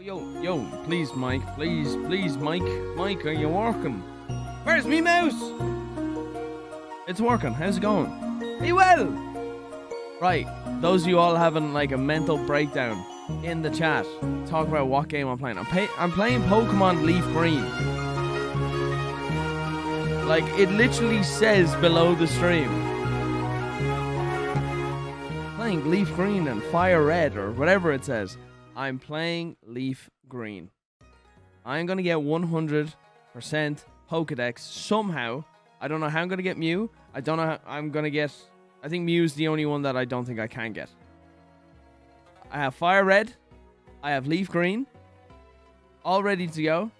Yo, yo, please, Mike, please, please, Mike, Mike, are you working? Where's me mouse? It's working. How's it going? You well? Right, those of you all having like a mental breakdown in the chat, talk about what game I'm playing. I'm, pay- I'm playing Pokemon Leaf Green. Like it literally says below the stream. Playing Leaf Green and Fire Red or whatever it says. I'm playing Leaf Green. I'm gonna get 100% Pokedex somehow. I don't know how I'm gonna get Mew. I don't know how I'm gonna get. I think Mew's the only one that I don't think I can get. I have Fire Red. I have Leaf Green. All ready to go.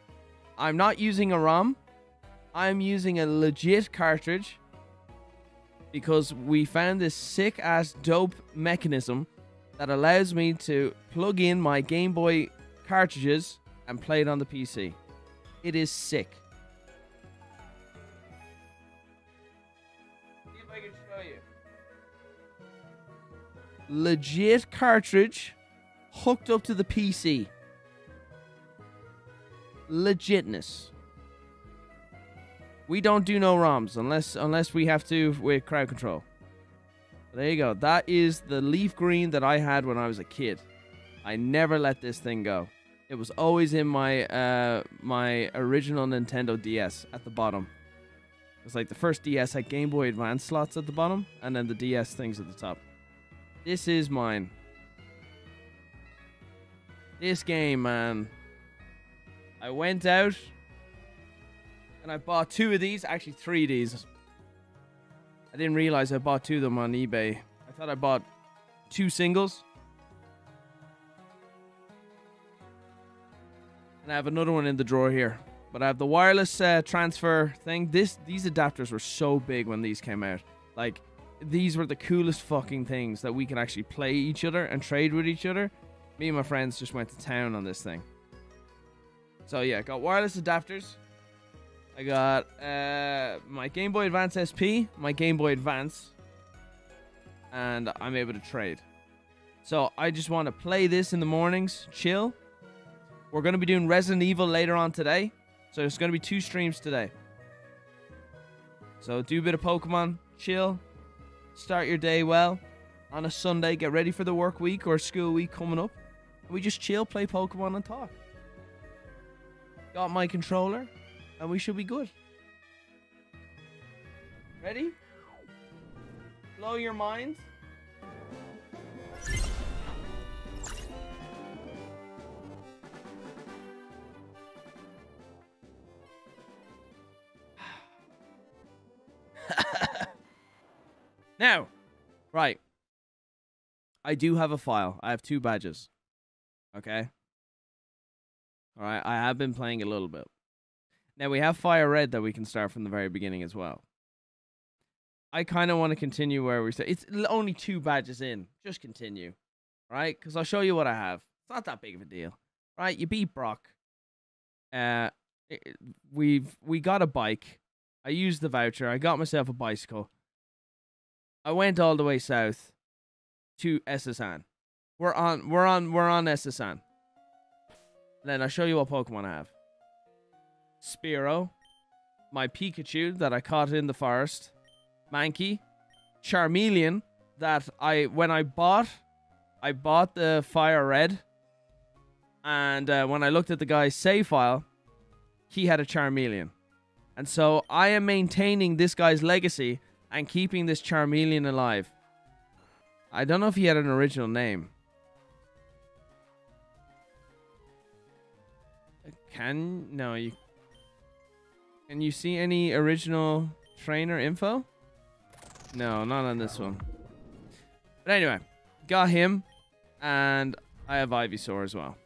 I'm not using a ROM. I'm using a legit cartridge because we found this sick ass dope mechanism that allows me to plug in my Game Boy cartridges and play it on the PC. It is sick. See if I can show you. Legit cartridge hooked up to the PC. Legitness. We don't do no ROMs unless unless we have to with crowd control. There you go. That is the leaf green that I had when I was a kid. I never let this thing go. It was always in my uh my original Nintendo DS at the bottom. It was like the first DS had Game Boy Advance slots at the bottom, and then the DS things at the top. This is mine. This game, man. I went out and I bought two of these, actually three of these. Didn't realize I bought two of them on eBay. I thought I bought two singles. And I have another one in the drawer here. But I have the wireless uh, transfer thing. This these adapters were so big when these came out. Like these were the coolest fucking things that we can actually play each other and trade with each other. Me and my friends just went to town on this thing. So yeah, got wireless adapters. I got uh, my Game Boy Advance SP, my Game Boy Advance, and I'm able to trade. So I just want to play this in the mornings, chill. We're going to be doing Resident Evil later on today, so it's going to be two streams today. So do a bit of Pokemon, chill, start your day well on a Sunday, get ready for the work week or school week coming up. We just chill, play Pokemon, and talk. Got my controller and we should be good. Ready? Blow your mind. now, right. I do have a file. I have two badges. Okay. All right. I have been playing a little bit. Now we have Fire Red that we can start from the very beginning as well. I kind of want to continue where we start. It's only two badges in. Just continue, right? Because I'll show you what I have. It's not that big of a deal, right? You beat Brock. Uh, we've we got a bike. I used the voucher. I got myself a bicycle. I went all the way south to S.S. Anne. We're on. We're on. We're on S.S. Anne. then I'll show you what Pokemon I have. Spearow, my Pikachu that I caught in the forest, Mankey, Charmeleon that I when I bought, I bought the Fire Red, and uh, when I looked at the guy's save file, he had a Charmeleon, and so I am maintaining this guy's legacy and keeping this Charmeleon alive. I don't know if he had an original name. Can no you can you see any original trainer info? No, not on this one. But anyway, got him, and I have Ivysaur as well.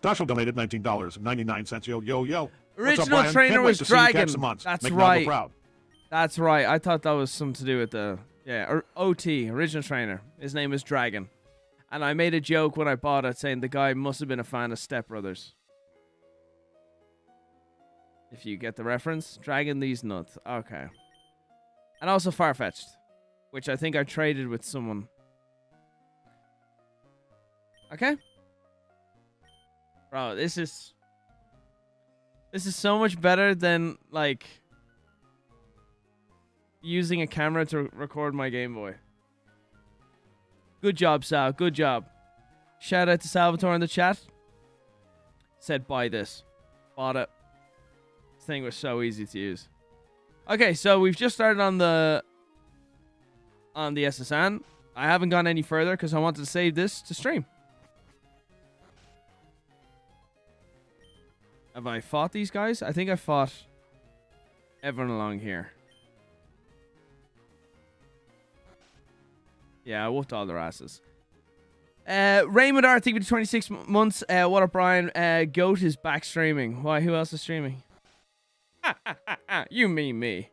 Stoshel donated $19.99. Yo, yo, yo. Original up, trainer was Dragon. That's Make right. Proud. That's right. I thought that was something to do with the yeah or OT original trainer. His name is Dragon, and I made a joke when I bought it saying the guy must have been a fan of Step Brothers. If you get the reference, Dragon these nuts. Okay. And also Farfetch'd, which I think I traded with someone. Okay. Bro, this is this is so much better than like using a camera to record my Game Boy. Good job, Sal. Good job. Shout out to Salvatore in the chat. Said buy this. Bought it. Thing was so easy to use. Okay, so we've just started on the on the S.S. Anne. I haven't gone any further because I wanted to save this to stream. Have I fought these guys? I think I fought everyone along here. Yeah, I whooped all their asses. Uh, Raymond thank you for 26 months. Uh, what up, Brian? Uh, Goat is back streaming. Why? Who else is streaming? you mean me.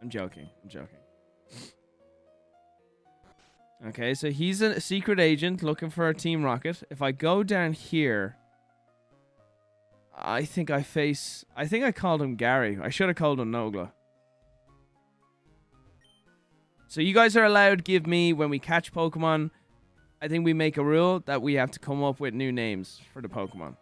I'm joking. I'm joking. Okay, so he's a secret agent looking for a Team Rocket. If I go down here, I think I face... I think I called him Gary. I should have called him Nogla. So you guys are allowed give me, when we catch Pokemon, I think we make a rule that we have to come up with new names for the Pokemon.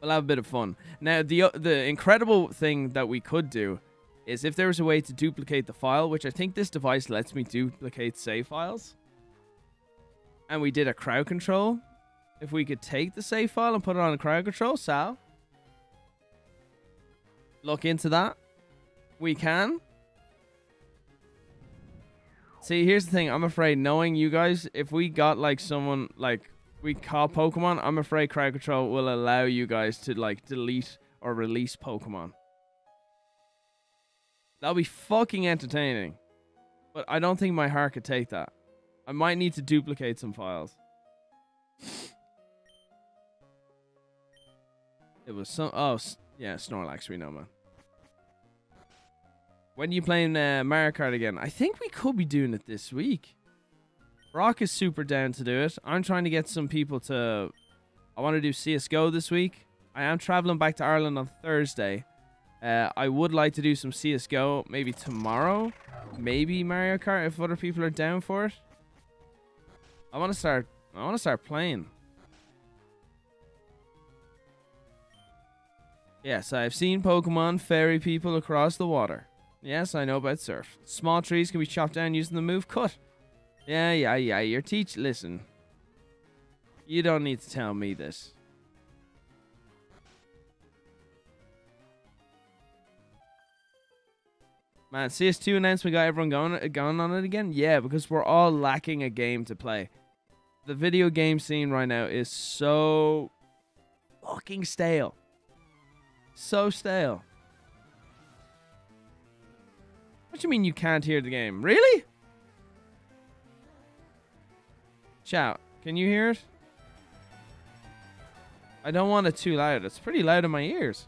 We'll have a bit of fun. Now, the the incredible thing that we could do is if there was a way to duplicate the file, which I think this device lets me duplicate save files, and we did a crowd control, if we could take the save file and put it on a crowd control, Sal, look into that. We can. See, here's the thing. I'm afraid, knowing you guys, if we got like someone like we call Pokemon, I'm afraid Crowd Control will allow you guys to like delete or release Pokemon. That'll be fucking entertaining. But I don't think my heart could take that. I might need to duplicate some files. It was some. Oh, yeah, Snorlax, we know, man. When are you playing uh, Mario Kart again? I think we could be doing it this week. Rock is super down to do it. I'm trying to get some people to... I want to do CSGO this week. I am traveling back to Ireland on Thursday. Uh, I would like to do some CSGO maybe tomorrow. Maybe Mario Kart if other people are down for it. I want to start... I want to start playing. Yes, I've seen Pokemon ferry people across the water. Yes, I know about surf. Small trees can be chopped down using the move cut. Yeah, yeah, yeah. Your teach. Listen. You don't need to tell me this. Man, CS2 announcement got everyone going, uh, going on it again? Yeah, because we're all lacking a game to play. The video game scene right now is so fucking stale. So stale. What do you mean you can't hear the game? Really? Shout. Can you hear it? I don't want it too loud. It's pretty loud in my ears.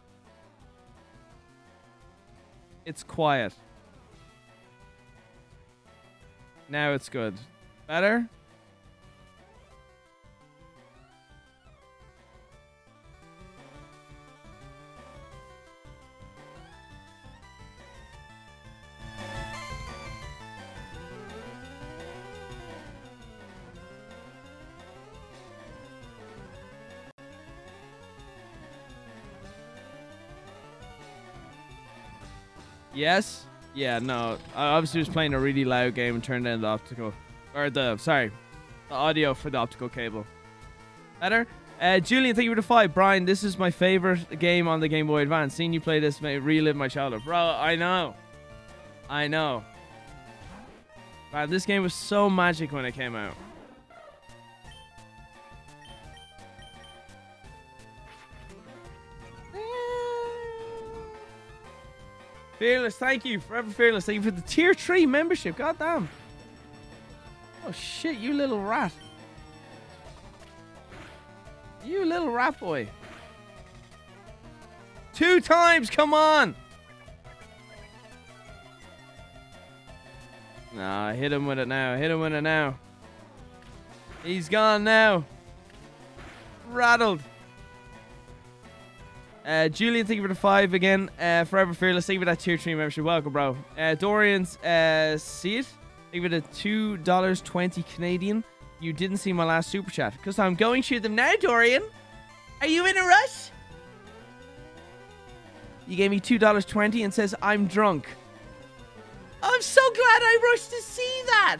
It's quiet. Now it's good. Better? Yes? Yeah, no. I obviously was playing a really loud game and turned down the optical. Or the, sorry, the audio for the optical cable. Better? Uh, Julian, thank you for the five. Brian, this is my favorite game on the Game Boy Advance. Seeing you play this may relive my childhood. Bro, I know. I know. Man, this game was so magic when it came out. Fearless, thank you. Forever Fearless, thank you for the tier 3 membership. God damn. Oh shit, you little rat. You little rat boy. Two times, come on. Nah, hit him with it now. Hit him with it now. He's gone now. Rattled. Uh, Julian, thank you for the five again. Uh, Forever Fearless, thank you for that tier 3 membership. Welcome, bro. Uh, Dorian's uh, see it. Thank you for the $2.20 Canadian. you didn't see my last super chat because I'm going through them now, Dorian. Are you in a rush? You gave me $2.20 and says I'm drunk. I'm so glad I rushed to see that.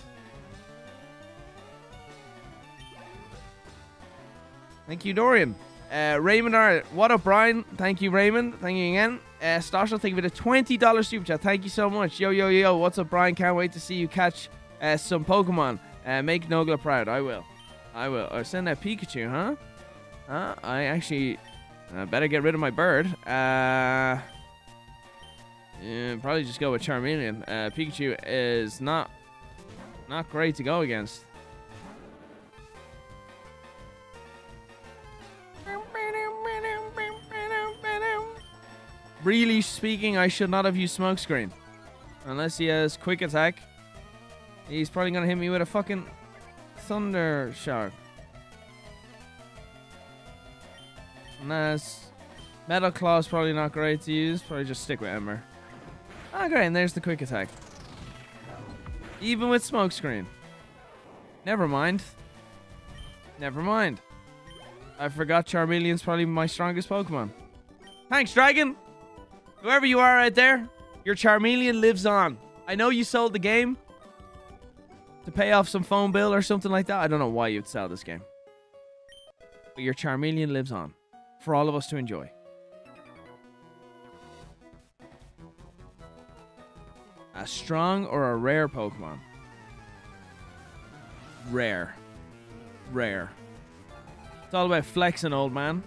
Thank you, Dorian. Uh, Raymond R. What up, Brian? Thank you, Raymond. Thank you again. Uh, Stashel, thank you for the $20 super chat. Thank you so much. Yo, yo, yo. What's up, Brian? Can't wait to see you catch uh, some Pokemon. Uh, make Nogla proud. I will. I will. Or send that Pikachu, huh? Huh? I actually uh, better get rid of my bird. Uh, yeah, probably just go with Charmeleon. Uh, Pikachu is not not great to go against. Really speaking, I should not have used Smokescreen. Unless he has Quick Attack. He's probably gonna hit me with a fucking Thunder Shock. Nice. Metal Claw's probably not great to use. Probably just stick with Ember. Ah, great, and there's the Quick Attack. Even with Smokescreen. Never mind. Never mind. I forgot Charmeleon's probably my strongest Pokemon. Thanks, Dragon! Whoever you are out there, your Charmeleon lives on. I know you sold the game to pay off some phone bill or something like that. I don't know why you'd sell this game. But your Charmeleon lives on for all of us to enjoy. A strong or a rare Pokemon? Rare. Rare. It's all about flexing, old man.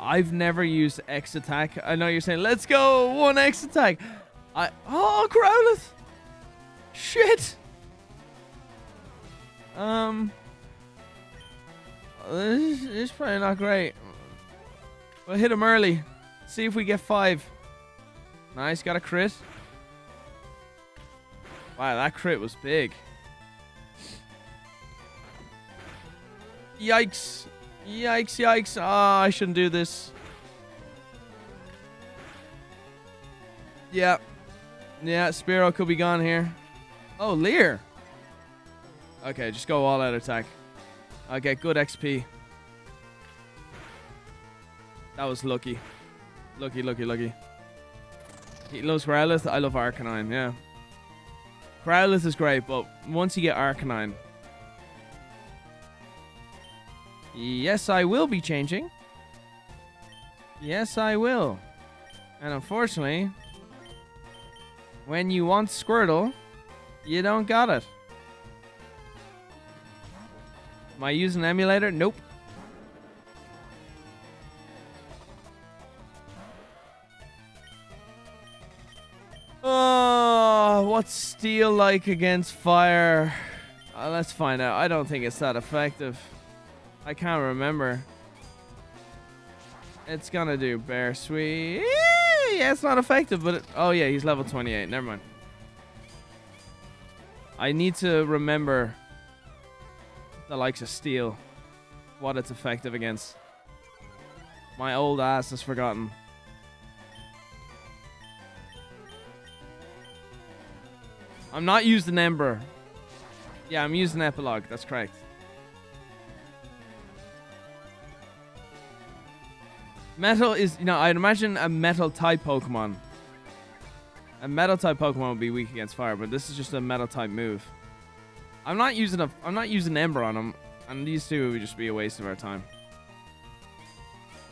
I've never used X attack. I know you're saying, let's go, one X attack. I oh Growlithe. Shit. Um. This, this is probably not great. We'll hit him early. See if we get five. Nice, got a crit. Wow, that crit was big. Yikes. Yikes, yikes. Oh, I shouldn't do this. Yeah. Yeah, Spearow could be gone here. Oh, Leer. Okay, just go all out attack. Okay, good XP. That was lucky. Lucky, lucky, lucky. He loves Growlithe. I love Arcanine, yeah. Growlithe is great, but once you get Arcanine, Yes, I will be changing. Yes, I will. And unfortunately, when you want Squirtle, you don't got it. Am I using emulator? Nope. Oh, what's steel like against fire? Uh, let's find out. I don't think it's that effective. I can't remember. It's gonna do bear sweet. Yeah, it's not effective, but it, oh yeah, he's level 28. Never mind. I need to remember the likes of steel, what it's effective against. My old ass has forgotten. I'm not using Ember. Yeah, I'm using Epilogue. That's correct. Metal is, you know, I'd imagine a metal type Pokemon. A metal type Pokemon would be weak against fire, but this is just a metal type move. I'm not using a, I'm not using Ember on them, and these two would just be a waste of our time.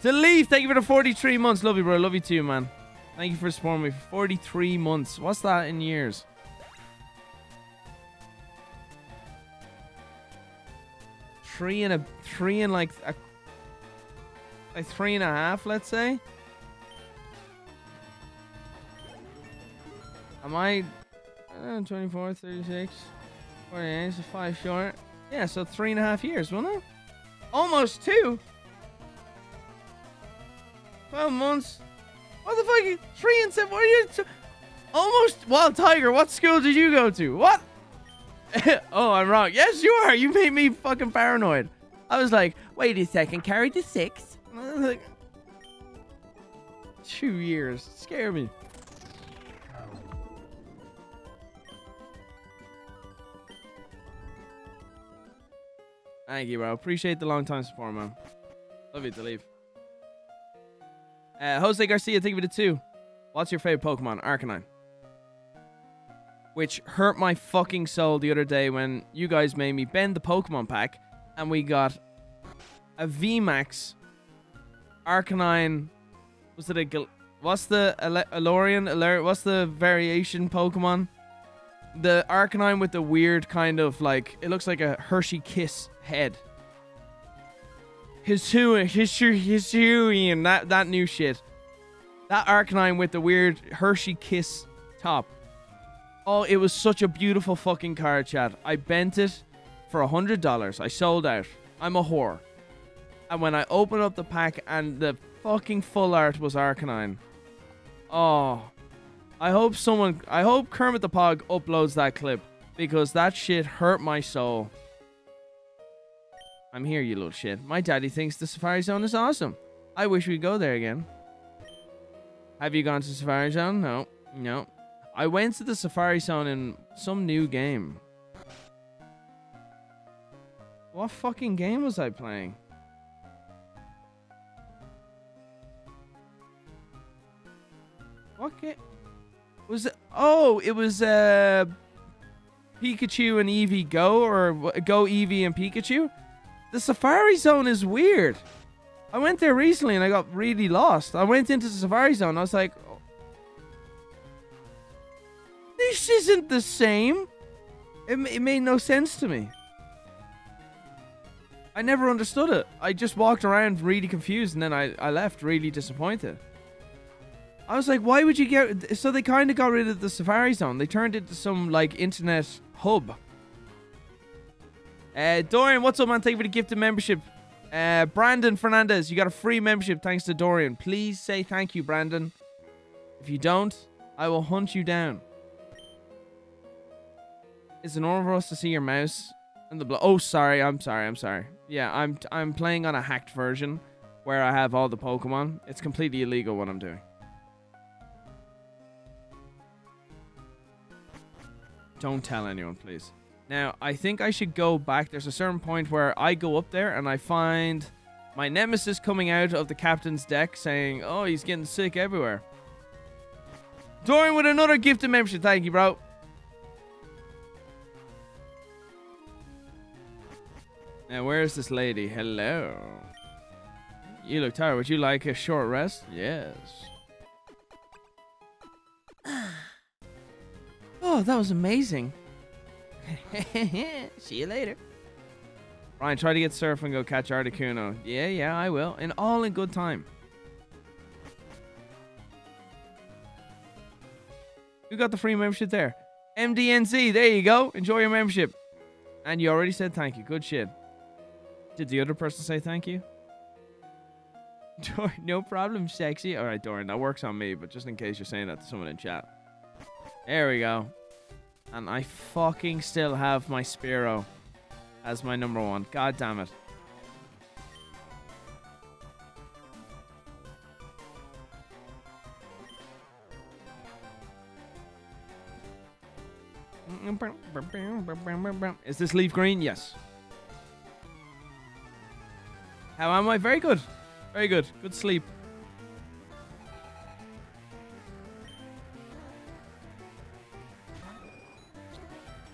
To leave, thank you for the 43 months. Love you, bro. Love you too, man. Thank you for supporting me for 43 months. What's that in years? Three and a, three and like a like three and a half, let's say. Am I uh, 24, 36, 48, so five short? Yeah, so three and a half years, wasn't it? Almost two. 12 months. What the fuck? Three and seven. What are you? Almost. Wild Tiger, what school did you go to? What? oh, I'm wrong. Yes, you are. You made me fucking paranoid. I was like, wait a second, carry the six two years. Scare me. Thank you, bro. Appreciate the long time support, man. Love you to leave. Uh, Jose Garcia, thank you for the two. What's your favorite Pokemon? Arcanine. Which hurt my fucking soul the other day when you guys made me bend the Pokemon pack and we got a VMAX Arcanine. Was it a. What's the Alorian? Alor- what's the variation Pokemon? The Arcanine with the weird kind of like. It looks like a Hershey Kiss head. Hisui, Hisui, Hisuian, that, that new shit. That Arcanine with the weird Hershey Kiss top. Oh, it was such a beautiful fucking card, chat. I bent it for a hundred dollars. I sold out. I'm a whore. And when I opened up the pack and the fucking full art was Arcanine. Oh. I hope someone I hope Kermit the Pog uploads that clip. Because that shit hurt my soul. I'm here, you little shit. My daddy thinks the Safari Zone is awesome. I wish we'd go there again. Have you gone to Safari Zone? No. No. I went to the Safari Zone in some new game. What fucking game was I playing? Was it? Oh, it was uh, Pikachu and Eevee Go or Go Eevee and Pikachu. The Safari Zone is weird. I went there recently and I got really lost. I went into the Safari Zone. I was like, "Oh, this isn't the same. It, it made no sense to me. I never understood it. I just walked around really confused and then I, I left really disappointed. I was like, why would you get. So they kind of got rid of the Safari Zone. They turned it into some like internet hub. Uh, Dorian, what's up, man? Thank you for the gifted membership. Uh, Brandon Fernandez, you got a free membership thanks to Dorian. Please say thank you, Brandon. If you don't, I will hunt you down. Is it normal for us to see your mouse and the blo- Oh, sorry. I'm sorry. I'm sorry. Yeah, I'm I'm playing on a hacked version where I have all the Pokemon. It's completely illegal what I'm doing. Don't tell anyone, please. Now, I think I should go back. There's a certain point where I go up there and I find my nemesis coming out of the captain's deck saying, Oh, he's getting sick everywhere. Dorian with another gifted membership. Thank you, bro. Now, where's this lady? Hello. You look tired. Would you like a short rest? Yes. Oh, that was amazing. See you later. Ryan, try to get surf and go catch Articuno. Yeah, yeah, I will. And all in good time. Who got the free membership there? MDNC, there you go. Enjoy your membership. And you already said thank you. Good shit. Did the other person say thank you? No problem, sexy. All right, Dorian, that works on me, but just in case you're saying that to someone in chat. There we go. And I fucking still have my Spearow as my number one. God damn it. Is this leaf green? Yes. How am I? Very good. Very good. Good sleep.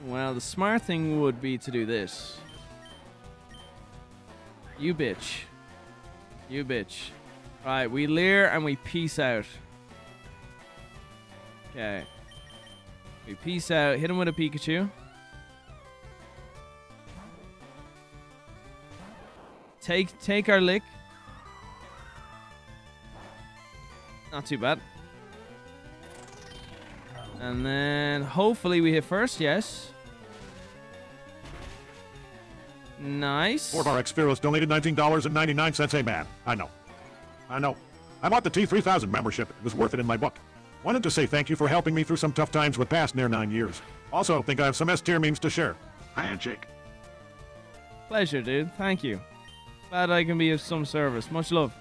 Well, the smart thing would be to do this. You bitch. You bitch. Right, we leer and we peace out. Okay. We peace out. Hit him with a Pikachu. Take take our lick. Not too bad. And then hopefully we hit first, yes. Nice. Fort RX Spiros donated $19.99. Hey, man. I know. I know. I bought the T3000 membership. It was worth it in my book. Wanted to say thank you for helping me through some tough times with past near nine years. Also, think I have some S tier memes to share. Hi, Handshake. Pleasure, dude. Thank you. Glad I can be of some service. Much love.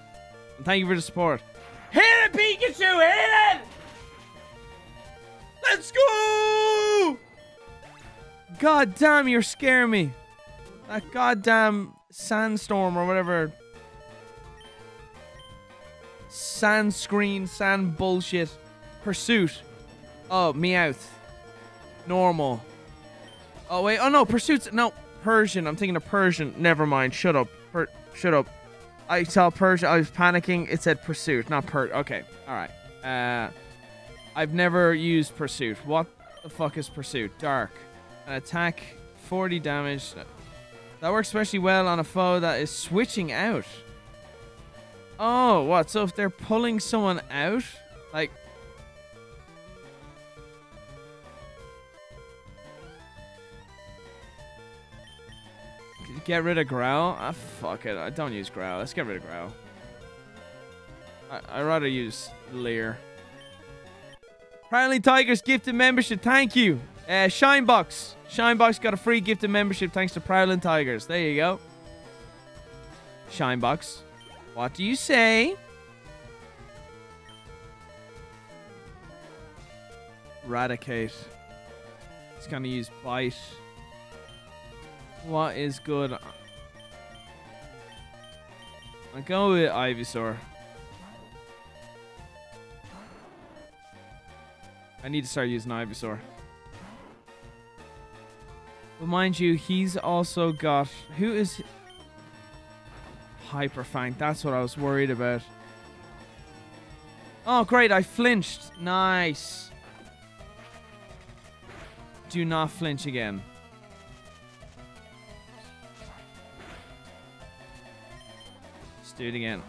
And thank you for the support. Hit it, Pikachu! Hit it! Let's go! God damn, you're scaring me. That goddamn sandstorm or whatever. Sand screen, sand bullshit. Pursuit. Oh, Meowth. Normal. Oh, wait. Oh, no. Pursuit's. No. Persian. I'm thinking of Persian. Never mind. Shut up. Per shut up. I saw Persian. I was panicking. It said Pursuit, not Per. Okay. All right. Uh, I've never used Pursuit. What the fuck is Pursuit? Dark. An attack, 40 damage. That works especially well on a foe that is switching out. Oh, what? So if they're pulling someone out, like Get rid of Growl? Ah, fuck it. I don't use Growl. Let's get rid of Growl. I, I'd rather use Leer. Apparently Tigers gifted membership. Thank you. Uh, Shinebox. Shinebox got a free gifted membership thanks to Prowling Tigers. There you go. Shinebox. What do you say? Raticate. It's gonna use Bite. What is good? I'm go with Ivysaur. I need to start using Ivysaur. But mind you, he's also got... Who is... Hyper Fang. That's what I was worried about. Oh, great. I flinched. Nice. Do not flinch again. Let's do it again.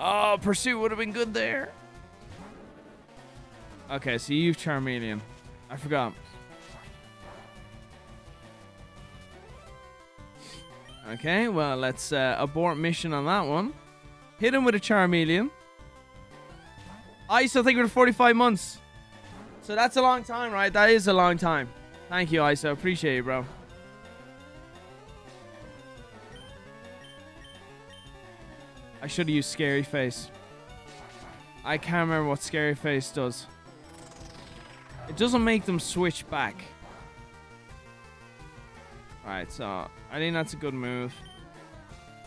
Oh, Pursuit would have been good there. Okay, so you've Charmeleon. I forgot. Okay, well, let's uh, abort mission on that one. Hit him with a Charmeleon. I still think we're 45 months. So that's a long time, right? That is a long time. Thank you, ISO. Appreciate it, bro. I should have used Scary Face. I can't remember what Scary Face does. It doesn't make them switch back. Alright, so I think that's a good move.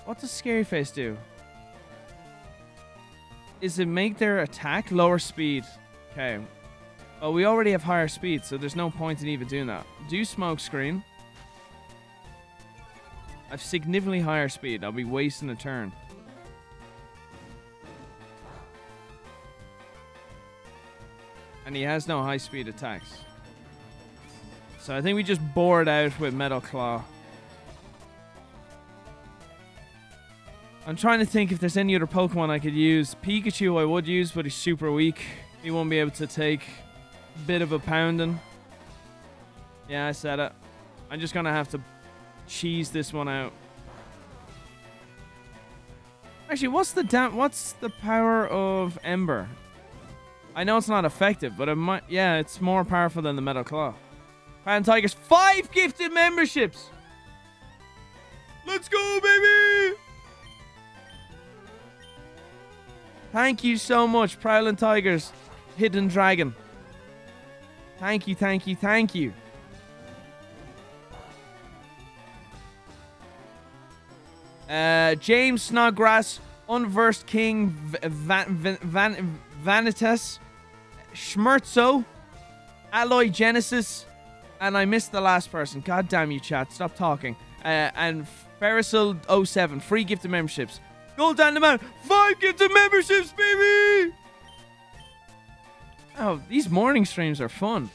What does Scary Face do? Is it make their attack lower speed? Okay. Well, we already have higher speed, so there's no point in even doing that. Do smoke screen. I've significantly higher speed. I'll be wasting a turn. And he has no high speed attacks. So I think we just bore it out with Metal Claw. I'm trying to think if there's any other Pokemon I could use. Pikachu I would use, but he's super weak. He won't be able to take a bit of a pounding. Yeah, I said it. I'm just gonna have to cheese this one out. Actually, what's the what's the power of Ember? I know it's not effective, but it might. Yeah, it's more powerful than the Metal Claw. Pan Tigers, five gifted memberships. Let's go, baby! Thank you so much, Prowling Tigers, Hidden Dragon. Thank you, thank you, thank you. Uh, James Snodgrass, Unversed King, Van, Van, Van, Vanitas, Schmerzo, Alloy Genesis, and I missed the last person. God damn you, chat. Stop talking. Uh, and Ferrisil 07, free gift of memberships. Gold down the man, five gift of memberships, baby! Oh, these morning streams are fun.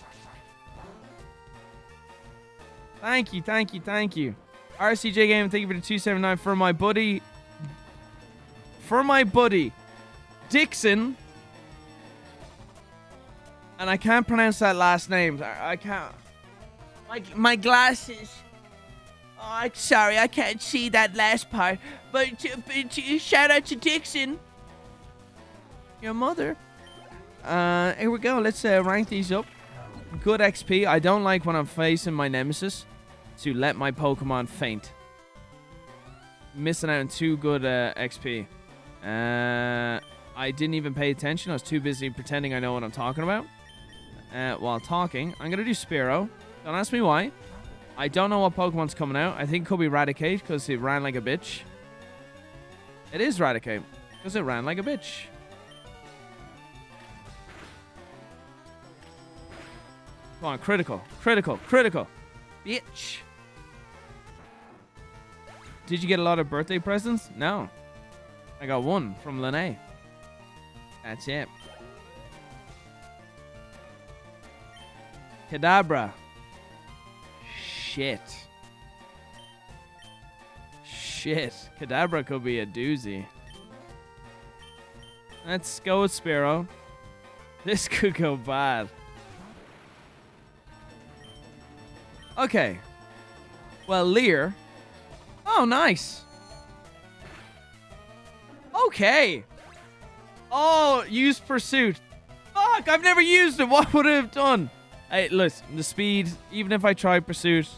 Thank you, thank you, thank you. RCJ Game, thank you for the 279 for my buddy. For my buddy, Dixon and I can't pronounce that last name. I, I can't. My my glasses. Oh, I'm sorry, I can't see that last part. But, but shout out to Dixon. Your mother. Uh, here we go. Let's uh, rank these up. Good XP. I don't like when I'm facing my nemesis to let my Pokemon faint. Missing out on two good uh, XP. Uh, I didn't even pay attention. I was too busy pretending I know what I'm talking about uh, while talking. I'm going to do Spearow. Don't ask me why. I don't know what Pokemon's coming out. I think it could be Raticate because it ran like a bitch. It is Raticate because it ran like a bitch. Come on, critical, critical, critical. Bitch. Did you get a lot of birthday presents? No. I got one from Lene. That's it. Kadabra. Shit. Shit. Kadabra could be a doozy. Let's go with Spearow. This could go bad. Okay. Well, Leer. Oh, nice. Okay. Oh, use pursuit. Fuck, I've never used it. What would I have done? Hey, listen, the speed, even if I try pursuit,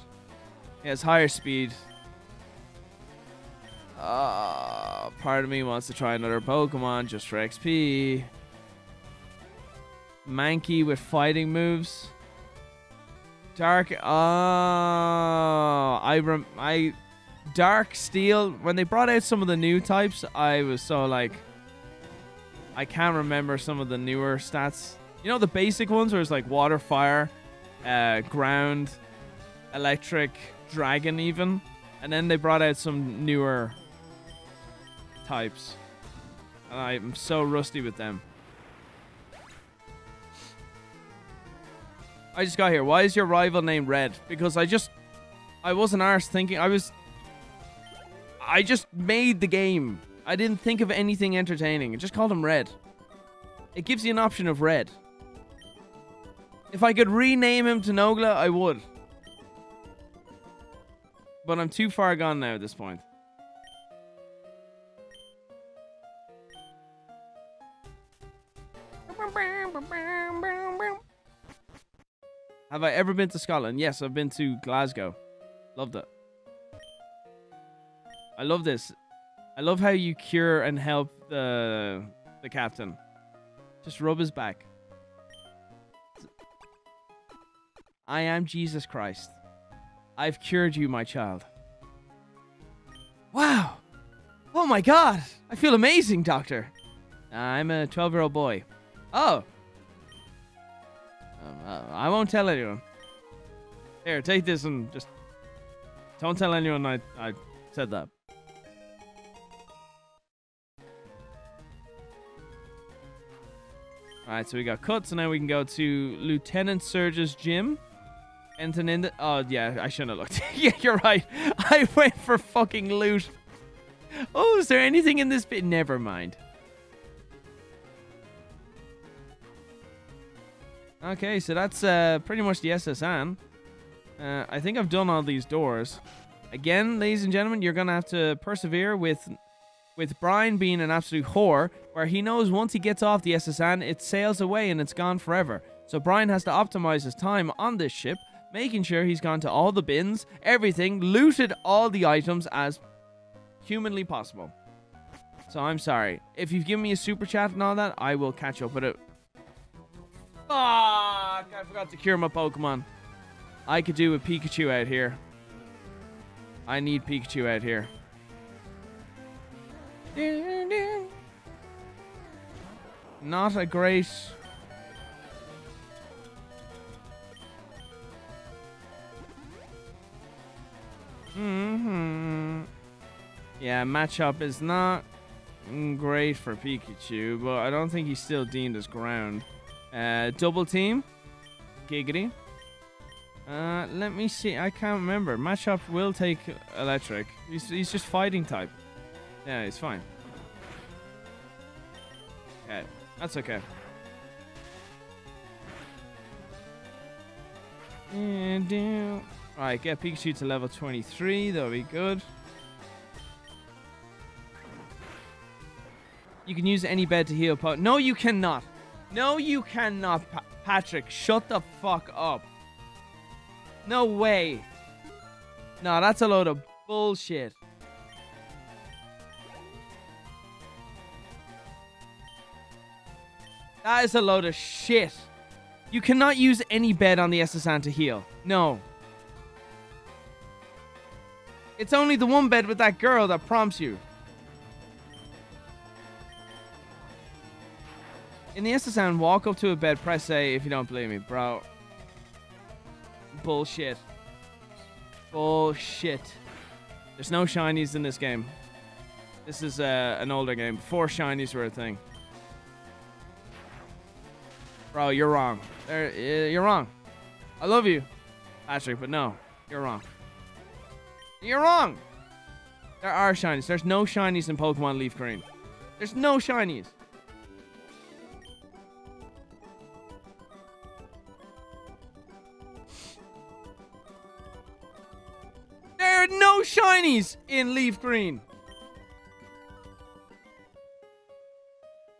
it has higher speed. Uh, part of me wants to try another Pokemon just for XP. Mankey with fighting moves. Dark. Oh, I rem- I Dark Steel. When they brought out some of the new types, I was so like, I can't remember some of the newer stats. You know the basic ones where it's like water, fire, uh, ground, electric, dragon, even, and then they brought out some newer types, and I'm so rusty with them. I just got here. Why is your rival named Red? Because I just, I wasn't arse thinking. I was, I just made the game. I didn't think of anything entertaining. I just called him Red. It gives you an option of Red. If I could rename him to Nogla, I would. But I'm too far gone now at this point. Have I ever been to Scotland? Yes, I've been to Glasgow. Loved it. I love this. I love how you cure and help the the captain. Just rub his back. I am Jesus Christ. I've cured you, my child. Wow. Oh my god. I feel amazing, doctor. I'm a 12 year old boy. Oh. Um, uh, I won't tell anyone. Here, take this and just don't tell anyone I, I said that. Alright, so we got cuts, and now we can go to Lieutenant Surge's gym. Enten in the. Oh, yeah, I shouldn't have looked. yeah, you're right. I went for fucking loot. Oh, is there anything in this bit? Never mind. Okay, so that's uh, pretty much the S.S. Anne. Uh, I think I've done all these doors. Again, ladies and gentlemen, you're going to have to persevere with with Brian being an absolute whore, where he knows once he gets off the S.S. Anne, it sails away and it's gone forever. So Brian has to optimize his time on this ship, making sure he's gone to all the bins, everything, looted all the items as humanly possible. So I'm sorry. If you've given me a super chat and all that, I will catch up with it. Fuck! I forgot to cure my Pokemon. I could do a Pikachu out here. I need Pikachu out here. Not a great. Hmm Yeah, matchup is not great for Pikachu, but I don't think he's still deemed as ground. Uh, double team, giggity. Uh, let me see. I can't remember. Matchup will take electric. He's, he's just fighting type. Yeah, it's fine. Okay, that's okay. And right, get Pikachu to level 23. That'll be good. You can use any bed to heal. Po no, you cannot. No, you cannot, pa Patrick. Shut the fuck up. No way. No, that's a load of bullshit. That is a load of shit. You cannot use any bed on the S.S. Anne to heal. No. It's only the one bed with that girl that prompts you. In the instant walk up to a bed, press A if you don't believe me, bro. Bullshit. Bullshit. There's no shinies in this game. This is uh, an older game. Before shinies were a thing. Bro, you're wrong. There, uh, you're wrong. I love you, Patrick, but no, you're wrong. You're wrong. There are shinies. There's no shinies in Pokemon Leaf Green. There's no shinies. There are no shinies in Leaf Green.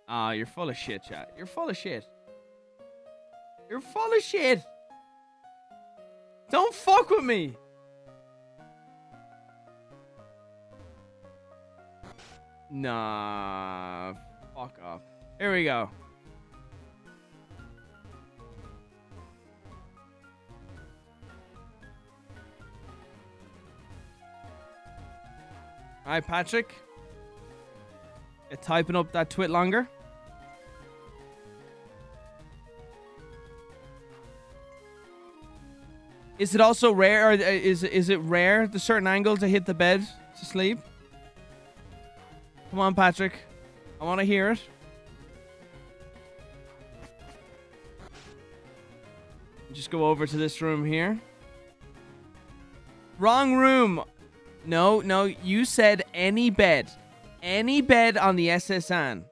Ah, you're full of shit, chat. You're full of shit. You're full of shit. Don't fuck with me. Nah, fuck off. Here we go. Right, Patrick. Get typing up that TwitLonger. Is it also rare? Or uh, is is it rare the certain angle to hit the bed to sleep? Come on, Patrick. I want to hear it. Just go over to this room here. Wrong room. No, no, you said any bed. Any bed on the S.S. Anne.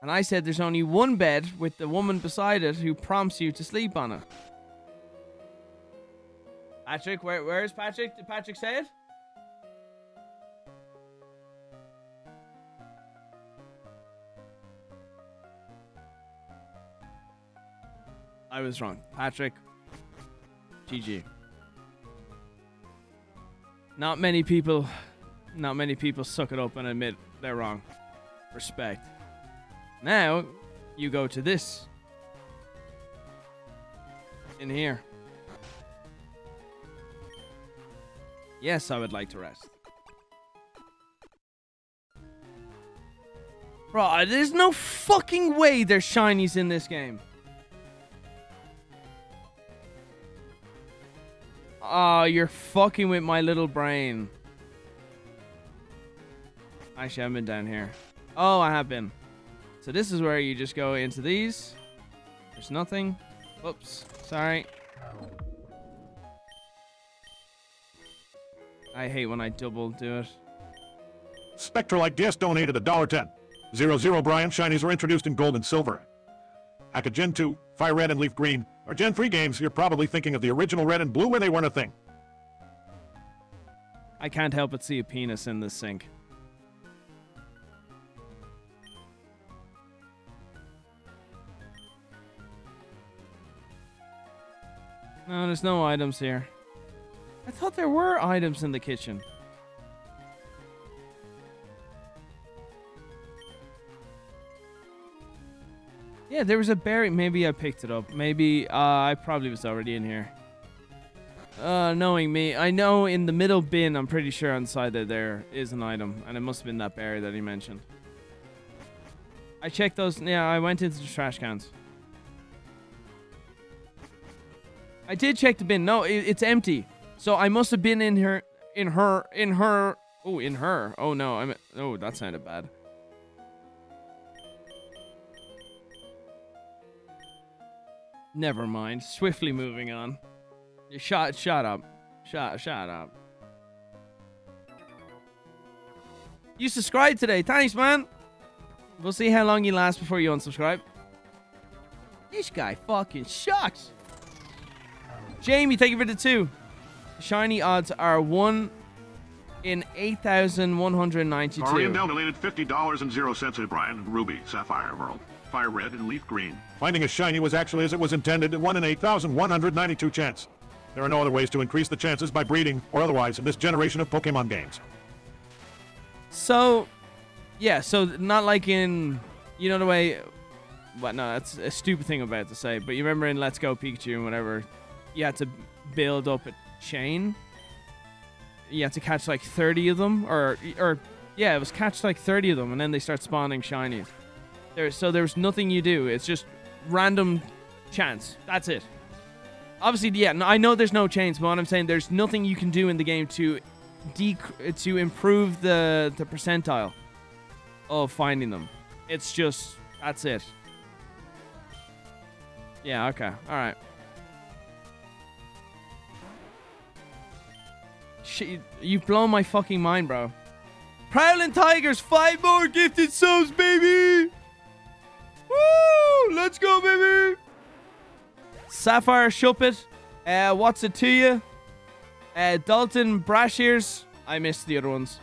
And I said there's only one bed with the woman beside it who prompts you to sleep on it. Patrick, where where is Patrick? Did Patrick say it? I was wrong. Patrick. GG. Not many people not many people suck it up and admit they're wrong. Respect. Now, you go to this. In here. Yes, I would like to rest. Bro, there's no fucking way there's shinies in this game. Oh, you're fucking with my little brain. Actually, I've been down here. Oh, I have been. So this is where you just go into these. There's nothing. Oops. Sorry. I hate when I double do it. Spectralite DS donated a dollar ten. Zero Zero Brian Shinies were introduced in gold and silver. Aka Gen 2, Fire Red and Leaf Green are Gen 3 games. You're probably thinking of the original Red and Blue when they weren't a thing. I can't help but see a penis in this sink. No, there's no items here. I thought there were items in the kitchen. Yeah, there was a berry. Maybe I picked it up. Maybe uh, I probably was already in here. Uh, knowing me, I know in the middle bin, I'm pretty sure on the side that there is an item. And it must have been that berry that he mentioned. I checked those. Yeah, I went into the trash cans. I did check the bin. No, it, it's empty. So I must have been in her, in her, in her. Oh, in her. Oh no, I'm. Oh, that sounded bad. Never mind. Swiftly moving on. Shut, shut up. Shut, shut up. You subscribed today. Thanks, man. We'll see how long you last before you unsubscribe. This guy fucking sucks. Jamie, thank you for the two. Shiny odds are 1 in 8,192. Oriendel donated $50 and 0 cents to Brian, Ruby, Sapphire Emerald, Fire Red, and Leaf Green. Finding a shiny was actually as it was intended, at 1 in 8,192 chance. There are no other ways to increase the chances by breeding or otherwise in this generation of Pokemon games. So, yeah, so not like in, you know the way, well, no, that's a stupid thing I'm about to say, but you remember in Let's Go Pikachu and whatever, you had to build up a chain. you had to catch like 30 of them, or or yeah, it was catch like 30 of them, and then they start spawning shinies. There, so there's nothing you do. It's just random chance. That's it. Obviously, yeah, I know there's no chains, but what I'm saying, there's nothing you can do in the game to dec- to improve the the percentile of finding them. It's just that's it. Yeah. Okay. All right. Shit, you've blown my fucking mind, bro. Prowling Tigers, five more gifted subs, baby! Woo! Let's go, baby! Sapphire Shuppet, uh, what's it to you? Uh, Dalton Brashears, I missed the other ones.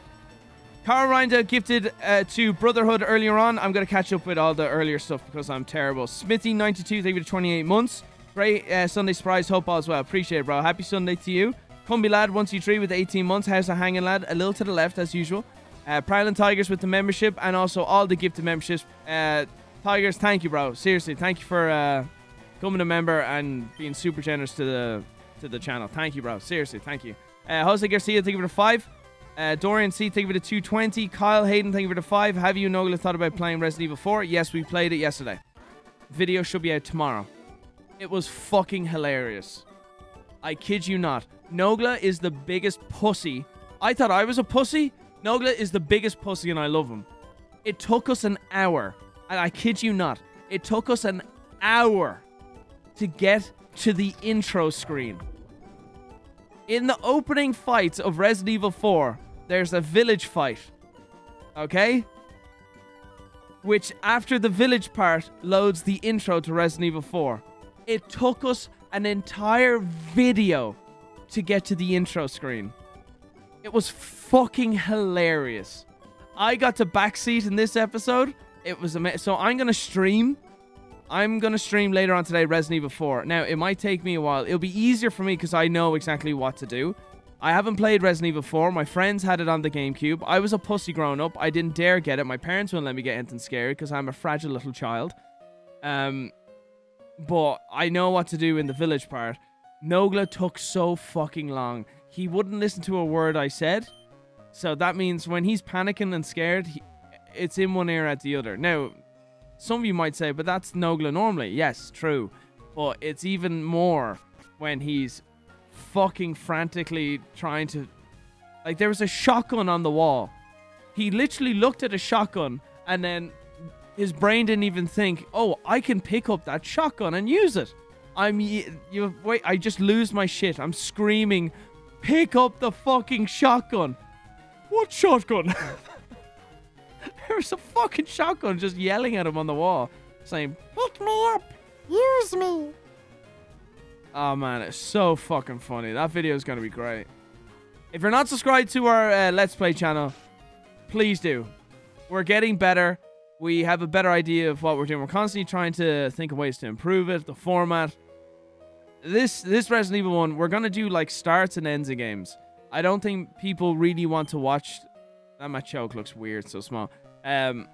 Carl Rinda gifted uh, to Brotherhood earlier on. I'm going to catch up with all the earlier stuff because I'm terrible. Smithy92, thank you for 28 months. Great uh, Sunday surprise, hope all as well. Appreciate it, bro. Happy Sunday to you. Cumby lad, once you three with 18 months. How's the hanging lad? A little to the left as usual. Uh, Tigers with the membership and also all the gifted memberships. Uh, Tigers, thank you, bro. Seriously, thank you for uh, becoming a member and being super generous to the to the channel. Thank you, bro. Seriously, thank you. Uh, Jose Garcia, thank you for the five. Uh, Dorian C, thank you for the 220. Kyle Hayden, thank you for the five. Have you, Nogla, thought about playing Resident Evil 4? Yes, we played it yesterday. Video should be out tomorrow. It was fucking hilarious. I kid you not. Nogla is the biggest pussy. I thought I was a pussy. Nogla is the biggest pussy and I love him. It took us an hour. And I kid you not. It took us an hour to get to the intro screen. In the opening fights of Resident Evil 4, there's a village fight. Okay? Which, after the village part, loads the intro to Resident Evil 4. It took us an entire video to get to the intro screen. It was fucking hilarious. I got to backseat in this episode. It was amazing. So I'm going to stream I'm going to stream later on today Resident Evil 4. Now, it might take me a while. It'll be easier for me because I know exactly what to do. I haven't played Resident Evil 4. My friends had it on the GameCube. I was a pussy growing up. I didn't dare get it. My parents wouldn't let me get anything scary because I'm a fragile little child. Um, but I know what to do in the village part. Nogla took so fucking long. He wouldn't listen to a word I said. So that means when he's panicking and scared, he, it's in one ear at the other. Now, some of you might say, but that's Nogla normally. Yes, true. But it's even more when he's fucking frantically trying to. Like, there was a shotgun on the wall. He literally looked at a shotgun and then his brain didn't even think, oh, I can pick up that shotgun and use it. I'm. You wait, I just lose my shit. I'm screaming, pick up the fucking shotgun. What shotgun? there was a fucking shotgun just yelling at him on the wall, saying, Pick me up! Use me! Oh man, it's so fucking funny. That video is going to be great. If you're not subscribed to our uh, Let's Play channel, please do. We're getting better. We have a better idea of what we're doing. We're constantly trying to think of ways to improve it, the format. This this Resident Evil one, we're gonna do like starts and ends of games. I don't think people really want to watch. That my choke looks weird, so small. Um,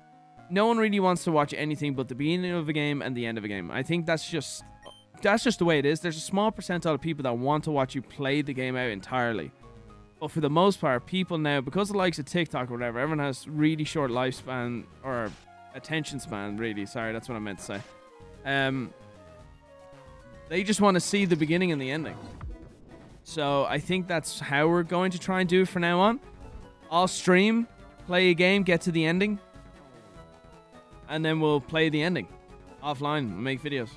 no one really wants to watch anything but the beginning of a game and the end of a game. I think that's just that's just the way it is. There's a small percentile of people that want to watch you play the game out entirely. But for the most part, people now, because of the likes of TikTok or whatever, everyone has really short lifespan or attention span, really. Sorry, that's what I meant to say. Um, they just want to see the beginning and the ending. So I think that's how we're going to try and do it from now on. I'll stream play a game, get to the ending, and then we'll play the ending offline and make videos.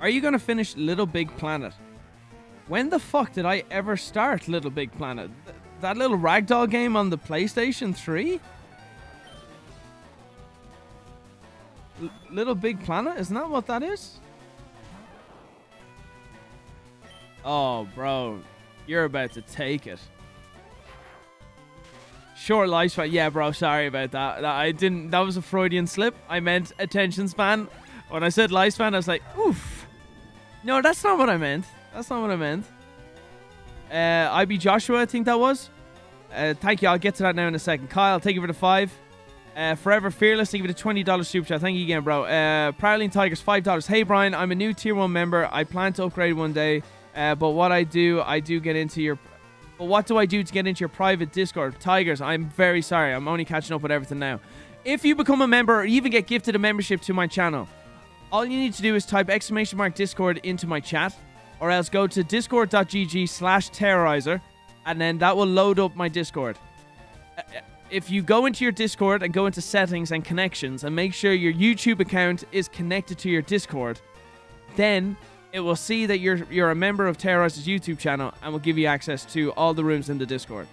Are you going to finish Little Big Planet? When the fuck did I ever start Little Big Planet? Th that little ragdoll game on the PlayStation 3? L little Big Planet? Isn't that what that is? Oh, bro. You're about to take it. Short lifespan. Yeah, bro. Sorry about that. I didn't. That was a Freudian slip. I meant attention span. When I said lifespan, I was like, oof. No, that's not what I meant. That's not what I meant. Uh, IB Joshua, I think that was. Uh, thank you. I'll get to that now in a second. Kyle, thank you for the five. Uh, Forever Fearless, thank you for the $20 super chat. Thank you again, bro. Uh, Prowling Tigers, $5. Hey, Brian, I'm a new tier 1 member. I plan to upgrade one day. Uh, but what I do, I do get into your. But what do I do to get into your private Discord? Tigers, I'm very sorry. I'm only catching up with everything now. If you become a member or even get gifted a membership to my channel, all you need to do is type exclamation mark Discord into my chat, or else go to discord.gg slash terroriser, and then that will load up my Discord. Uh, uh, If you go into your Discord and go into settings and connections and make sure your YouTube account is connected to your Discord, then it will see that you're you're a member of Terroriser's YouTube channel and will give you access to all the rooms in the Discord.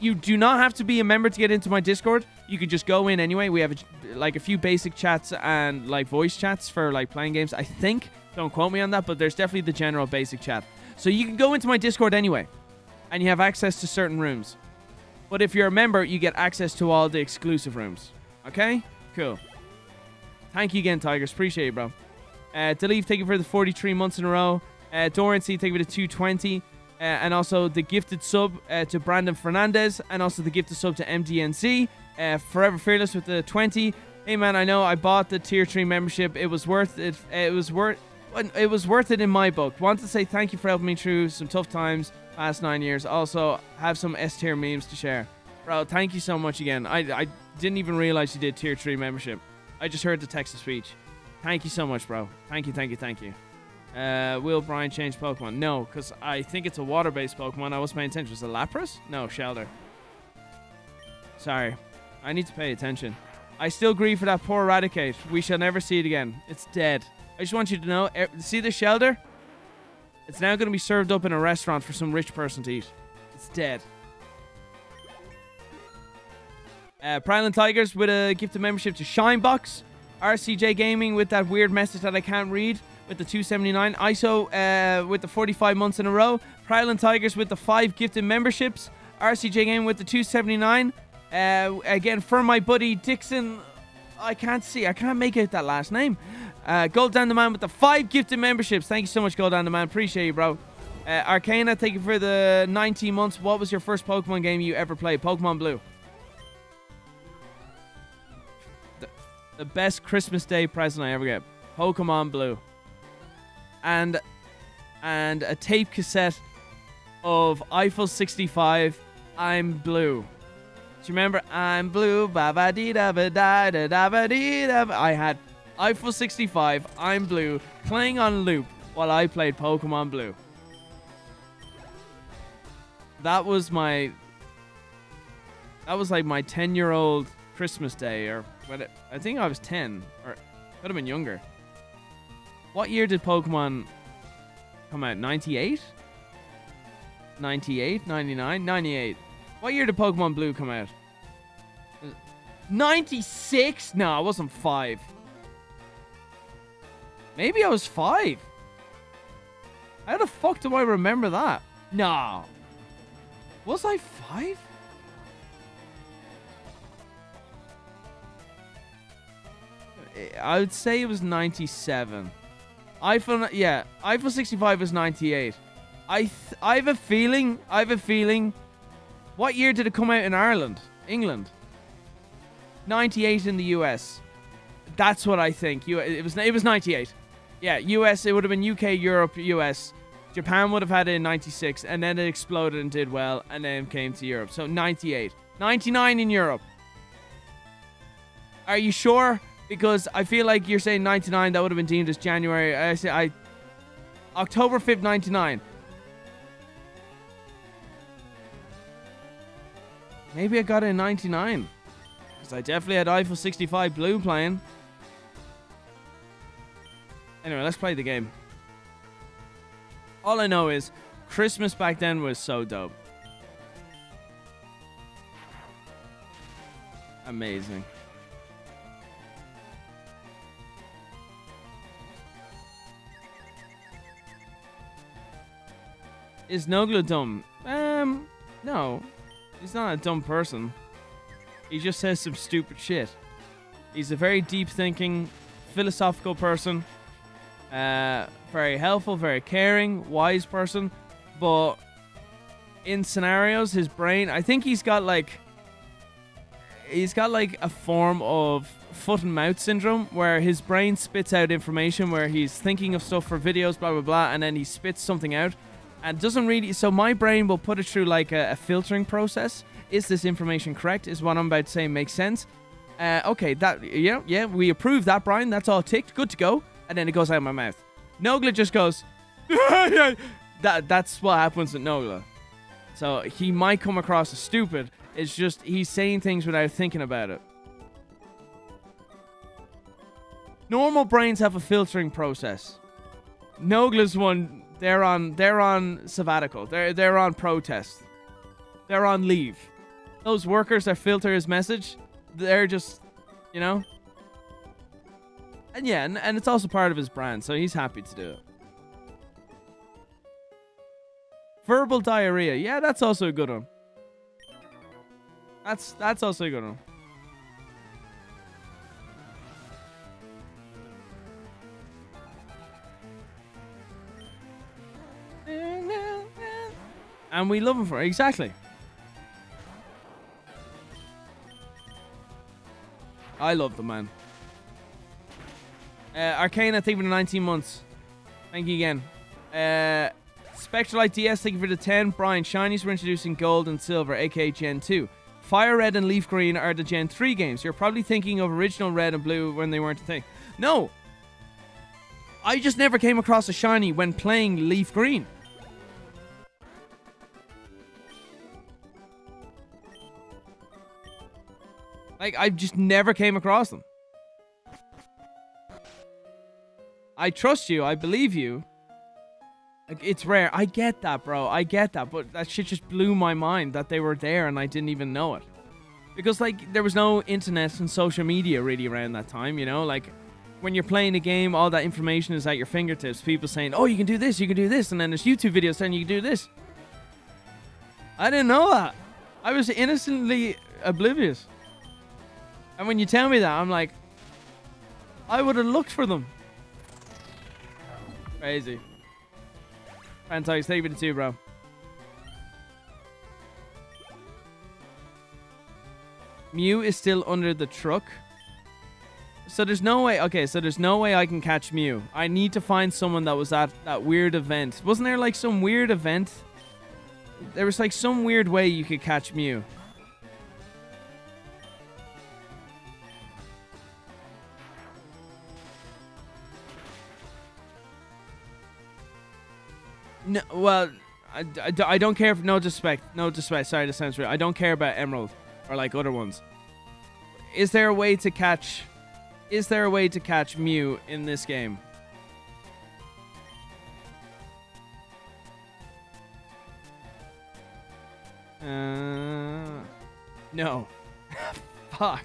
You do not have to be a member to get into my Discord. You could just go in anyway. We have a, like a few basic chats and like voice chats for like playing games. I think. Don't quote me on that, but there's definitely the general basic chat. So you can go into my Discord anyway, and you have access to certain rooms. But if you're a member, you get access to all the exclusive rooms. Okay? Cool. Thank you again, Tigers. Appreciate it, bro. Uh, thank you for the 43 months in a row. Uh, thank you for the 220. Uh, and also the gifted sub uh, to Brandon Fernandez. And also the gifted sub to MDNC. Uh, Forever Fearless with the 20. Hey, man, I know I bought the tier 3 membership. It was worth it. It was worth... It was worth it in my book. Want to say thank you for helping me through some tough times past nine years. Also, have some S tier memes to share. Bro, thank you so much again. I, I didn't even realize you did tier 3 membership. I just heard the text to speech. Thank you so much, bro. Thank you, thank you, thank you. Uh, will Brian change Pokemon? No, because I think it's a water-based Pokemon. I was paying attention. Was it Lapras? No, Shellder. Sorry. I need to pay attention. I still grieve for that poor Raticate. We shall never see it again. It's dead. I just want you to know. eh, See the Shellder? It's now going to be served up in a restaurant for some rich person to eat. It's dead. Uh, Prowling Tigers with a gift of membership to Shinebox. RCJ Gaming with that weird message that I can't read with the 279. ISO uh, with the 45 months in a row. Prowling Tigers with the 5 gifted memberships. RCJ Gaming with the 279. Uh, again, for my buddy Dixon. I can't see. I can't make out that last name. Uh, Gold Down the Man with the 5 gifted memberships. Thank you so much, Gold Down the Man. Appreciate you, bro. Uh, Arcana, thank you for the 19 months. What was your first Pokemon game you ever played? Pokemon Blue. The, best Christmas Day present I ever get. Pokemon Blue. And and a tape cassette of Eiffel 65. I'm blue. Do you remember? I'm blue. Ba ba dee da ba da da da ba dee da. I had Eiffel 65. I'm blue playing on loop while I played Pokemon Blue. That was my. That was like my 10 year old Christmas day, or what? It, I think I was 10, or could have been younger. What year did Pokemon come out? 98? 98? 99? 98. What year did Pokemon Blue come out? 96? No, I wasn't five. Maybe I was five. How the fuck do I remember that? No. Was I five? I would say it was 97. iPhone, yeah, Eiffel 65 was 98. I, I have a feeling, I have a feeling. What year did it come out in Ireland? England? 98 in the US. That's what I think. You, it was, it was 98. Yeah, US, it would have been UK, Europe, US. Japan would have had it in 96, and then it exploded and did well, and then came to Europe. So 98. 99 in Europe. Are you sure? Because I feel like you're saying 99, that would have been deemed as January. I say I. October 5th, 99. Maybe I got it in 99. Because I definitely had Eiffel 65 Blue playing. Anyway, let's play the game. All I know is Christmas back then was so dope. Amazing. Is Nogla dumb? Um, no. He's not a dumb person. He just says some stupid shit. He's a very deep thinking, philosophical person. Uh, very helpful, very caring, wise person. But in scenarios, his brain, I think he's got like. He's got like a form of foot and mouth syndrome where his brain spits out information where he's thinking of stuff for videos, blah, blah, blah, and then he spits something out. And doesn't really. So my brain will put it through like a, a filtering process. Is this information correct? Is what I'm about to say make sense? Uh, okay, that yeah, yeah, we approve that, Brian. That's all ticked, good to go. And then it goes out of my mouth. Nogla just goes. that that's what happens with Nogla. So he might come across as stupid. It's just he's saying things without thinking about it. Normal brains have a filtering process. Nogla's one, they're on they're on sabbatical. They're they're on protest. They're on leave. Those workers that filter his message, they're just, you know. And yeah, and, and it's also part of his brand, so he's happy to do it. Verbal diarrhea. Yeah, that's also a good one. That's that's also a good one. And we love him for it. Exactly. I love the man. Uh, Arcana, thank you for the 19 months. Thank you again. Uh, Spectralite DS, thank you for the 10. Brian, Shinies were introducing Gold and Silver, aka Gen 2. Fire Red and Leaf Green are the Gen 3 games. You're probably thinking of original Red and Blue when they weren't a thing. No! I just never came across a Shiny when playing Leaf Green. Like, I just never came across them. I trust you. I believe you. Like, it's rare. I get that, bro. I get that. But that shit just blew my mind that they were there and I didn't even know it. Because, like, there was no internet and social media really around that time, you know? Like, when you're playing a game, all that information is at your fingertips. People saying, oh, you can do this, you can do this. And then there's YouTube videos saying you can do this. I didn't know that. I was innocently oblivious. And when you tell me that, I'm like, I would have looked for them. Crazy. Fantastic. Thank you for the two, bro. Mew is still under the truck. So there's no way. Okay, so there's no way I can catch Mew. I need to find someone that was at that weird event. Wasn't there like some weird event? There was like some weird way you could catch Mew. No, well, I, I, I don't care. If, no disrespect. No disrespect. Sorry to censor. I don't care about Emerald or like other ones. Is there a way to catch? Is there a way to catch Mew in this game? Uh, no. Fuck.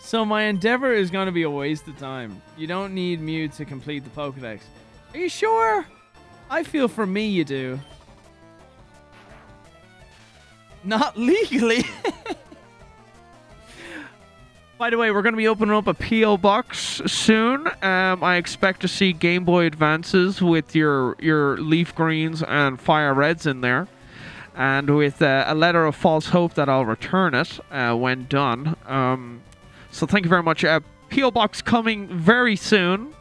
So my endeavor is going to be a waste of time. You don't need Mew to complete the Pokedex. Are you sure? I feel for me you do. Not legally. By the way, we're going to be opening up a PO box soon. Um, I expect to see Game Boy Advances with your your leaf greens and fire reds in there, and with uh, a letter of false hope that I'll return it uh, when done. Um, so thank you very much. Uh, PO box coming very soon,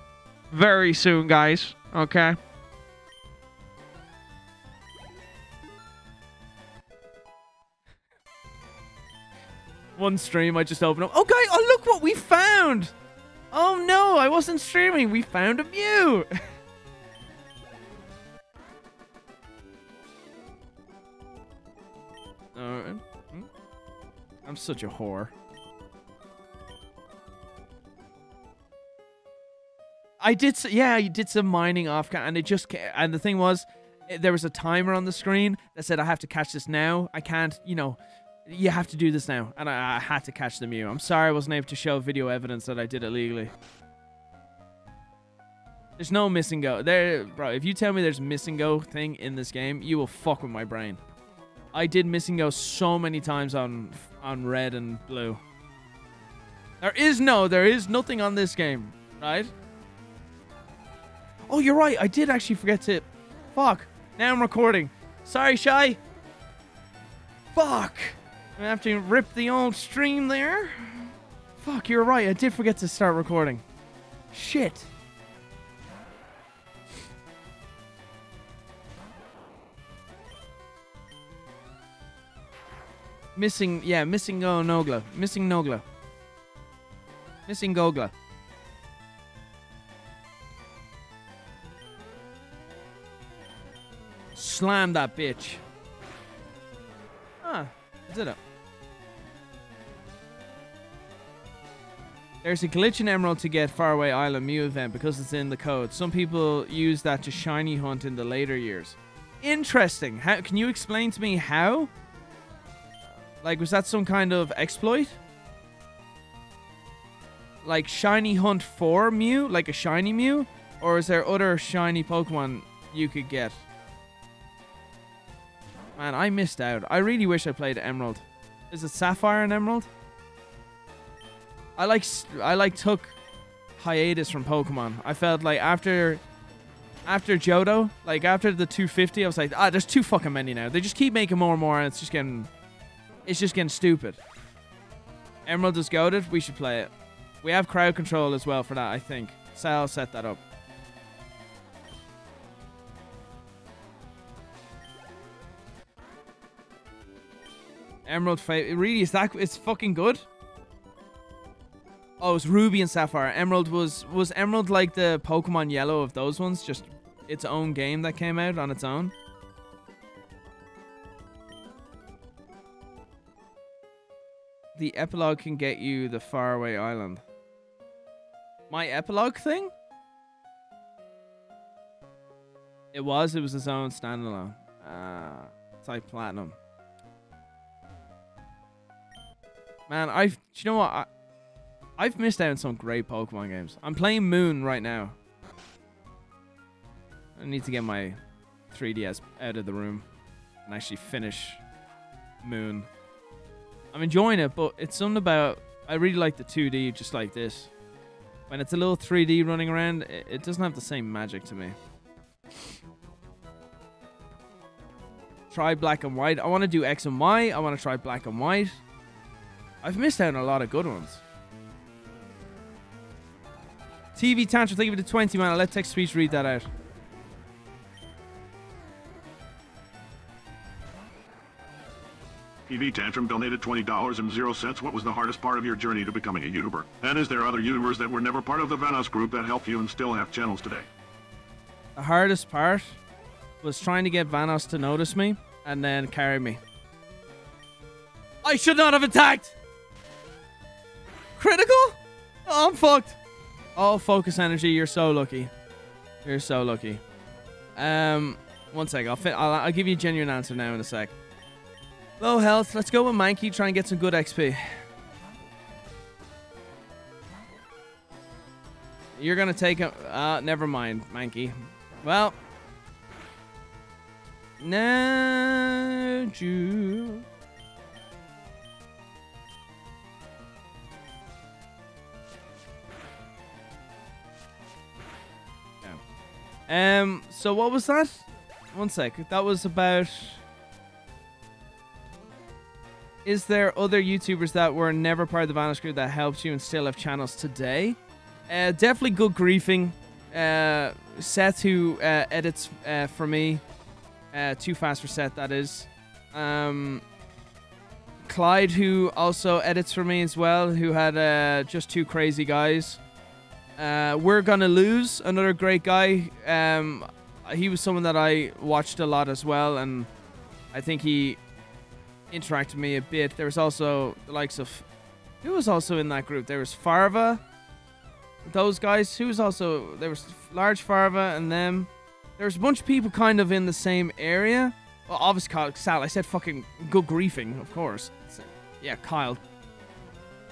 very soon, guys. Okay. One stream, I just opened up. Okay, oh look what we found! Oh no, I wasn't streaming. We found a Mew. Alright. I'm such a whore. I did, yeah, I did some mining off, and it just, and the thing was, eh, there was a timer on the screen that said I have to catch this now. I can't, you know, you have to do this now. And I, I, had to catch the Mew. I'm sorry I wasn't able to show video evidence that I did it legally. There's no MissingNo. There, bro, if you tell me there's MissingNo thing in this game, you will fuck with my brain. I did MissingNo so many times on on red and blue. There is no, there is nothing on this game, right? Oh, you're right. I did actually forget to... Fuck. Now I'm recording. Sorry, Shy. Fuck. I have to rip the old stream there. Fuck, you're right. I did forget to start recording. Shit. Missing, yeah, missing Go Nogla. Missing Nogla. Missing Gogla. Slam that bitch. Ah, did it. There's a glitch in Emerald to get Faraway Island Mew event because it's in the code. Some people use that to shiny hunt in the later years. Interesting. How can you explain to me how? Like was that some kind of exploit? Like shiny hunt for Mew, like a shiny Mew, or is there other shiny Pokemon you could get? Man, I missed out. I really wish I played Emerald. Is it Sapphire and Emerald? I like I like took hiatus from Pokemon. I felt like after after Johto, like after the 250, I was like, ah, there's too fucking many now. They just keep making more and more, and it's just getting it's just getting stupid. Emerald is goaded. We should play it. We have crowd control as well for that, I think. Sal set that up. Emerald It really is that it's fucking good. Oh, it's Ruby and Sapphire. Emerald was was Emerald like the Pokemon Yellow of those ones, just its own game that came out on its own. The epilogue can get you the faraway island. My epilogue thing? It was. It was its own standalone. Uh, like platinum. Man, I've. Do you know what? I, I've missed out on some great Pokemon games. I'm playing Moon right now. I need to get my 3DS out of the room and actually finish Moon. I'm enjoying it, but it's something about I really like the 2D just like this. When it's a little 3D running around, it, doesn't have the same magic to me. Try black and white. I want to do X and Y. I want to try black and white. I've missed out on a lot of good ones. TV Tantrum, thank you for the 20, man. I'll let text speech read that out. TV Tantrum donated $20 and 0 cents. What was the hardest part of your journey to becoming a YouTuber? And is there other YouTubers that were never part of the Vanoss group that helped you and still have channels today? The hardest part was trying to get Vanoss to notice me and then carry me. I should not have attacked! Critical? Oh, I'm fucked. Oh, focus energy. You're so lucky. You're so lucky. Um, one sec. I'll, fit, I'll, I'll give you a genuine answer now in a sec. Low health. Let's go with Mankey. Try and get some good XP. You're gonna take him. Uh, never mind, Mankey. Well. No, Jew. Um, so what was that? One sec. That was about... Is there other YouTubers that were never part of the Vanoss group that helped you and still have channels today? Uh, definitely good griefing. Uh, Seth, who uh, edits uh, for me. Uh, too fast for Seth, that is. Um, Clyde, who also edits for me as well, who had uh, just two crazy guys. Uh, we're gonna lose another great guy. Um, he was someone that I watched a lot as well, and I think he interacted me a bit. There was also the likes of who was also in that group. There was Farva, those guys. Who was also there was large Farva and them. There was a bunch of people kind of in the same area. Well, obviously Kyle, Sal. I said fucking good griefing, of course. Yeah, Kyle.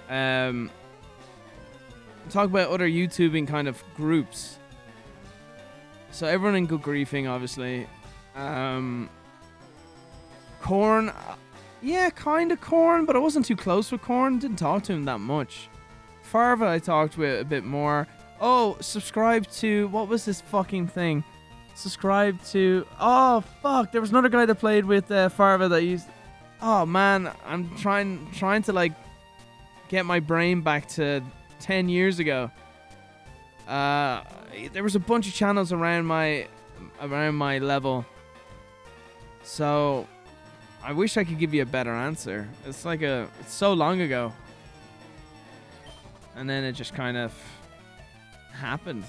Um, talk about other YouTubing kind of groups. So everyone in Good Griefing, obviously. Um, Corn, uh, yeah, kind of Corn, but I wasn't too close with Corn. Didn't talk to him that much. Farva, I talked with a bit more. Oh, subscribe to what was this fucking thing? Subscribe to. Oh fuck! There was another guy that played with uh, Farva that used. Oh man, I'm trying trying to like get my brain back to 10 years ago. Uh, there was a bunch of channels around my around my level. So I wish I could give you a better answer. It's like a it's so long ago. And then it just kind of happened.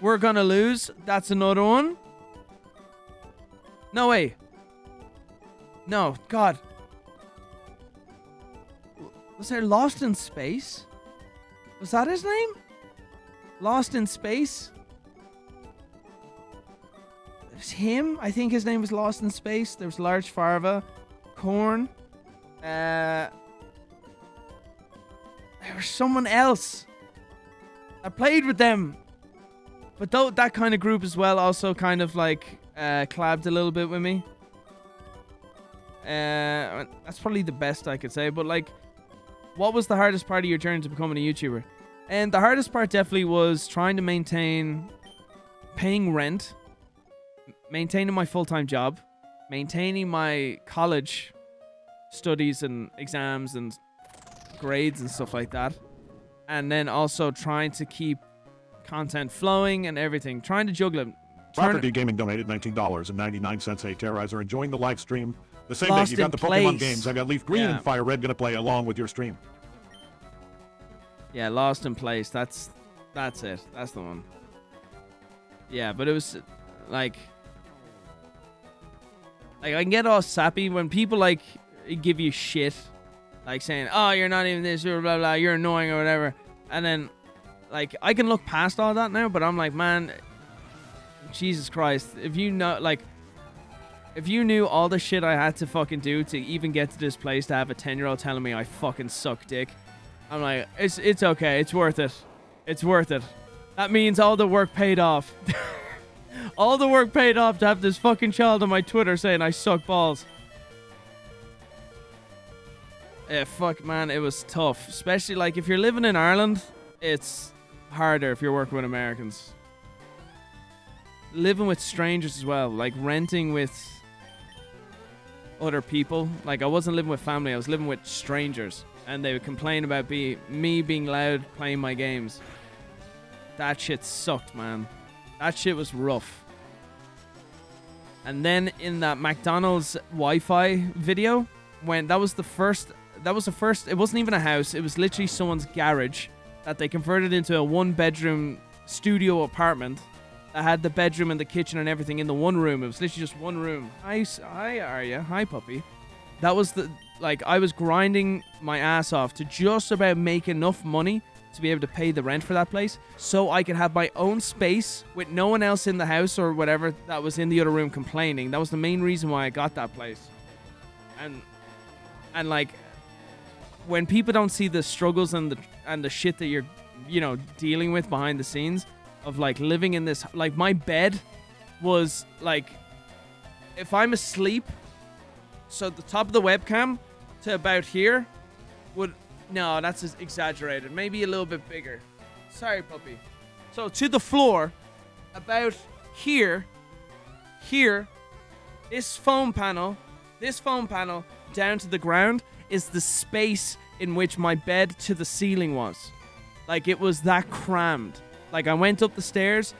We're gonna lose. That's another one. No way. No, God. Was there Lost in Space? Was that his name? Lost in Space? It was him. I think his name was Lost in Space. There was Large Farva, Corn. Uh, there was someone else. I played with them. But though that kind of group as well also kind of like uh, a little bit with me. Uh, that's probably the best I could say. But like, what was the hardest part of your journey to becoming a YouTuber? And the hardest part definitely was trying to maintain paying rent, maintaining my full time job, maintaining my college studies and exams and grades and stuff like that. And then also trying to keep content flowing and everything, trying to juggle it. Property Gaming donated $19.99. Hey, Terroriser, enjoying the live stream. The same Lost day you got the Place. Pokemon games. I got Leaf Green Yeah. and Fire Red gonna play along with your stream. Yeah, Lost in Place. That's that's it. That's the one. Yeah, but it was like like I can get all sappy when people like give you shit, like saying, "Oh, you're not even this," or blah blah, you're annoying or whatever, and then like I can look past all that now, but I'm like, man, Jesus Christ, if you know, like. If you knew all the shit I had to fucking do to even get to this place to have a 10 year old telling me I fucking suck dick, I'm like, it's it's okay, it's worth it. It's worth it. That means all the work paid off. all the work paid off to have this fucking child on my Twitter saying I suck balls. Yeah, fuck man, it was tough. Especially like if you're living in Ireland, it's harder if you're working with Americans. Living with strangers as well, like renting with other people. Like I wasn't living with family, I was living with strangers, and they would complain about be me being loud playing my games. That shit sucked, man. That shit was rough. And then in that McDonald's Wi-Fi video, when that was the first, that was the first. It wasn't even a house. It was literally someone's garage that they converted into a one-bedroom studio apartment that had the bedroom and the kitchen and everything in the one room. It was literally just one room. Hi, hi, Arya. Hi, puppy. That was the like I was grinding my ass off to just about make enough money to be able to pay the rent for that place, so I could have my own space with no one else in the house or whatever that was in the other room complaining. That was the main reason why I got that place. And and like when people don't see the struggles and the and the shit that you're you know dealing with behind the scenes of like living in this like my bed was like if I'm asleep so the top of the webcam to about here would no that's exaggerated maybe a little bit bigger. Sorry puppy. So to the floor about here here this foam panel this foam panel down to the ground is the space in which my bed to the ceiling was. Like it was that crammed like i went up the stairs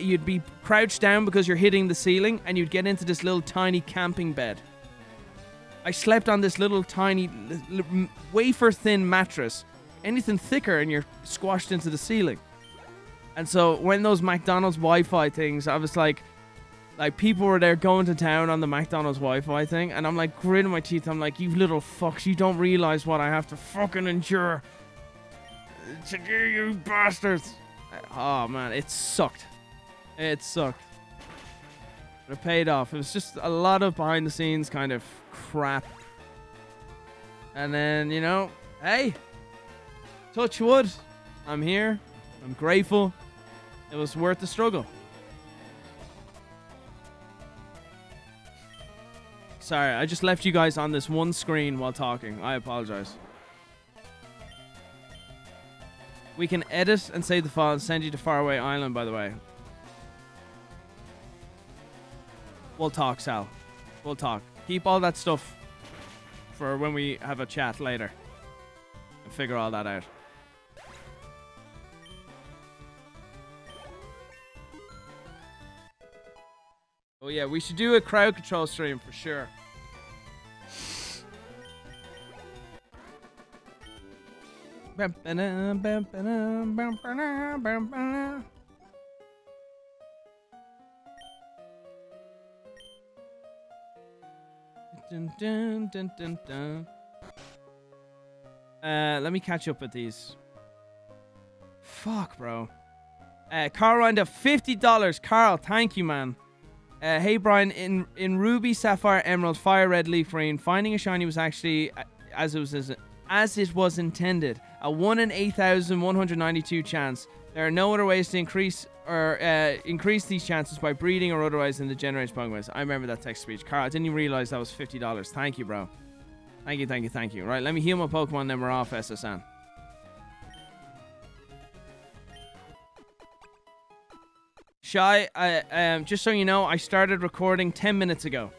you'd be crouched down because you're hitting the ceiling and you'd get into this little tiny camping bed I slept on this little tiny, wafer thin mattress. Anything thicker, and you're squashed into the ceiling. And so when those McDonald's Wi-Fi things, I was like, like people were there going to town on the McDonald's Wi-Fi thing, and I'm like gritting my teeth. I'm like, you little fucks, you don't realize what I have to fucking endure. To you, you bastards. Oh man, it sucked. It sucked. But it paid off. It was just a lot of behind the scenes kind of crap. And then, you know, hey, touch wood. I'm here. I'm grateful. It was worth the struggle. Sorry, I just left you guys on this one screen while talking. I apologize. We can edit and save the file and send you to Faraway Island, by the way. We'll talk, Sal. We'll talk. Keep all that stuff for when we have a chat later. And figure all that out. Oh yeah, we should do a crowd control stream for sure. Uh, let me catch up with these. Fuck, bro. Uh, Carl Rinda, fifty dollars. Carl, thank you, man. Uh, hey Brian, in in Ruby, Sapphire, Emerald, Fire Red, Leaf Green, finding a shiny was actually uh, as it was as, as it was intended. A one in eight thousand one hundred ninety-two chance. There are no other ways to increase or uh, increase these chances by breeding or otherwise in the generated Pokemon. I remember that text speech. Carl, I didn't even realize that was fifty dollars. Thank you, bro. Thank you, thank you, thank you. Right, let me heal my Pokemon, then we're off S.S. Anne. Shy, I, um, just so you know, I started recording 10 minutes ago.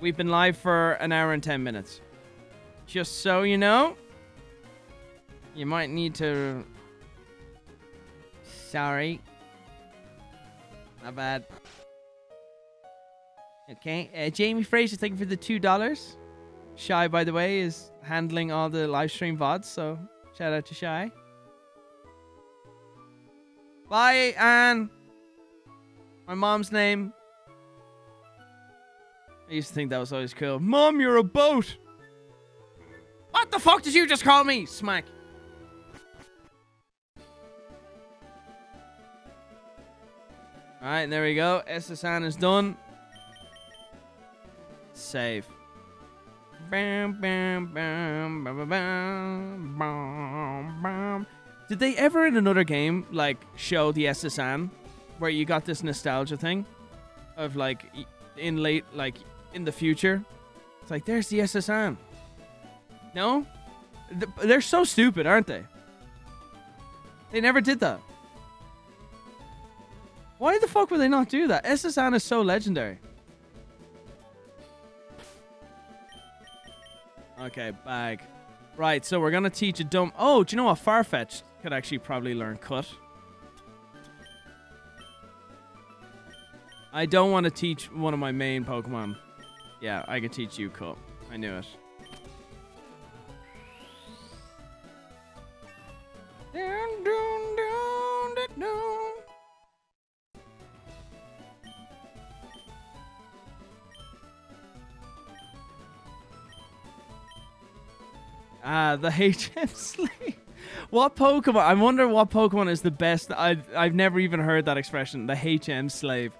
We've been live for an hour and 10 minutes. Just so you know, you might need to. Sorry. Not bad. Okay, uh, Jamie Fraser, thank you for the $2. Shy, by the way, is handling all the live stream VODs, so shout out to Shy. Bye, Anne. My mom's name. I used to think that was always cool. Mom, you're a boat. What the fuck did you just call me? Smack. Alright, there we go. S.S. Anne is done. Save. Bam, bam, bam, bam, bam, bam. Did they ever in another game like show the S.S. Anne where you got this nostalgia thing of like in late like in the future? It's like there's the S.S. Anne. No, they're so stupid, aren't they? They never did that. Why the fuck would they not do that? S.S. Anne is so legendary. Okay, bag. Right, so we're gonna teach a dumb. Oh, do you know what? Farfetch'd could actually probably learn cut. I don't want to teach one of my main Pokemon. Yeah, I could teach you cut. I knew it. Ah, the HM Slave. What Pokemon? I wonder what Pokemon is the best. I I've never even heard that expression. The HM Slave.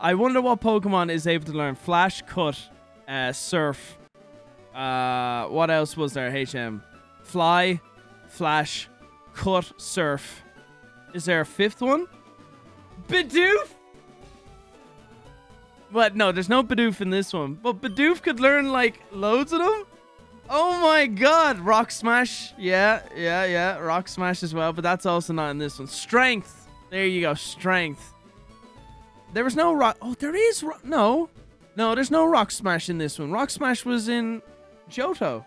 I wonder what Pokemon is able to learn Flash, Cut, uh, Surf. Uh, what else was there? HM, Fly, Flash, Cut, Surf. Is there a fifth one? Bidoof. But no, there's no Bidoof in this one. But Bidoof could learn like loads of them. Oh my god, Rock Smash. Yeah, yeah, yeah. Rock Smash as well, but that's also not in this one. Strength. There you go, Strength. There was no Rock. Oh, there is. Ro- no. No, there's no Rock Smash in this one. Rock Smash was in Johto.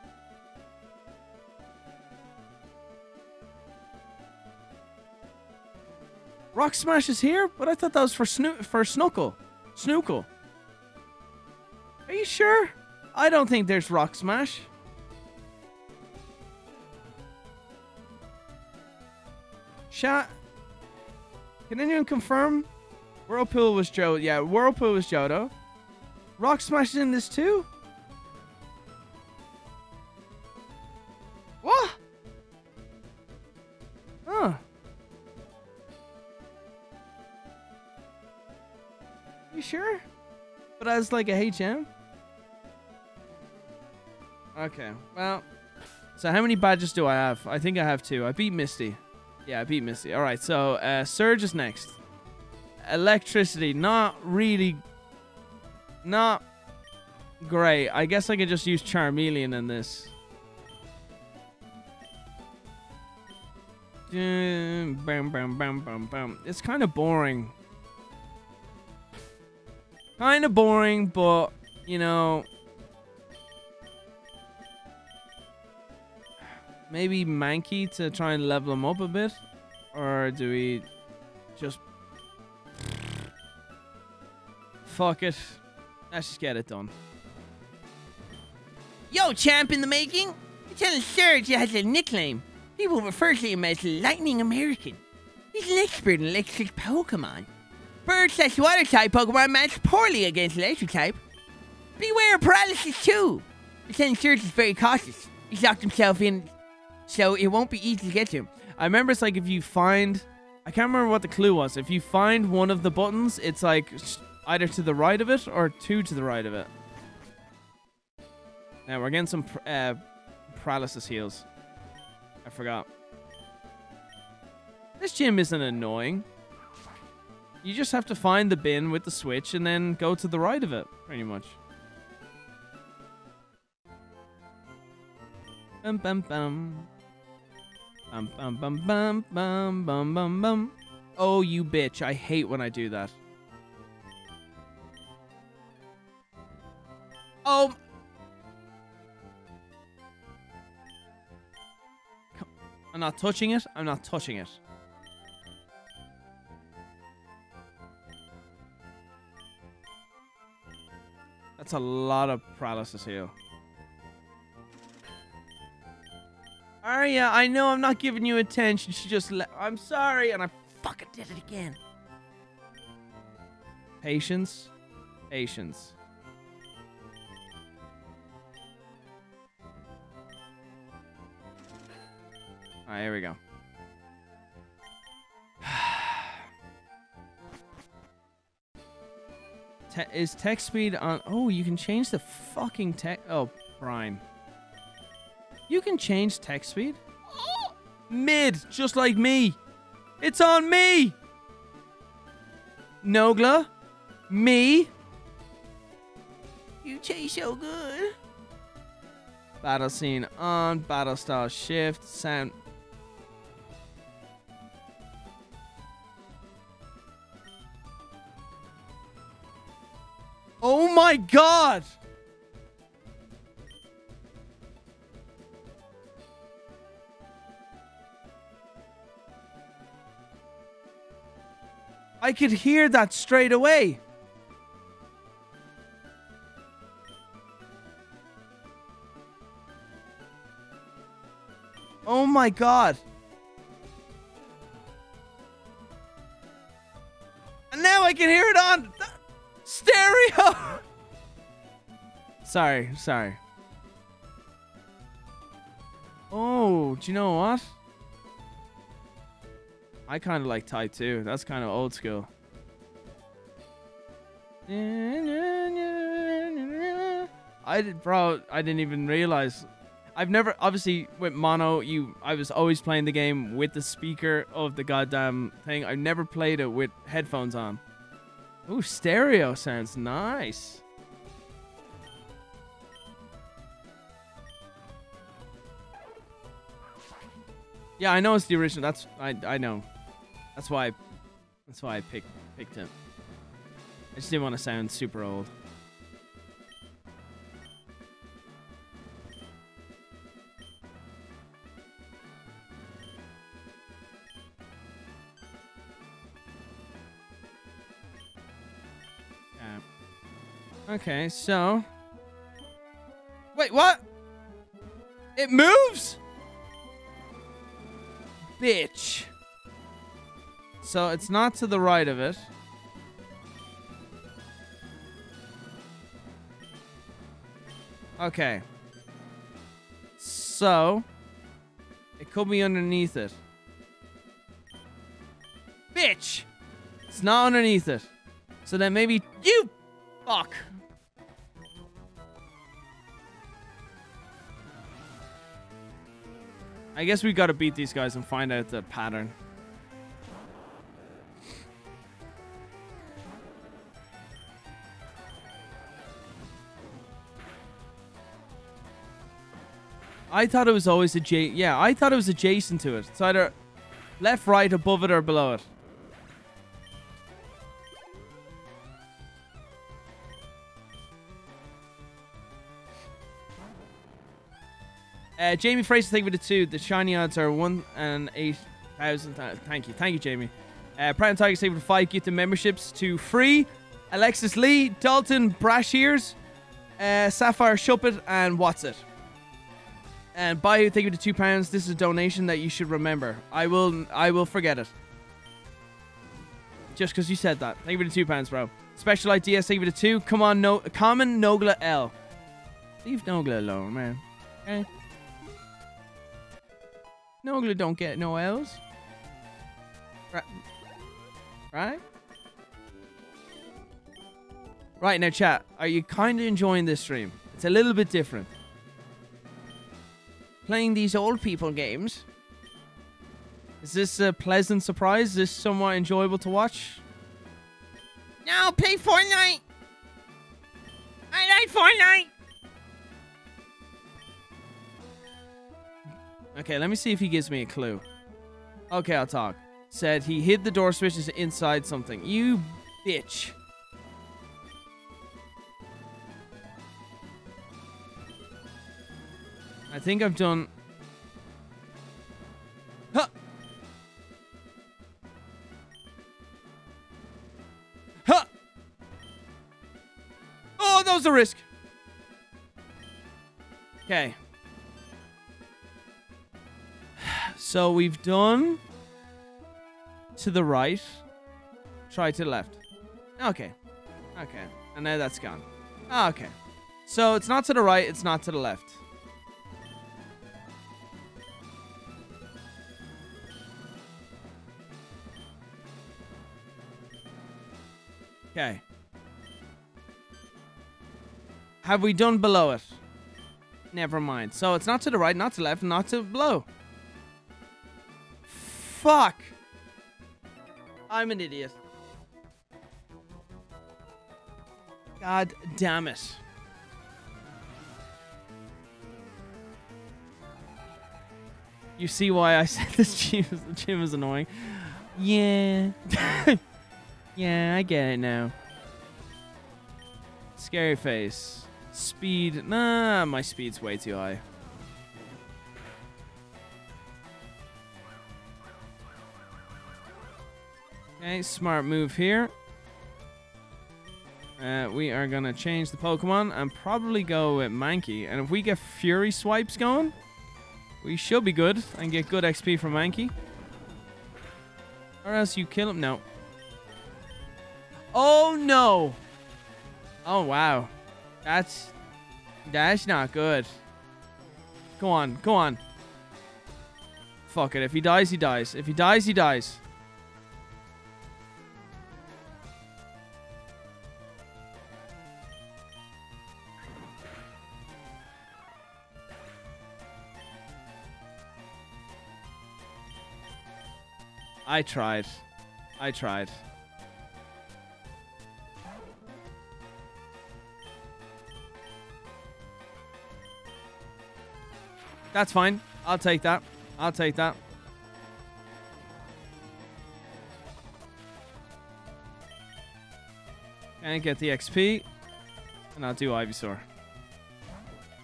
Rock Smash is here, but I thought that was for Snoo- for Snuckle. Snookle. Are you sure? I don't think there's Rock Smash. Chat. Can anyone confirm? Whirlpool was Joe. Yeah, Whirlpool was Johto. Rock Smash is in this too? What? Huh. You sure? But as like a HM? Okay, well. So how many badges do I have? I think I have two. I beat Misty. Yeah, I beat Misty. Alright, so uh, Surge is next. Electricity, not really. Not great. I guess I could just use Charmeleon in this. Bam, bam, bam, bam, bam. It's kind of boring. Kind of boring, but, you know. Maybe Mankey to try and level him up a bit? Or do we just Fuck it. Let's just get it done. Yo, champ in the making. Lieutenant Surge has a nickname. People refer to him as Lightning American. He's an expert in electric Pokemon. Bird slash water type Pokemon match poorly against electric type. Beware of paralysis too. Lieutenant Surge is very cautious. He's locked himself in, so it won't be easy to get to him. I remember it's like if you find. I can't remember what the clue was. If you find one of the buttons, it's like either to the right of it or two to the right of it. Now we're getting some uh, paralysis heals. I forgot. This gym isn't annoying. You just have to find the bin with the switch and then go to the right of it, pretty much. Bum bum bum. Bum bum bum bum bum bum bum bum. Oh, you bitch. I hate when I do that. Oh. I'm not touching it. I'm not touching it. That's a lot of paralysis heal. Arya, I know I'm not giving you attention. She just le- I'm sorry, and I fucking did it again. Patience. Patience. Alright, here we go. Te- is text speed on? Oh, you can change the fucking text. Oh, Brian. You can change text speed? Mid, just like me. It's on me. Nogla. Me. You chase so good. Battle scene on. Battle style shift. Sound. My god! I could hear that straight away. Oh my god. And now I can hear it on stereo. sorry, sorry. Oh, do you know what? I kind of like type 2. That's kind of old school. I did, bro. I didn't even realize. I've never, obviously, with mono, you. I was always playing the game with the speaker of the goddamn thing. I've never played it with headphones on. Ooh, stereo sounds nice. Yeah, I know it's the original. That's I I know. That's why. I, that's why I picked picked him. I just didn't want to sound super old. Yeah. Okay, so. Wait, what? It moves? Bitch. So it's not to the right of it. Okay. So it could be underneath it. Bitch! It's not underneath it. So then maybe you fuck. I guess we gotta beat these guys and find out the pattern. I thought it was always adjacent. Yeah, I thought it was adjacent to it. It's either left, right, above it, or below it. Uh, Jamie Fraser, thank you for the two. The shiny odds are one and eight thousand. Th- Thank you, thank you, Jamie. Uh, Proud Tiger, thank you for the five gifted memberships to free. Alexis Lee, Dalton Brashears, uh, Sapphire Shuppet, and What's It. And by thank you to two pounds. This is a donation that you should remember. I will I will forget it. Just because you said that. Thank you for the two pounds, bro. Special idea, thank you for the two. Come on, no common Nogla L. Leave Nogla alone, man. Okay. Nogla don't get no L's. Right. Right? Right, now chat. Are you kind of enjoying this stream? It's a little bit different. Playing these old people games. Is this a pleasant surprise? Is this somewhat enjoyable to watch? No, play Fortnite. I like Fortnite. Okay, let me see if he gives me a clue. Okay, I'll talk. Said he hid the door switches inside something. You bitch. I think I've done. Huh. Huh. Oh, that was a risk. Okay. So we've done to the right, try to left. Okay. Okay. And now that's gone. Ah, Okay. So it's not to the right, it's not to the left. Okay. Have we done below it? Never mind. So it's not to the right, not to left, not to below. Fuck. I'm an idiot. God damn it. You see why I said this gym is, the gym is annoying? Yeah. yeah, I get it now. Scary face. Speed. Nah, my speed's way too high. Okay, smart move here. Uh, we are gonna change the Pokemon and probably go with Mankey. And if we get Fury swipes going, we should be good and get good XP from Mankey. Or else you kill him. No. Oh no. Oh wow. That's that's not good. Go on, go on. Fuck it. If he dies, he dies. If he dies, he dies. I tried. I tried. That's fine. I'll take that. I'll take that. And get the XP. And I'll do Ivysaur.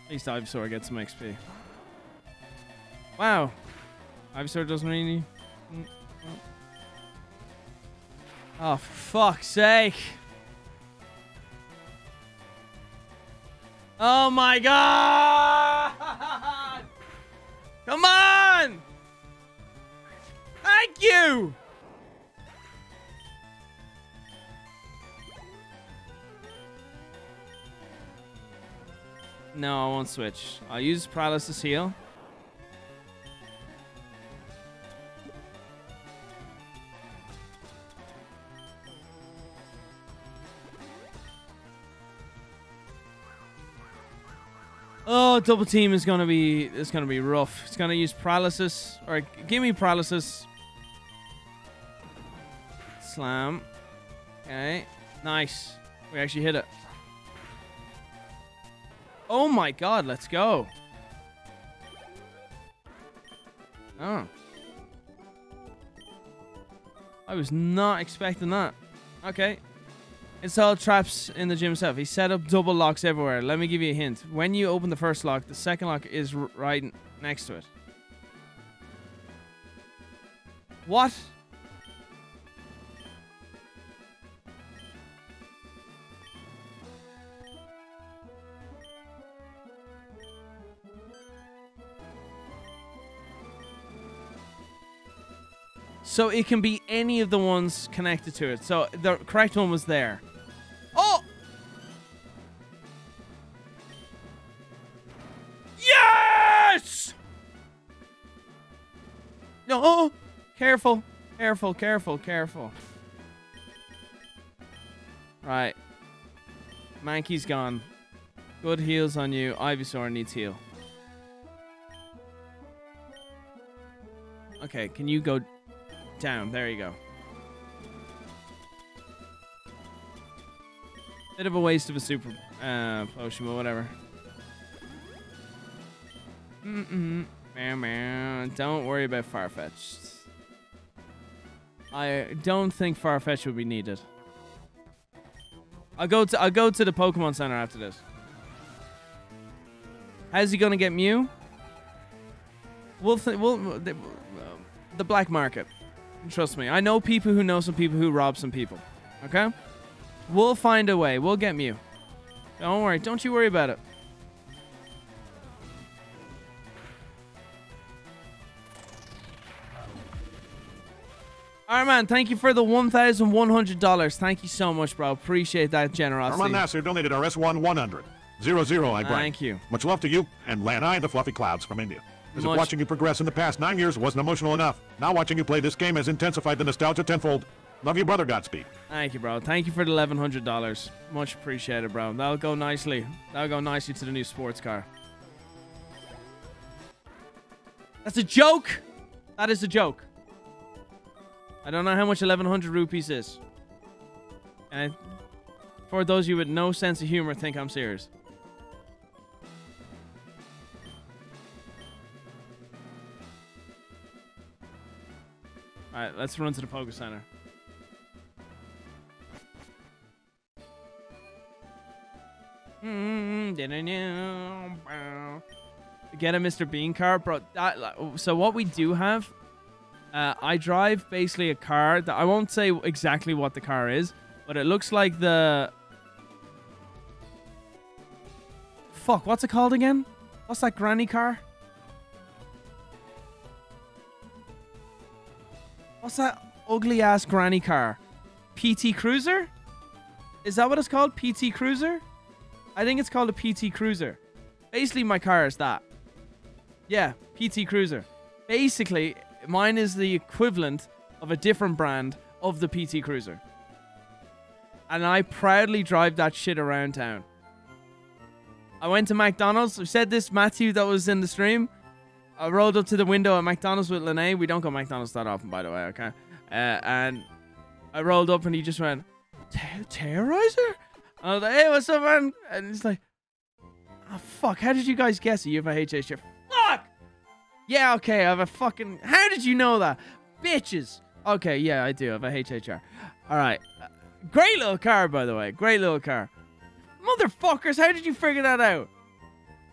At least Ivysaur gets some XP. Wow. Ivysaur doesn't really... Oh, for fuck's sake. Oh my god! Come on! Thank you! No, I won't switch. I'll use Paralysis Heal. Double team is gonna be it's gonna be rough. It's gonna use paralysis. Or give me paralysis. Slam. Okay. Nice. We actually hit it. Oh my god, let's go. Oh. I was not expecting that. Okay. Install traps in the gym itself. He set up double locks everywhere. Let me give you a hint. When you open the first lock, the second lock is right next to it. What? So it can be any of the ones connected to it. So the correct one was there. Oh! Yes! No! Oh, careful, careful, careful, careful. Right. Mankey's gone. Good heals on you. Ivysaur needs heal. Okay, can you go down? There you go. Bit of a waste of a super uh, potion, but whatever. Mm-mm. Meow. Don't worry about Farfetch'd. I don't think Farfetch'd would be needed. I'll go to I'll go to the Pokemon Center after this. How's he gonna get Mew? We'll th- we'll the black market. Trust me, I know people who know some people who rob some people. Okay, we'll find a way. We'll get Mew. Don't worry. Don't you worry about it. All right, man. Thank you for the one thousand one hundred dollars. Thank you so much, bro. Appreciate that generosity. Armand Nasser donated our S1 100. Zero zero, I grant. Thank you. Much love to you and Lanai the Fluffy Clouds from India. As if watching you progress in the past nine years wasn't emotional enough, now watching you play this game has intensified the nostalgia tenfold. Love you, brother. Godspeed. Thank you, bro. Thank you for the eleven hundred dollars. Much appreciated, bro. That'll go nicely. That'll go nicely to the new sports car. That's a joke. That is a joke. I don't know how much eleven hundred rupees is. And for those of you with no sense of humor, think I'm serious. All right, let's run to the Poké Center. Get a Mr. Bean car, bro. That, so what we do have, uh, I drive basically a car that I won't say exactly what the car is, but it looks like the. Fuck, what's it called again? What's that granny car? What's that ugly ass granny car? PT Cruiser? Is that what it's called? PT Cruiser? I think it's called a PT Cruiser. Basically, my car is that. Yeah, PT Cruiser. Basically, mine is the equivalent of a different brand of the PT Cruiser. And I proudly drive that shit around town. I went to McDonald's. I said this, Matthew, that was in the stream. I rolled up to the window at McDonald's with Lene. We don't go McDonald's that often, by the way, okay? Uh, and I rolled up and he just went, "Ter- Terroriser? I was like, hey, what's up, man? And he's like, oh, fuck, how did you guys guess it? You have a HHR. Fuck! Yeah, okay, I have a fucking. How did you know that? Bitches! Okay, yeah, I do I have a HHR. Alright. Uh, Great little car, by the way. Great little car. Motherfuckers, how did you figure that out?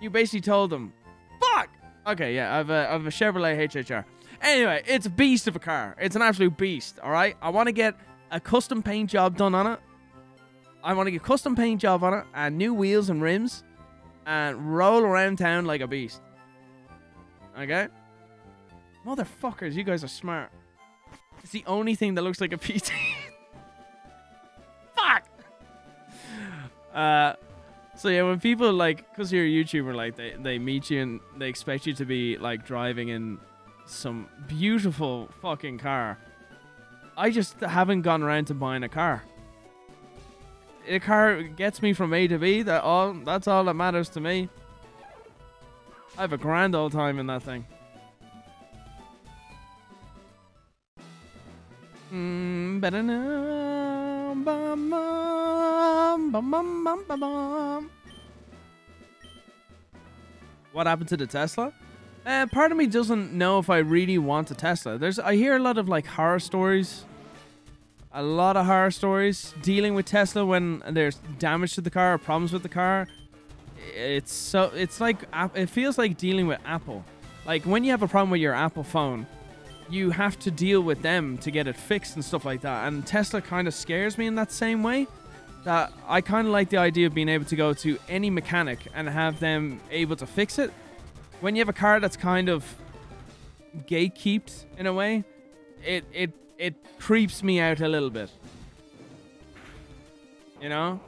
You basically told them, fuck! Okay, yeah, I have a, I have a Chevrolet HHR. Anyway, it's a beast of a car. It's an absolute beast, alright? I want to get a custom paint job done on it. I want to get a custom paint job on it and new wheels and rims and roll around town like a beast. Okay? Motherfuckers, you guys are smart. It's the only thing that looks like a PT. Fuck! Uh, so yeah, when people like, cause you're a YouTuber, like they, they meet you and they expect you to be like driving in some beautiful fucking car. I just haven't gone around to buying a car. A car gets me from A to B. That all. That's all that matters to me. I have a grand old time in that thing. Mm, ba-da-na, bum, bum, bum, bum, bum, bum. What happened to the Tesla? Uh, part of me doesn't know if I really want a Tesla. There's, I hear a lot of like horror stories, a lot of horror stories dealing with Tesla when there's damage to the car or problems with the car. It's so, it's like it feels like dealing with Apple. Like when you have a problem with your Apple phone, you have to deal with them to get it fixed and stuff like that. And Tesla kind of scares me in that same way. That I kind of like the idea of being able to go to any mechanic and have them able to fix it. When you have a car that's kind of gatekept in a way, it it it creeps me out a little bit. You know?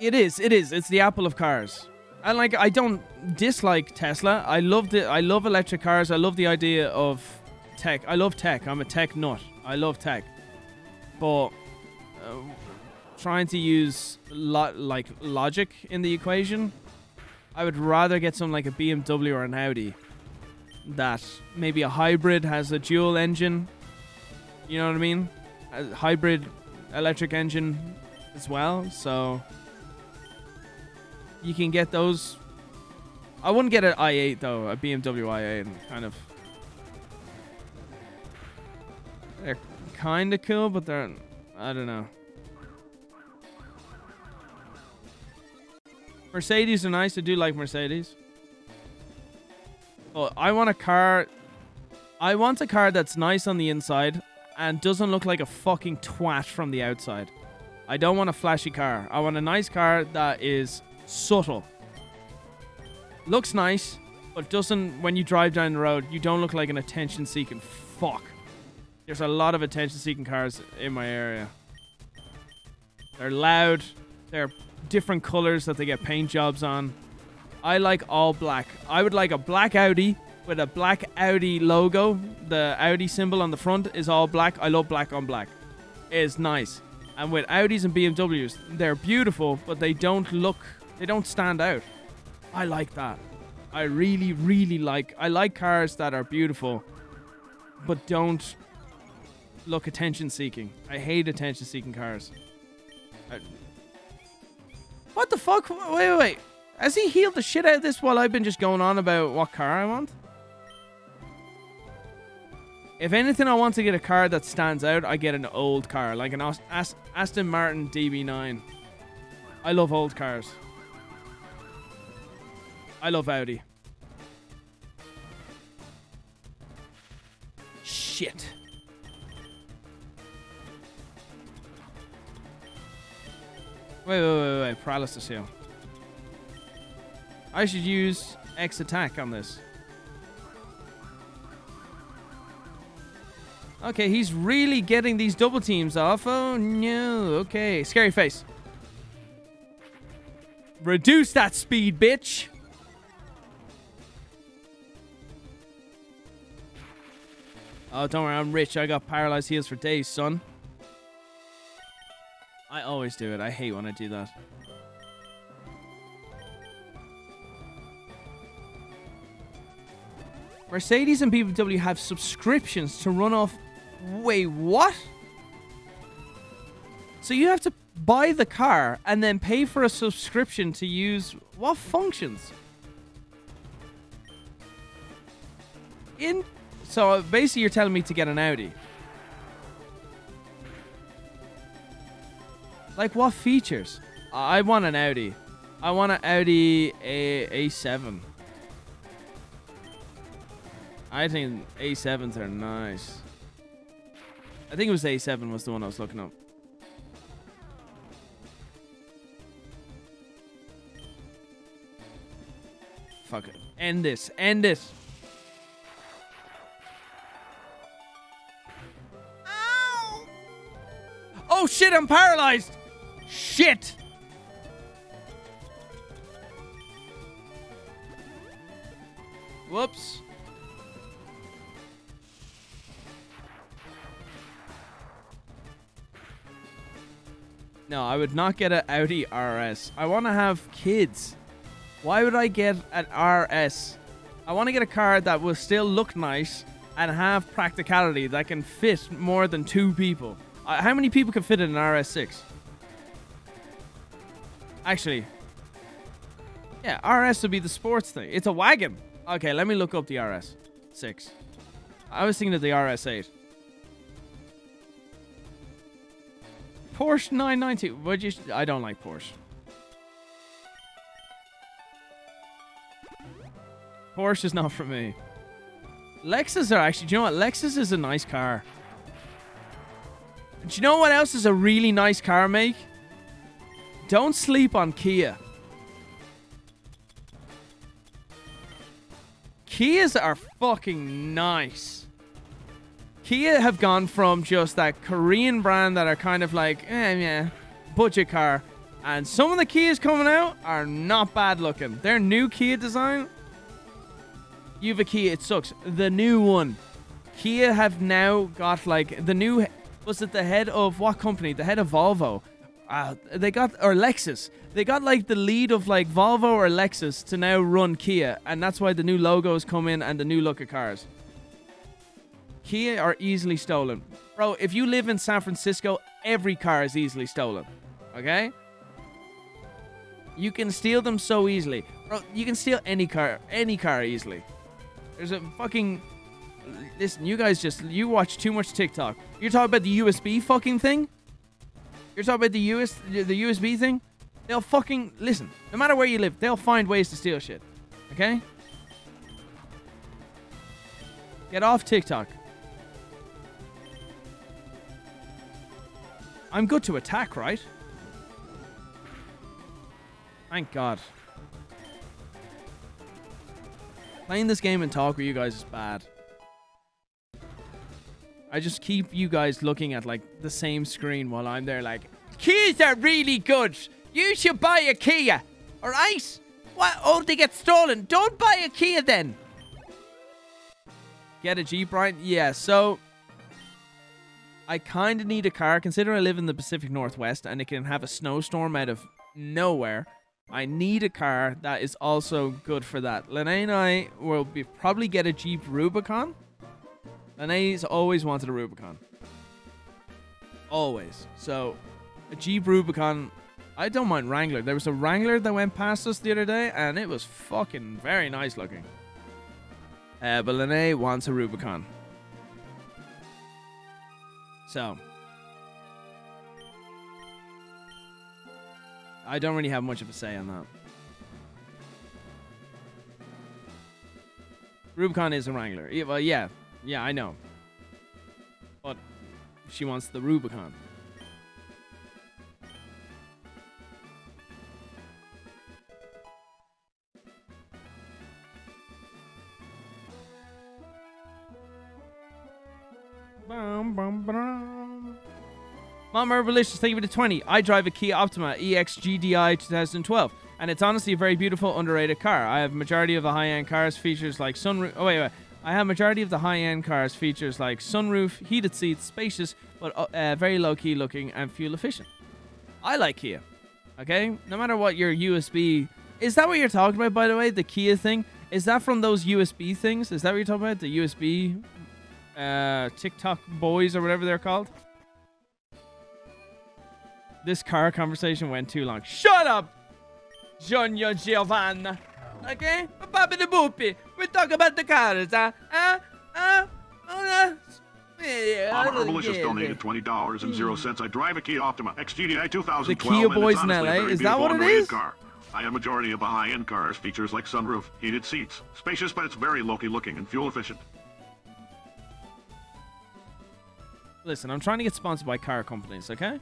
It is. It is. It's the apple of cars. And like I don't dislike Tesla. I love the I love electric cars. I love the idea of tech. I love tech. I'm a tech nut. I love tech. But uh, trying to use lo- like logic in the equation, I would rather get something like a BMW or an Audi that maybe a hybrid has a dual engine. You know what I mean? A hybrid electric engine as well. So you can get those. I wouldn't get an i8 though, a BMW i8, and kind of. They're kind of cool, but they're. I don't know. Mercedes are nice. I do like Mercedes. But I want a car. I want a car that's nice on the inside and doesn't look like a fucking twat from the outside. I don't want a flashy car. I want a nice car that is subtle. Looks nice, but doesn't, when you drive down the road, you don't look like an attention seeking fuck. There's a lot of attention seeking cars in my area. They're loud, they're different colors that they get paint jobs on. I like all black. I would like a black Audi with a black Audi logo. The Audi symbol on the front is all black. I love black on black. It is nice. And with Audis and BMWs, they're beautiful, but they don't look, they don't stand out. I like that. I really, really like, I like cars that are beautiful, but don't look attention seeking. I hate attention seeking cars. I- what the fuck? Wait, wait, wait. Has he healed the shit out of this while I've been just going on about what car I want? If anything, I want to get a car that stands out. I get an old car, like an Ast- Ast- Aston Martin DB9. I love old cars. I love Audi. Shit. Wait, wait, wait, wait. Paralysis heal. I should use X attack on this. Okay, he's really getting these double teams off. Oh no. Okay, scary face. Reduce that speed, bitch. Oh, don't worry, I'm rich. I got paralyzed heals for days, son. I always do it. I hate when I do that. Mercedes and BMW have subscriptions to run off. Wait, what? So you have to buy the car and then pay for a subscription to use what functions? In so basically, you're telling me to get an Audi. Like what features? I want an Audi. I want an Audi A A7. I think A7s are nice. I think it was A7 was the one I was looking up. Fuck it. End this. End it. Shit, I'm paralyzed! Shit! Whoops. No, I would not get an Audi RS. I want to have kids. Why would I get an RS? I want to get a car that will still look nice and have practicality that can fit more than two people. Uh, how many people can fit in an RS6? Actually, yeah, RS would be the sports thing. It's a wagon. Okay, let me look up the RS6. I was thinking of the RS8. Porsche 990. Would you? I don't like Porsche. Porsche is not for me. Lexus are actually. Do you know what? Lexus is a nice car. Do you know what else is a really nice car make? Don't sleep on Kia. Kias are fucking nice. Kia have gone from just that Korean brand that are kind of like, eh, yeah, budget car, and some of the Kias coming out are not bad looking. Their new Kia design, you have a Kia, it sucks. The new one, Kia have now got like the new. Was it the head of what company? The head of Volvo. Uh, they got or Lexus. They got like the lead of like Volvo or Lexus to now run Kia, and that's why the new logos come in and the new look of cars. Kia are easily stolen, bro. If you live in San Francisco, every car is easily stolen. Okay. You can steal them so easily, bro. You can steal any car, any car easily. There's a fucking. Listen, you guys just you watch too much TikTok. You're talking about the USB fucking thing. You're talking about the US the USB thing. They'll fucking listen. No matter where you live, they'll find ways to steal shit. Okay? Get off TikTok. I'm good to attack, right? Thank God. Playing this game and talk with you guys is bad. I just keep you guys looking at like the same screen while I'm there like keys are really good. You should buy a Kia. Alright? What oh they get stolen. Don't buy a Kia then. Get a Jeep, right? Yeah, so I kind of need a car. Consider I live in the Pacific Northwest and it can have a snowstorm out of nowhere. I need a car that is also good for that. Lene and I will be probably get a Jeep Rubicon. Lene's always wanted a Rubicon. Always. So, a Jeep Rubicon. I don't mind Wrangler. There was a Wrangler that went past us the other day, and it was fucking very nice looking. Uh, but Lene wants a Rubicon. So, I don't really have much of a say on that. Rubicon is a Wrangler. Yeah, well, yeah, yeah, I know. But she wants the Rubicon. Mom Herbalicious, thank you for the 20. I drive a Kia Optima EX GDI 2012, and it's honestly a very beautiful, underrated car. I have majority of the high-end cars features like sunroof. Oh wait, wait. I have majority of the high-end cars features like sunroof, heated seats, spacious, but uh, uh, very low-key looking and fuel efficient. I like Kia. Okay, no matter what your USB. Is that what you're talking about, by the way? The Kia thing? Is that from those USB things? Is that what you're talking about? The USB uh, TikTok boys or whatever they're called? This car conversation went too long. Shut up, Junior Giovanna. Okay? Bobby the Boopy. We talk about the cars, huh? Huh? Huh? Uh, yeah, Mama Herbalicious donated $20 and zero cents. I drive a Kia Optima EX GDI 2012. The Kia boys in LA? Is that what it is? Car. I have majority of the high-end cars features like sunroof, heated seats, spacious, but it's very low-key looking and fuel efficient. Listen, I'm trying to get sponsored by car companies, okay?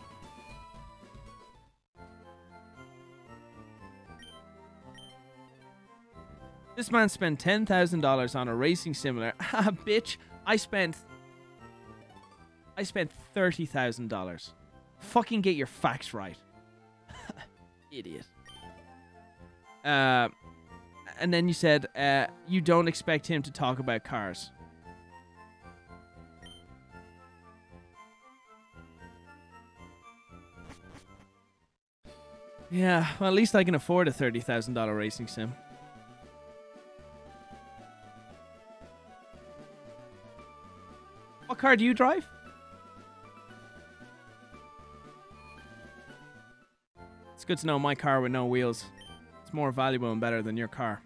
This man spent $10,000 on a racing simulator. Ah, bitch, I spent I spent $30,000. Fucking get your facts right. Idiot. Uh and then you said uh you don't expect him to talk about cars. Yeah, well, at least I can afford a $30,000 racing sim. Car do you drive? It's good to know my car with no wheels. It's more valuable and better than your car.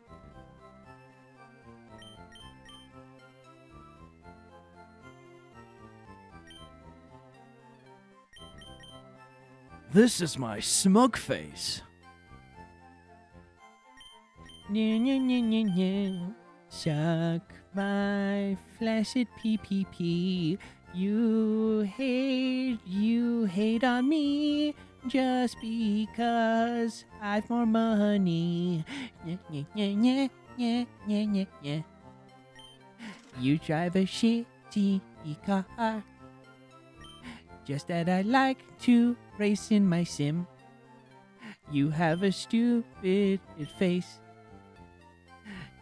This is my smug face. Suck my flaccid PPP. You hate, you hate on me just because I've more money. Nya, nya, nya, nya, nya, nya, nya. You drive a shitty car. Just that I like to race in my sim. You have a stupid face.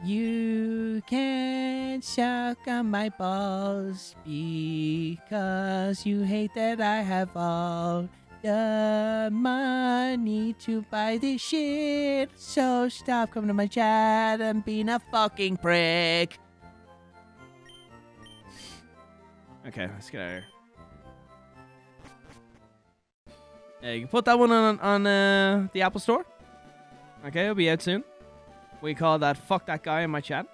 You can't suck on my balls because you hate that I have all the money to buy this shit. So stop coming to my chat and being a fucking prick. Okay, let's get out of here. Yeah, you can put that one on on uh, the Apple Store. Okay, it'll be out soon. We call that "fuck that guy" in my chat.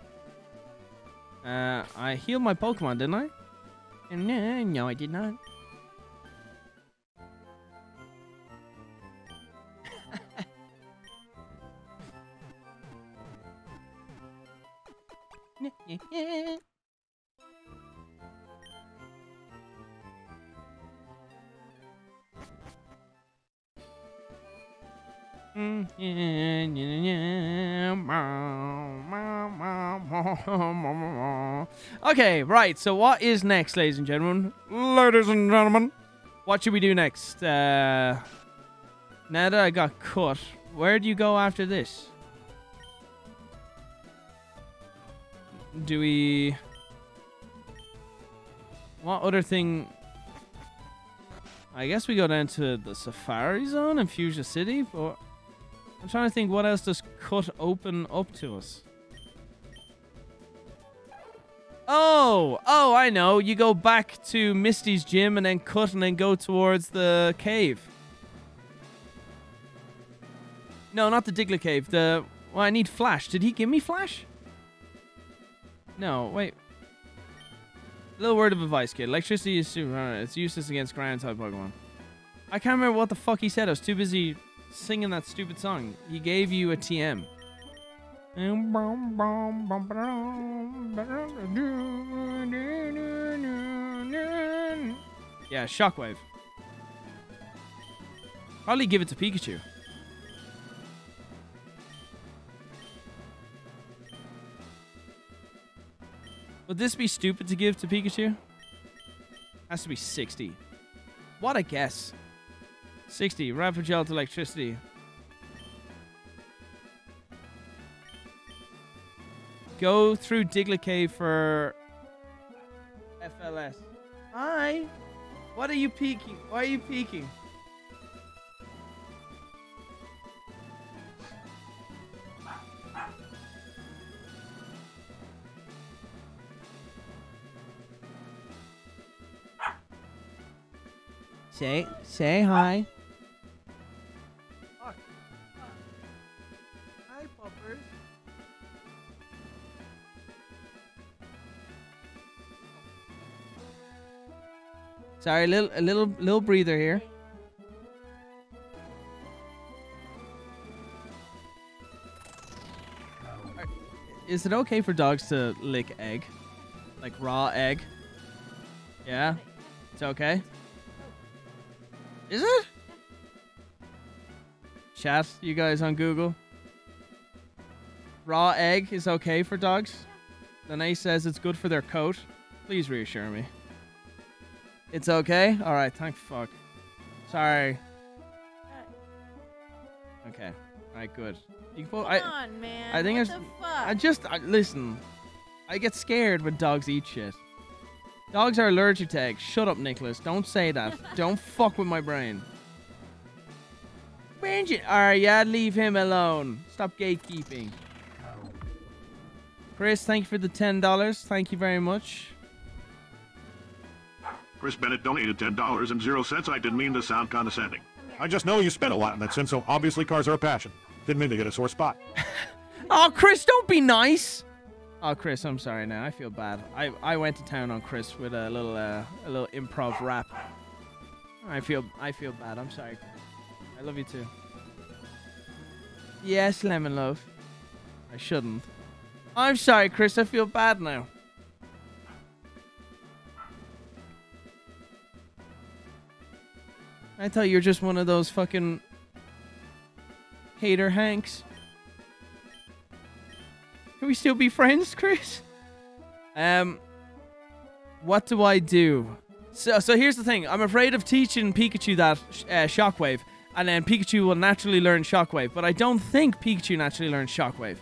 Uh, I healed my Pokemon, didn't I? No, no, I did not. Okay, right. So what is next, ladies and gentlemen? Ladies and gentlemen, what should we do next? Uh, now that I got cut, where do you go after this? Do we? What other thing? I guess we go down to the Safari Zone in Fuchsia City, but I'm trying to think what else does cut open up to us. Oh, oh, I know. You go back to Misty's gym and then cut and then go towards the cave. No, not the Diglett cave. The well, I need Flash. Did he give me Flash? No, wait. A Little word of advice, kid. Electricity is super. uh, It's useless against ground type Pokemon. I can't remember what the fuck he said. I was too busy singing that stupid song. He gave you a TM. Yeah, Shockwave. Probably give it to Pikachu. Would this be stupid to give to Pikachu? Has to be 60. What a guess. 60. Rapid gel to electricity. Go through Diglett Cave for FLS. Hi. What are you peeking? Why are you peeking? Say, say. Hi, Sorry, a little, a little, little breather here. Is it okay for dogs to lick egg, like raw egg? Yeah, it's okay. Is it? Chat, you guys on Google. Raw egg is okay for dogs. Danae says it's good for their coat. Please reassure me. It's okay? Alright, thank fuck. Sorry. Okay. Alright, good. You can Come I, on, man. I think what there's- the fuck? I just I, listen. I get scared when dogs eat shit. Dogs are allergic to eggs. Shut up, Nicholas. Don't say that. Don't fuck with my brain. Benji, alright, yeah, leave him alone. Stop gatekeeping. Chris, thank you for the ten dollars. Thank you very much. Chris Bennett donated $10 and zero cents. I didn't mean to sound condescending. I just know you spent a lot in that sin, so obviously cars are a passion. Didn't mean to get a sore spot. Oh, Chris, don't be nice. Oh, Chris, I'm sorry now. I feel bad. I, I went to town on Chris with a little uh, a little improv rap. I feel I feel bad. I'm sorry. I love you too. Yes, lemon love. I shouldn't. I'm sorry, Chris. I feel bad now. I thought you were just one of those fucking hater Hanks. Can we still be friends, Chris? Um, What do I do? So, so here's the thing. I'm afraid of teaching Pikachu that uh, Shockwave, and then Pikachu will naturally learn Shockwave. But I don't think Pikachu naturally learns Shockwave.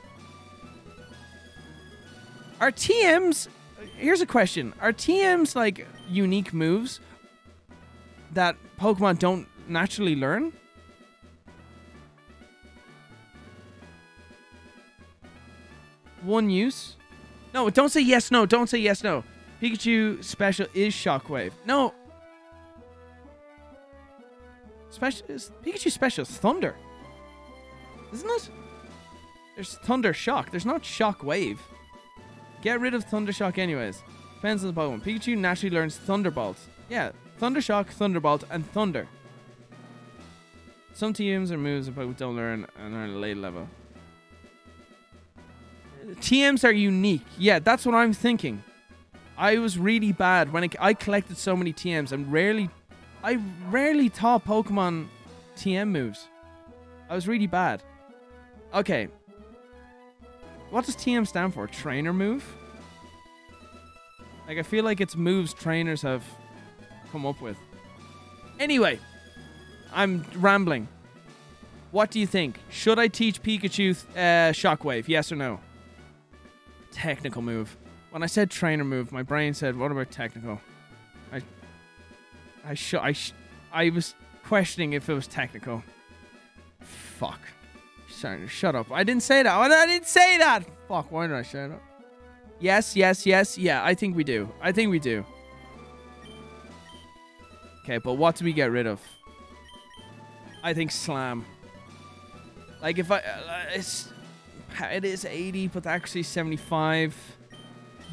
Are TMs? Here's a question: Are TMs like unique moves that Pokemon don't naturally learn? One use? No, don't say yes, no. Don't say yes, no. Pikachu special is Shockwave. No. Special is Pikachu special is Thunder. Isn't it? There's Thunder Shock. There's not Shockwave. Get rid of Thunder Shock anyways. Depends on the Pokemon. Pikachu naturally learns Thunderbolt. Yeah, Thunder Shock, Thunderbolt, and Thunder. Some TMs or moves Pokemon don't learn and at a late level. TMs are unique. Yeah, that's what I'm thinking. I was really bad when it, I collected so many TMs and rarely, I rarely taught Pokemon TM moves. I was really bad. Okay. What does TM stand for? Trainer move? Like, I feel like it's moves trainers have come up with. Anyway, I'm rambling. What do you think? Should I teach Pikachu uh, Shockwave? Yes or no? Technical move. When I said trainer move, my brain said, "What about technical?" I, I sh- I, sh- I was questioning if it was technical. Fuck. Sorry, shut up. I didn't say that. I didn't say that. Fuck. Why did I say that? Yes, yes, yes. Yeah, I think we do. I think we do. Okay, but what do we get rid of? I think slam. Like if I, uh, it's, it is 80, but actually 75.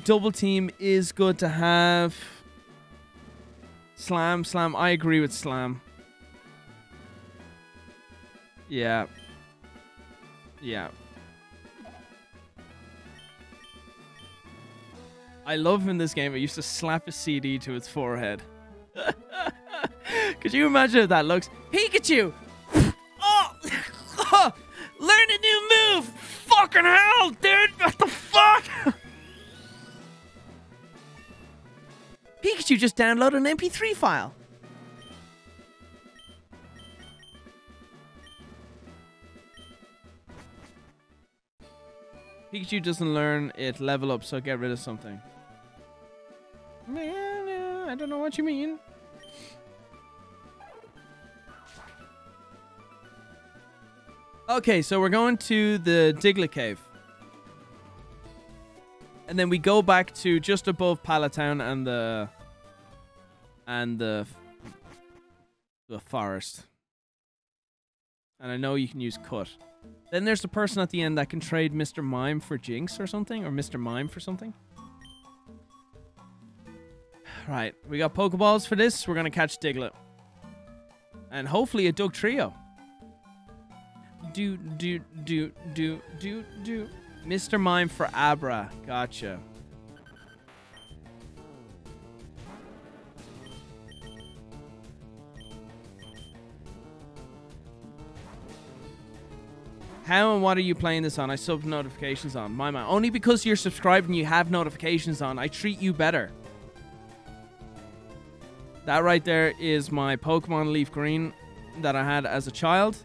Double team is good to have. Slam, slam. I agree with slam. Yeah. Yeah. I love in this game, I used to slap a CD to its forehead. Could you imagine if that looks? Pikachu! Oh! Learn a new move! Fucking hell, dude! What the fuck? Pikachu just downloaded an MP3 file. Pikachu doesn't learn it level up, so get rid of something. Man, uh, I don't know what you mean. Okay, so we're going to the Diglett Cave. And then we go back to just above Pallet Town and the and the the forest. And I know you can use cut. Then there's the person at the end that can trade Mr. Mime for Jynx or something, or Mr. Mime for something. Right, we got Pokeballs for this. We're gonna catch Diglett. And hopefully a Dugtrio. Do do do do do do. Mr. Mime for Abra. Gotcha. How and what are you playing this on? I sub notifications on. My man. Only because you're subscribed and you have notifications on. I treat you better. That right there is my Pokemon Leaf Green that I had as a child.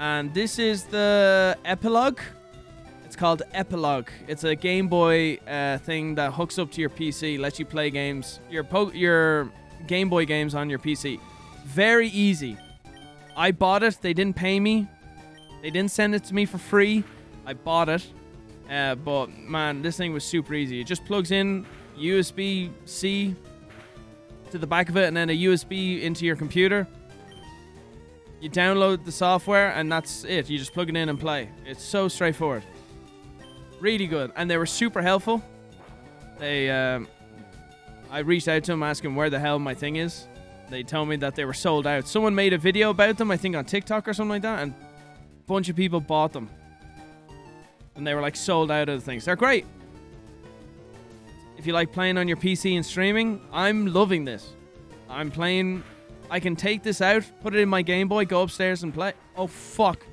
And this is the epilogue. It's called Epilogue. It's a Game Boy uh, thing that hooks up to your PC, lets you play games, your your Game Boy games on your PC. Very easy. I bought it. They didn't pay me. They didn't send it to me for free. I bought it. Uh, but man, this thing was super easy. It just plugs in USB C to the back of it and then a USB into your computer. You download the software and that's it. You just plug it in and play. It's so straightforward. Really good. And they were super helpful. They, um, I reached out to them asking where the hell my thing is. They told me that they were sold out. Someone made a video about them, I think on TikTok or something like that, and a bunch of people bought them. And they were like sold out of the things. They're great. If you like playing on your PC and streaming, I'm loving this. I'm playing. I can take this out, put it in my Game Boy, go upstairs and play. Oh, fuck.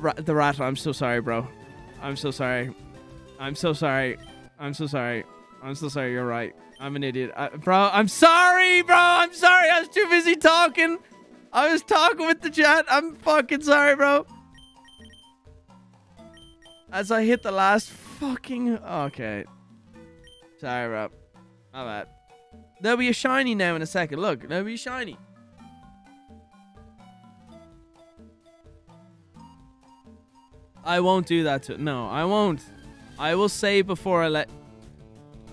Uh, the rat, I'm so sorry, bro. I'm so sorry. I'm so sorry. I'm so sorry. I'm so sorry. You're right. I'm an idiot. I, bro, I'm sorry, bro. I'm sorry. I was too busy talking. I was talking with the chat. I'm fucking sorry, bro. As I hit the last fucking... Okay. Sorry, bro. My bad. There'll be a shiny now in a second. Look, there'll be a shiny. I won't do that to... No, I won't. I will save before I let...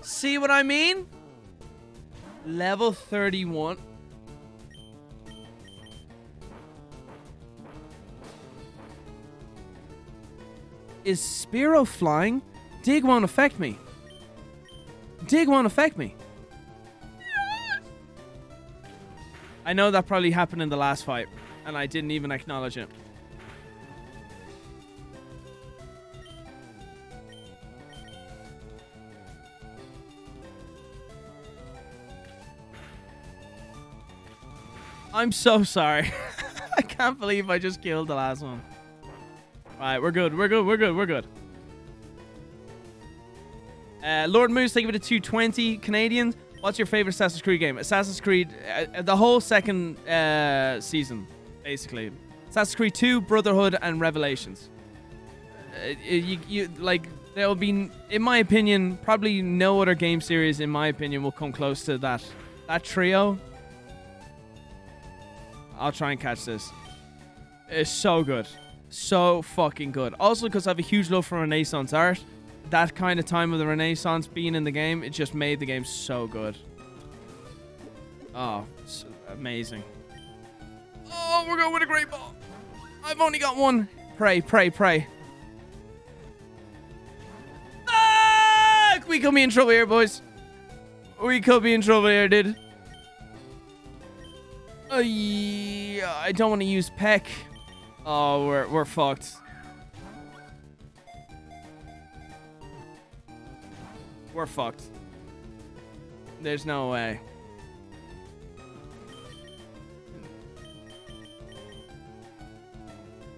See what I mean? Level 31. Is Spearow flying? Dig won't affect me. Dig won't affect me. I know that probably happened in the last fight, and I didn't even acknowledge it. I'm so sorry. I can't believe I just killed the last one. Alright, we're good, we're good, we're good, we're good. Uh, Lord Moose, thank you for the 220 Canadians. What's your favorite Assassin's Creed game? Assassin's Creed, uh, the whole second uh, season, basically. Assassin's Creed 2, Brotherhood, and Revelations. Uh, you, you, like, there will be, in my opinion, probably no other game series, in my opinion, will come close to that. That trio. I'll try and catch this. It's so good. So fucking good. Also, because I have a huge love for Renaissance art that kind of time of the Renaissance being in the game, it just made the game so good. Oh, amazing. Oh, we're going with a great ball. I've only got one. Pray, pray, pray. Fuck! We could be in trouble here, boys. We could be in trouble here, dude. I don't want to use Peck. Oh, we're, we're fucked. We're fucked. There's no way.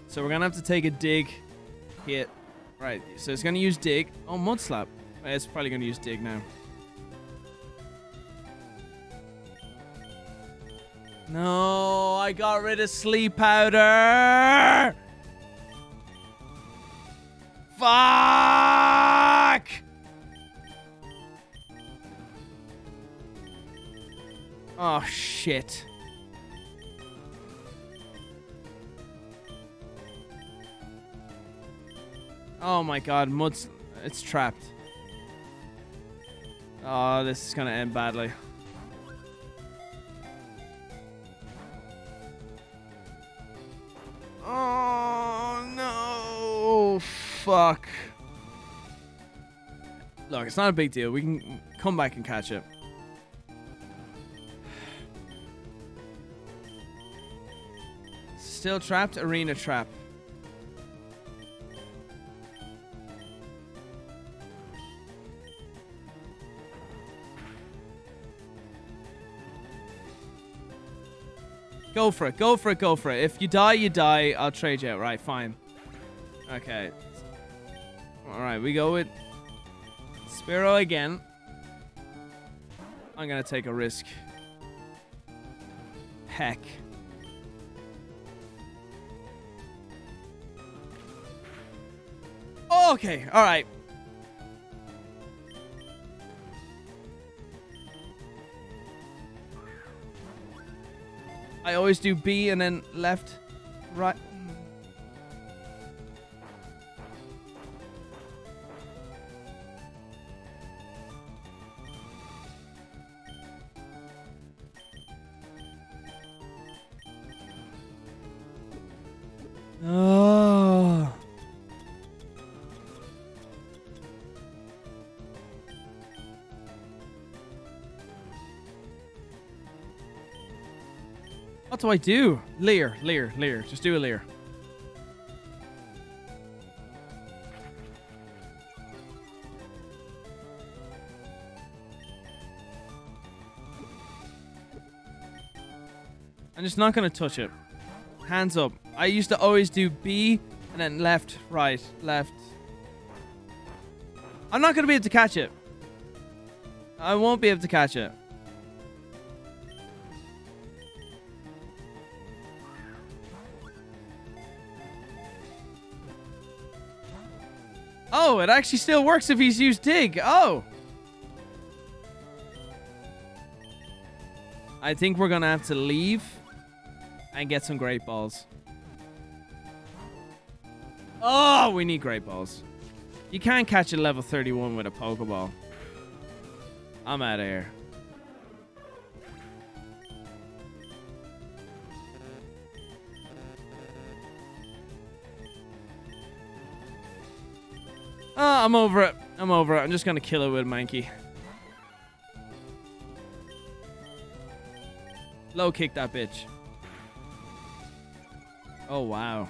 So we're gonna have to take a dig hit. Right, so it's gonna use dig. Oh, mud slap. It's probably gonna use dig now. No, I got rid of sleep powder. Fuck! Oh, shit. Oh my god, Mud's... It's trapped. Oh, this is gonna end badly. Oh, no. Fuck. Look, it's not a big deal. We can come back and catch it. Still trapped? Arena trap. Go for it. Go for it. Go for it. If you die, you die. I'll trade you. Right, fine. Okay. Alright, we go with Spearow again. I'm to take a risk. Heck. Okay, all right. I always do B and then left, right. Oh. What do I do? Leer, Leer, Leer. Just do a Leer. I'm just not going to touch it. Hands up. I used to always do B and then left, right, left. I'm not going to be able to catch it. I won't be able to catch it. Oh, it actually still works if he's used dig. Oh. I think we're going to have to leave and get some great balls. Oh, we need great balls. You can't catch a level 31 with a Pokeball. I'm out of here. Oh, I'm over it. I'm over it. I'm just gonna kill it with Mankey. Low kick that bitch. Oh, wow.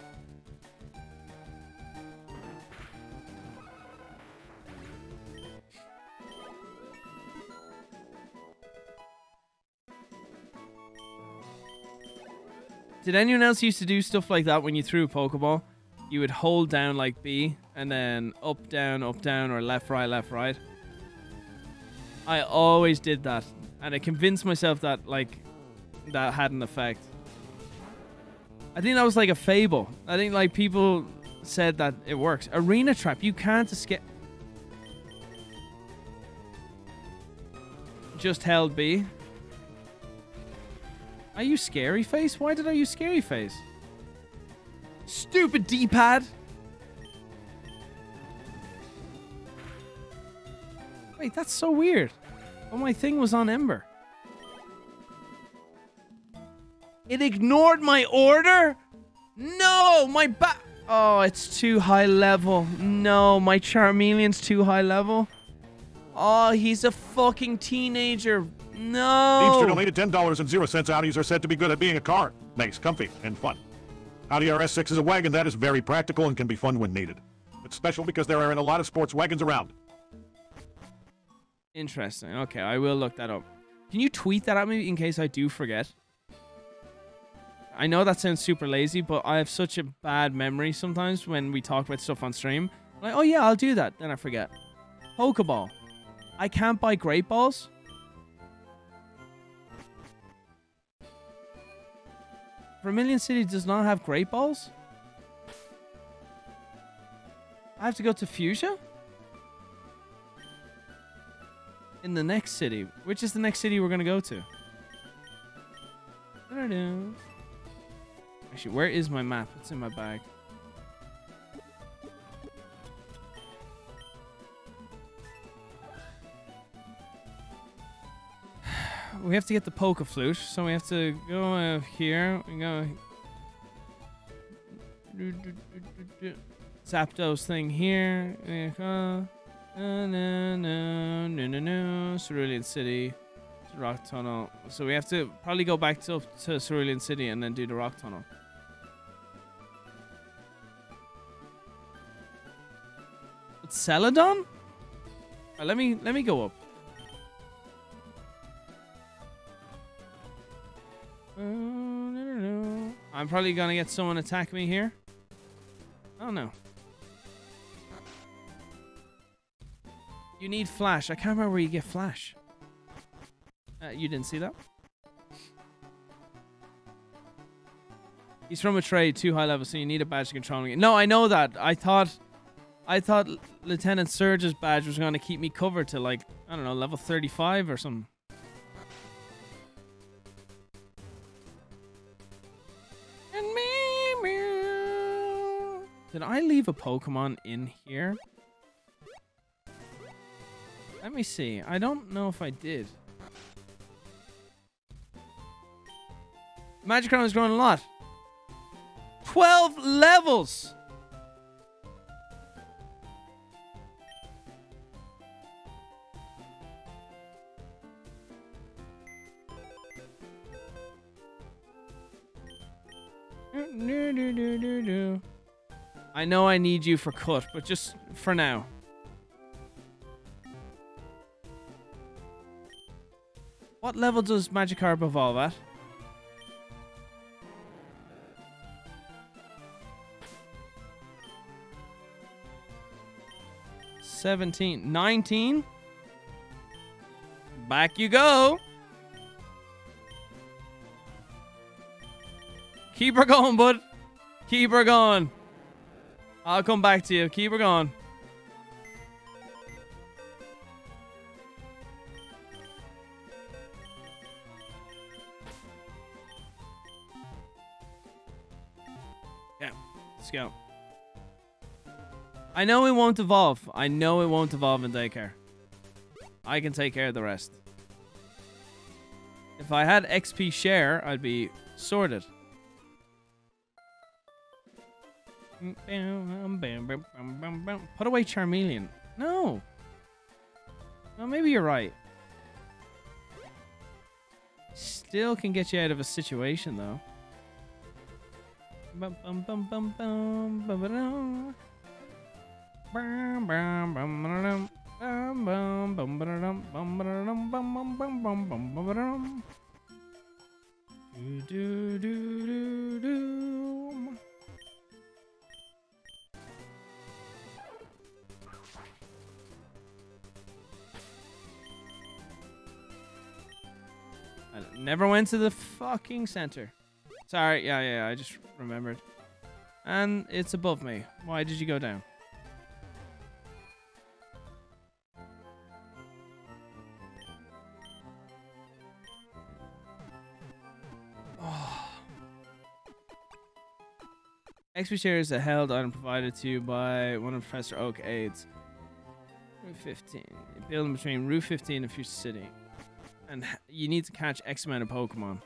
Did anyone else used to do stuff like that when you threw a Pokeball? You would hold down like B and then up, down, up, down, or left, right, left, right. I always did that. And I convinced myself that, like, that had an effect. I think that was like a fable. I think, like, people said that it works. Arena Trap, you can't escape. Just held B. Are you scary face? Why did I use scary face? Stupid D-pad. Wait, that's so weird. But my thing was on Ember. It ignored my order? No, my ba- Oh, it's too high level. No, my Charmeleon's too high level. Oh, he's a fucking teenager. No. Deepster donated $10 and 0 cents. Audis are said to be good at being a car. Nice, comfy, and fun. Audi RS6 is a wagon that is very practical and can be fun when needed. It's special because there aren't a lot of sports wagons around. Interesting. Okay, I will look that up. Can you tweet that at me in case I do forget? I know that sounds super lazy, but I have such a bad memory sometimes when we talk about stuff on stream. Like, oh yeah, I'll do that. Then I forget. Pokeball. I can't buy great balls? Vermilion City does not have great balls? I have to go to Fuchsia? In the next city. Which is the next city we're going to go to? Da-da-da. Actually, where is my map? It's in my bag. We have to get the Poke Flute, so we have to go uh, here. We go. Zapdos thing here. Uh, no, no, no, no, no. Cerulean City. Rock Tunnel. So we have to probably go back to, to Cerulean City and then do the Rock Tunnel. It's Celadon? Uh, let me let me go up. I'm probably gonna get someone attack me here. Oh no. You need flash. I can't remember where you get flash. Uh, you didn't see that? He's from a trade, too high level, so you need a badge to control him. No, I know that. I thought, I thought Lieutenant Surge's badge was going to keep me covered to like I don't know, level 35 or something. Did I leave a Pokemon in here? Let me see. I don't know if I did. Magikarp has grown a lot. 12 levels! I know I need you for cut, but just for now. What level does Magikarp evolve at? Seventeen, nineteen. Back you go. Keep her going, bud. Keep her going. I'll come back to you. Keep her going. Yeah, let's go. I know it won't evolve. I know it won't evolve in daycare. I can take care of the rest. If I had XP share, I'd be sorted. Put away Charmeleon. No. No, maybe you're right. Still can get you out of a situation, though. Bum, bum, bum, bum, bum, I never went to the fucking center. Sorry, yeah, yeah, I just remembered. And it's above me. Why did you go down? Oh. XP shares a held item provided to you by one of Professor Oak aides. Route 15. Building between Route 15 and Fuchsia City. And you need to catch X amount of Pokemon.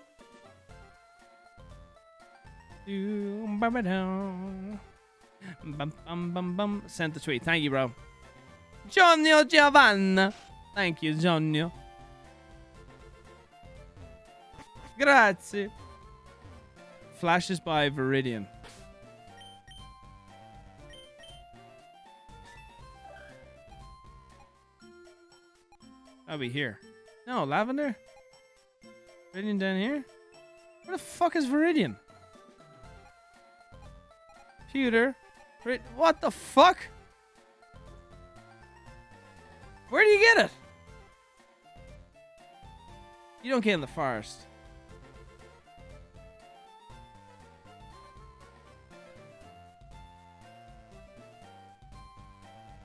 Sent the tweet. Thank you, bro. Jonio Giovanna. Thank you, Jonio. Grazie. Flashes by Viridian. I'll be here. No, Lavender? Viridian down here? Where the fuck is Viridian? Pewter. Virid- What the fuck? Where do you get it? You don't get in the forest.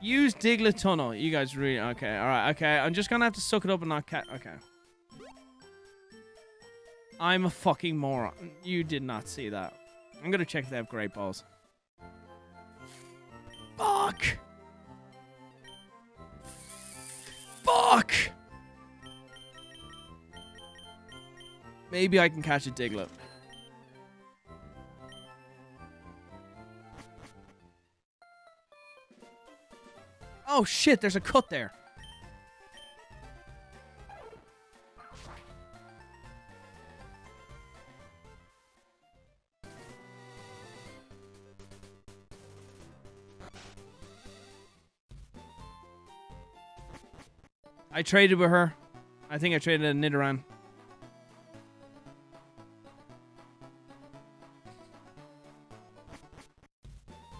Use Diglett Tunnel. You guys really okay? All right, okay. I'm just gonna have to suck it up and not cat. Okay. I'm a fucking moron. You did not see that. I'm gonna check if they have great balls. Fuck. Fuck. Maybe I can catch a Diglett. Oh shit, there's a cut there. I traded with her. I think I traded a Nidoran.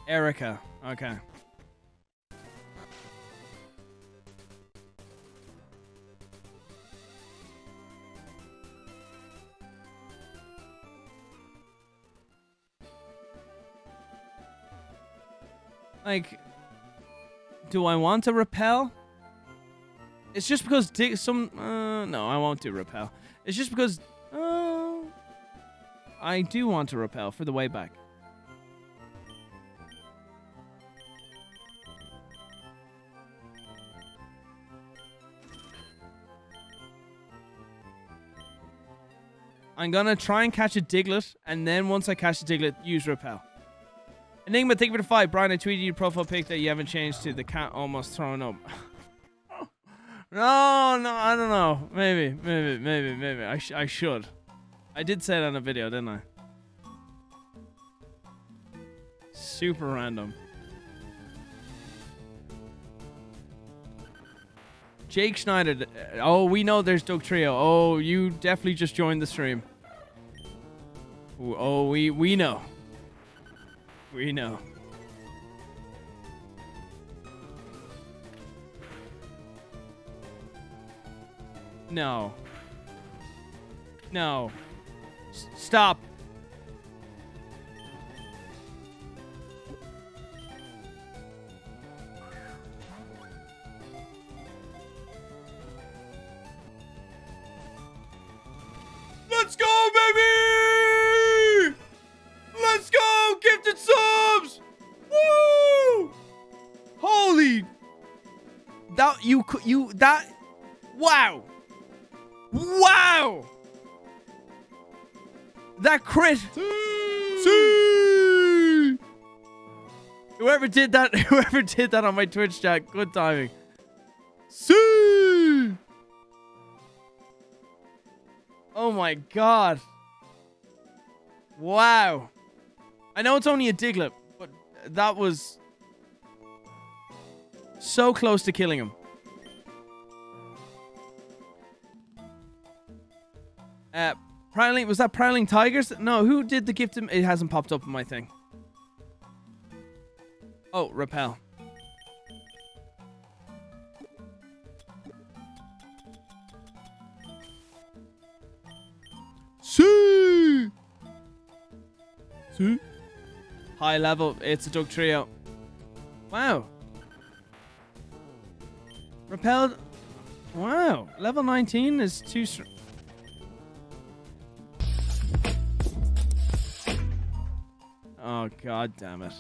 Erica. Okay. Like, do I want to repel? It's just because dig some. Uh, no, I won't do repel. It's just because. Uh, I do want to repel for the way back. I'm gonna try and catch a Diglett, and then once I catch a Diglett, use repel. Enigma, thank you for the fight. Brian, I tweeted your profile pic that you haven't changed to the cat almost thrown up. no, no, I don't know. Maybe, maybe, maybe, maybe. I, sh- I should. I did say that on a video, didn't I? Super random. Jake Schneider. Uh, oh, we know there's Dugtrio. Oh, you definitely just joined the stream. Oh, we we know. We know. No. No. S- stop. That wow! Wow! That crit! See! Whoever did that, whoever did that on my Twitch chat, good timing. See! Oh my god. Wow. I know it's only a Diglett, but that was so close to killing him. Uh, Prowling, was that Prowling Tigers? No, who did the gift? It hasn't popped up in my thing. Oh, Repel. See! See? High level, it's a Dugtrio. Wow. Repelled. Wow. Level 19 is too Oh, god damn it.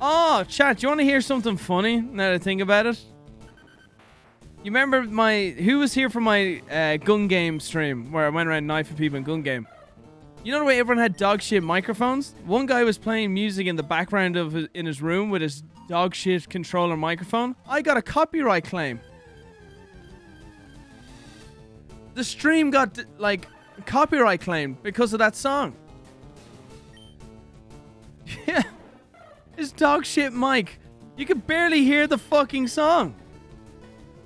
Oh, chat, do you want to hear something funny now that I think about it? You remember my who was here for my uh, gun game stream where I went around knifing people in gun game? You know the way everyone had dog shit microphones? One guy was playing music in the background of his, in his room with his dog shit controller microphone. I got a copyright claim. The stream got like copyright claimed because of that song. Yeah. His dog shit mic. You could barely hear the fucking song.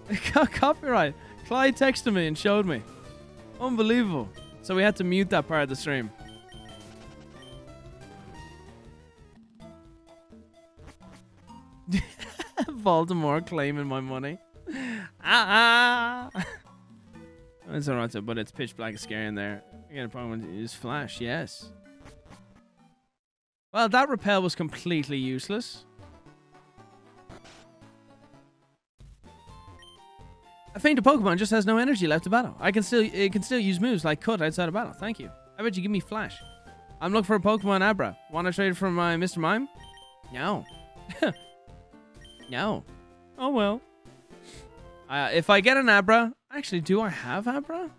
It got copyright. Clyde texted me and showed me. Unbelievable. So we had to mute that part of the stream. Baltimore claiming my money. Ah! ah. It's alright, but it's pitch black scary in there. I got a problem with is flash, yes. Well, that repel was completely useless. A fainted Pokemon just has no energy left to battle. I can still it can still use moves like cut outside of battle. Thank you. I bet you give me flash. I'm looking for a Pokemon Abra. Want to trade for my Mr. Mime? No. no. Oh well. Uh, if I get an Abra, actually, do I have Abra?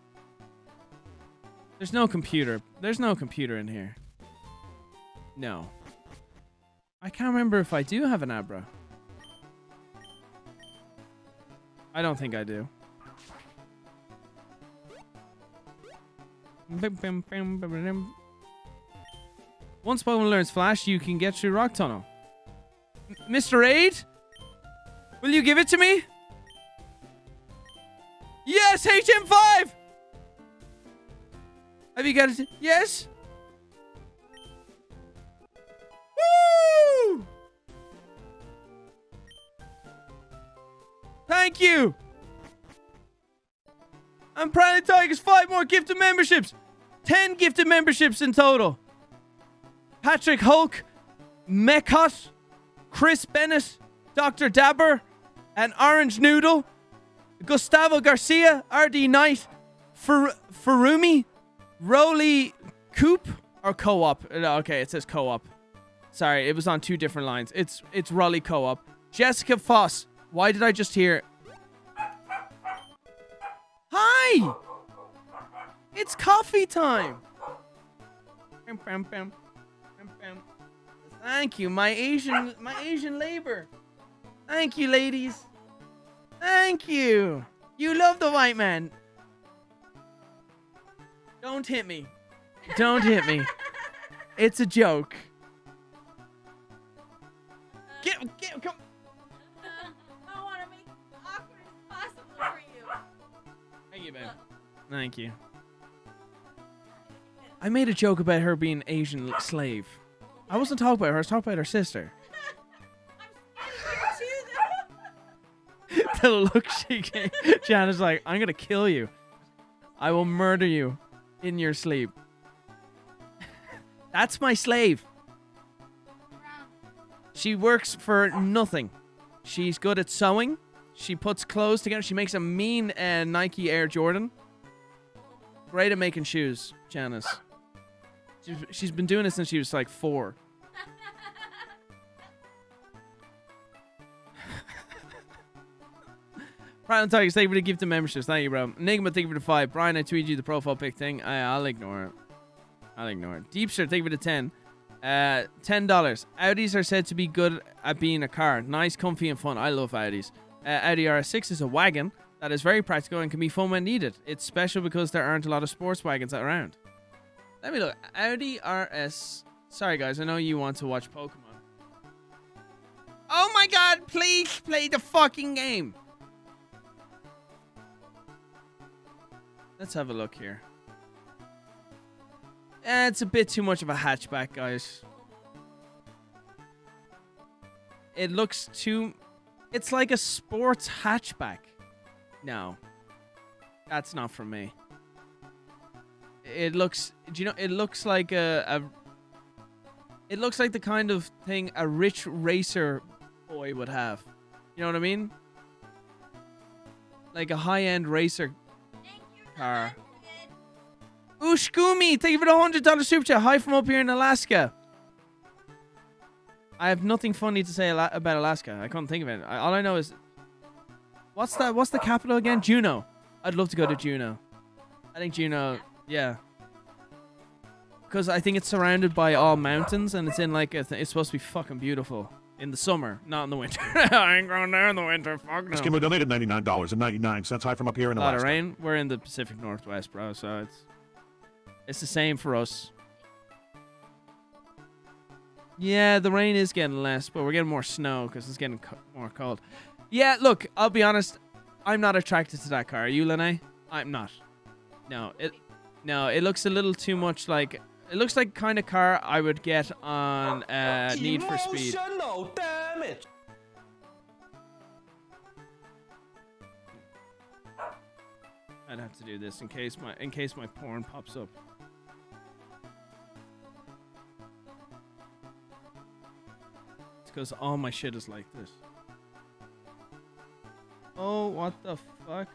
There's no computer. There's no computer in here. No. I can't remember if I do have an Abra. I don't think I do. Once Pokemon learns Flash, you can get through Rock Tunnel. M- Mr. Aid? Will you give it to me? Yes, HM5! Have you got it? Yes? Woo! Thank you! I'm Prowling Tigers, five more gifted memberships! Ten gifted memberships in total. Patrick Hulk, Mecot, Chris Bennett, Dr. Dabber, and Orange Noodle, Gustavo Garcia, RD Knight, Fer- Ferumi, Roly Coop, or Co-op. Okay, it says Co-op. Sorry, it was on two different lines. It's it's Raleigh Co-op. Jessica Foss. Why did I just hear? Hi. It's coffee time. Thank you, my Asian my Asian labor. Thank you, ladies. Thank you. You love the white man. Don't hit me. Don't hit me. It's a joke. Get, get, come. I want to make it awkward as possible for you. Thank you, babe. Thank you. I made a joke about her being Asian slave. I wasn't talking about her. I was talking about her sister. the look she gave. Janice like, I'm gonna kill you. I will murder you in your sleep. That's my slave. She works for nothing. She's good at sewing. She puts clothes together. She makes a mean uh, Nike Air Jordan. Great at making shoes, Janice. She's, she's been doing it since she was like four. Prowling Tigers, thank you for the gift of memberships. Thank you, bro. Enigma, thank you for the five. Brian, I tweeted you the profile pic thing. I, I'll ignore it. I'll ignore it. Deepster, thank you for the 10. Uh, $10. Audis are said to be good at being a car. Nice, comfy, and fun. I love Audis. Uh, Audi RS6 is a wagon that is very practical and can be fun when needed. It's special because there aren't a lot of sports wagons around. Let me look. Audi RS. Sorry, guys. I know you want to watch Pokemon. Oh my god, please play the fucking game. Let's have a look here. Eh, it's a bit too much of a hatchback, guys. It looks too... It's like a sports hatchback. No. That's not for me. It looks... Do you know... It looks like a... a it looks like the kind of thing a rich racer boy would have. You know what I mean? Like a high-end racer car. Ushkumi, thank you for the hundred dollar super chat. Hi from up here in Alaska. I have nothing funny to say about Alaska. I can't think of it. All I know is, what's that? What's the capital again? Juneau. I'd love to go to Juneau. I think Juneau. Yeah. Because I think it's surrounded by all mountains and it's in like a it's supposed to be fucking beautiful in the summer, not in the winter. I ain't going there in the winter. Fuck no. Eskimo donated $99.99. High from up here in A lot of rain. We're in the Pacific Northwest, bro. So it's it's the same for us. Yeah, the rain is getting less, but we're getting more snow because it's getting co- more cold. Yeah, look, I'll be honest. I'm not attracted to that car. Are you, Lene? I'm not. No, it no, it looks a little too much like it looks like kind of car I would get on uh, Need for Speed. Oh, Emotional it! I'd have to do this in case my in case my porn pops up. It's because all my shit is like this. Oh, what the fuck?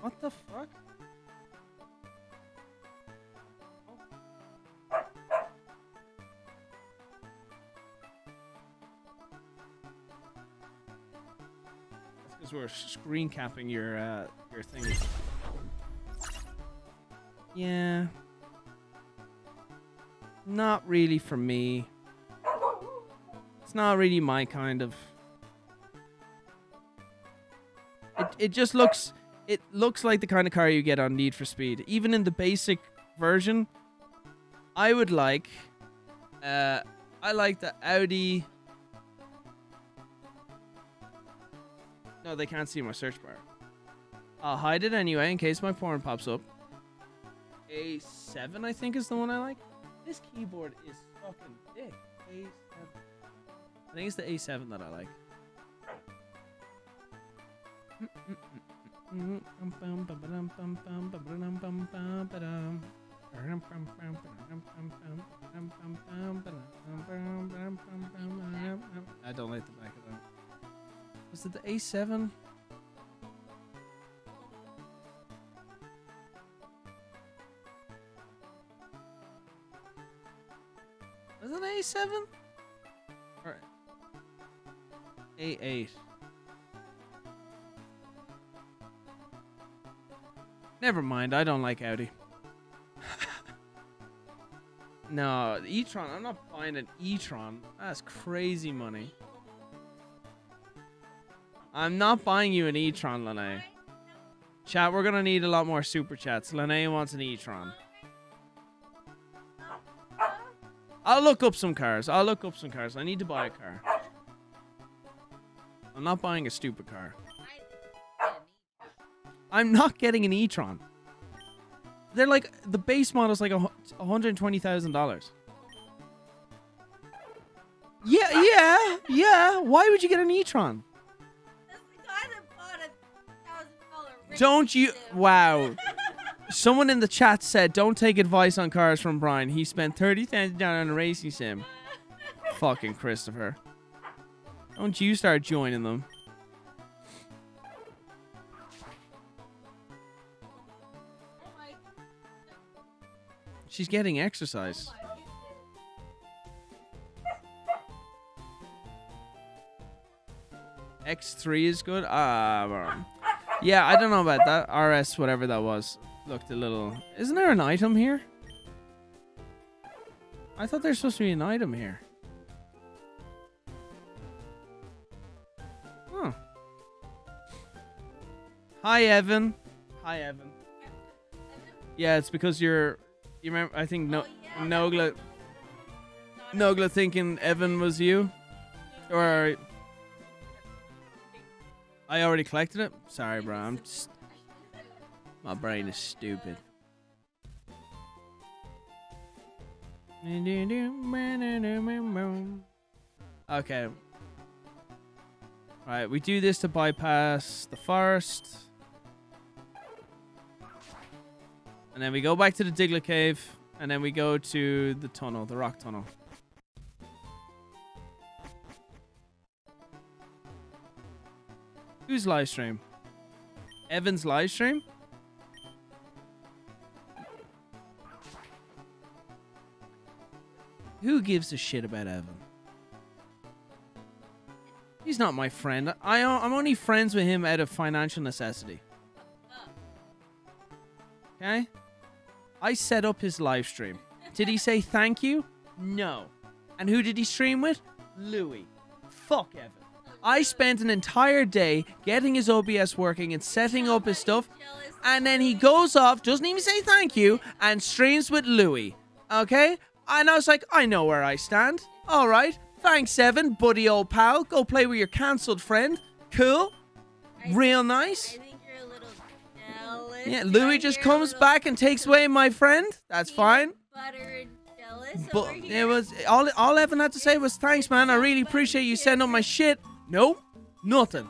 What the fuck? Because we're screen capping your uh, your thing. Yeah. Not really for me. It's not really my kind of. It it just looks it looks like the kind of car you get on Need for Speed. Even in the basic version, I would like. Uh, I like the Audi. No, they can't see my search bar. I'll hide it anyway in case my porn pops up. A7, I think, is the one I like. This keyboard is fucking thick. A7. I think it's the A7 that I like. I don't like the back of that. Was it the A7? Was it A7? Or A8? Never mind, I don't like Audi. no, e-tron. I'm not buying an e-tron. That's crazy money. I'm not buying you an e-tron, Lene. Chat, we're gonna need a lot more super chats. Lene wants an e-tron. I'll look up some cars. I'll look up some cars. I need to buy a car. I'm not buying a stupid car. I'm not getting an e-tron. They're like the base model's like a $120,000. Yeah, yeah, yeah. Why would you get an e-tron? Don't you? Wow. Someone in the chat said, "Don't take advice on cars from Brian. He spent thirty thousand down on a racing sim." Fucking Christopher. Don't you start joining them? She's getting exercise. X3 is good. Ah, yeah, I don't know about that. RS, whatever that was, looked a little. Isn't there an item here? I thought there's supposed to be an item here. Huh. Hi, Evan. Hi, Evan. Yeah, it's because you're. You remember? I think no, Oh. Nogla, Nogla thinking Evan was you, or I already collected it. Sorry, bro. I'm just. My brain is stupid. Okay. Right, we do this to bypass the forest. And then we go back to the Diglett Cave. And then we go to the tunnel, the rock tunnel. Who's live stream? Evan's live stream? Who gives a shit about Evan? He's not my friend. I, uh, I'm only friends with him out of financial necessity. Okay? I set up his live stream. Did he say thank you? No. And who did he stream with? Louis. Fuck Evan. I spent an entire day getting his OBS working and setting up his stuff, and then he goes off, doesn't even say thank you, and streams with Louis. Okay? And I was like, I know where I stand. All right. Thanks, Evan, buddy old pal. Go play with your cancelled friend. Cool. Real nice. think you're a little jealous. Yeah, Louis just comes back and takes away my friend. That's fine. Butter and jealous But it was all all Evan had to say was thanks, man. I really appreciate you sending up my shit. Nope, nothing.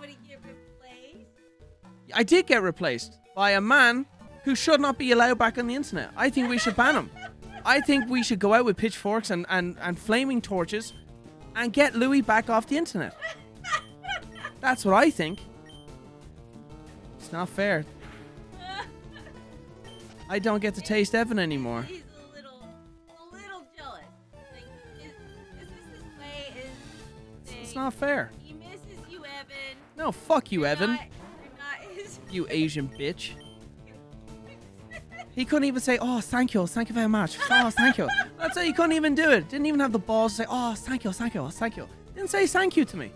Get. I did get replaced by a man who should not be allowed back on the internet. I think we should ban him. I think we should go out with pitchforks and, and, and flaming torches and get Louis back off the internet. That's what I think. It's not fair. I don't get to taste Evan anymore. He's a little, a little jealous. Like, is, is this his way? Is saying, It's not fair. No, fuck you, Evan. Not, you're not his. You Asian bitch. He couldn't even say, "Oh, thank you, thank you very much." Oh, thank you. That's it. He couldn't even do it. Didn't even have the balls to say, "Oh, thank you, thank you, thank you." Didn't say thank you to me.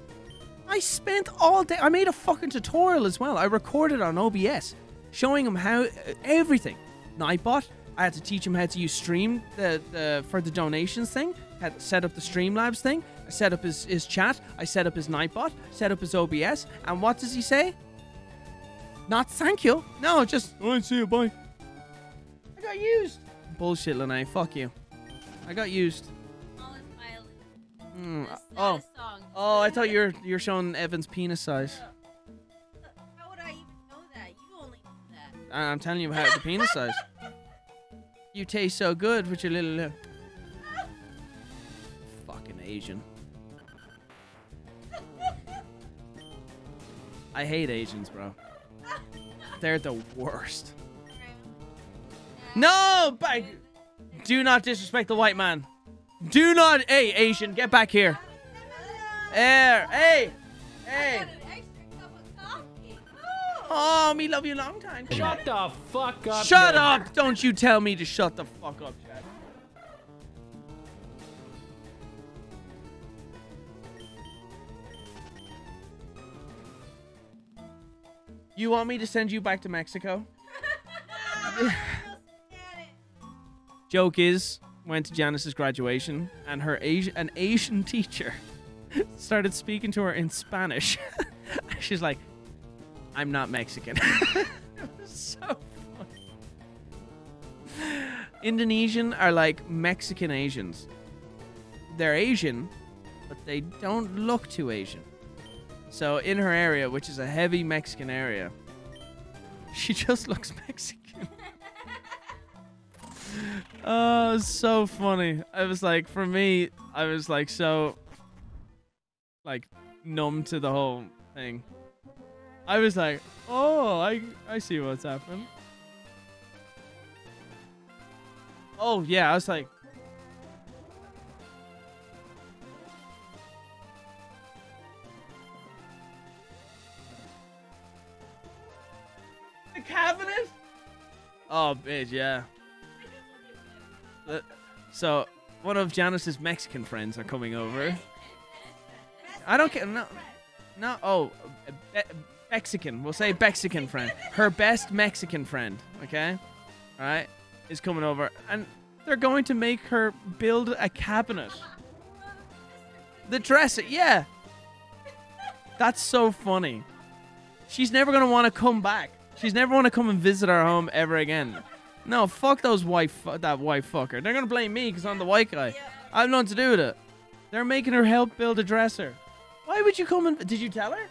I spent all day. I made a fucking tutorial as well. I recorded on OBS, showing him how uh, everything. Nightbot. I had to teach him how to use Stream the, the for the donations thing. Had set up the Streamlabs thing. I set up his, his chat. I set up his Nightbot. Set up his OBS. And what does he say? Not thank you. No, just I see you. Bye. I got used. Bullshit, Lene. Fuck you. I got used. Mm, oh, not a song. oh! I thought you were you're showing Evan's penis size. How would I even know that? You only know that. I- I'm telling you how the penis size. You taste so good with your little. little- Asian. I hate Asians, bro. They're the worst. No, back. Do not disrespect the white man. Do not. Hey, Asian, get back here. There. Hey. Hey. got an extra cup of coffee. Oh, me love you a long time. Shut the fuck up. Shut you- up! Don't you tell me to shut the fuck up, You want me to send you back to Mexico? Joke is, went to Janice's graduation, and her Asian, an Asian teacher started speaking to her in Spanish. She's like, "I'm not Mexican." it was so funny. Indonesian are like Mexican Asians. They're Asian, but they don't look too Asian. So in her area, which is a heavy Mexican area, she just looks Mexican. oh, so funny. I was like, for me, I was like so, like, numb to the whole thing. I was like, oh, I I see what's happening. Oh yeah, I was like, the cabinet. Oh, bitch, yeah. Uh, So, one of Janice's Mexican friends are coming over. I don't care. No, no. Oh, Be- Mexican. We'll say Mexican friend. Her best Mexican friend. Okay, all right, is coming over, and they're going to make her build a cabinet. The dresser, yeah. That's so funny. She's never gonna want to come back. She's never want to come and visit our home ever again. No, fuck those white, that white fucker. They're gonna blame me because I'm the white guy. I have nothing to do with it. They're making her help build a dresser. Why would you come and? Did you tell her?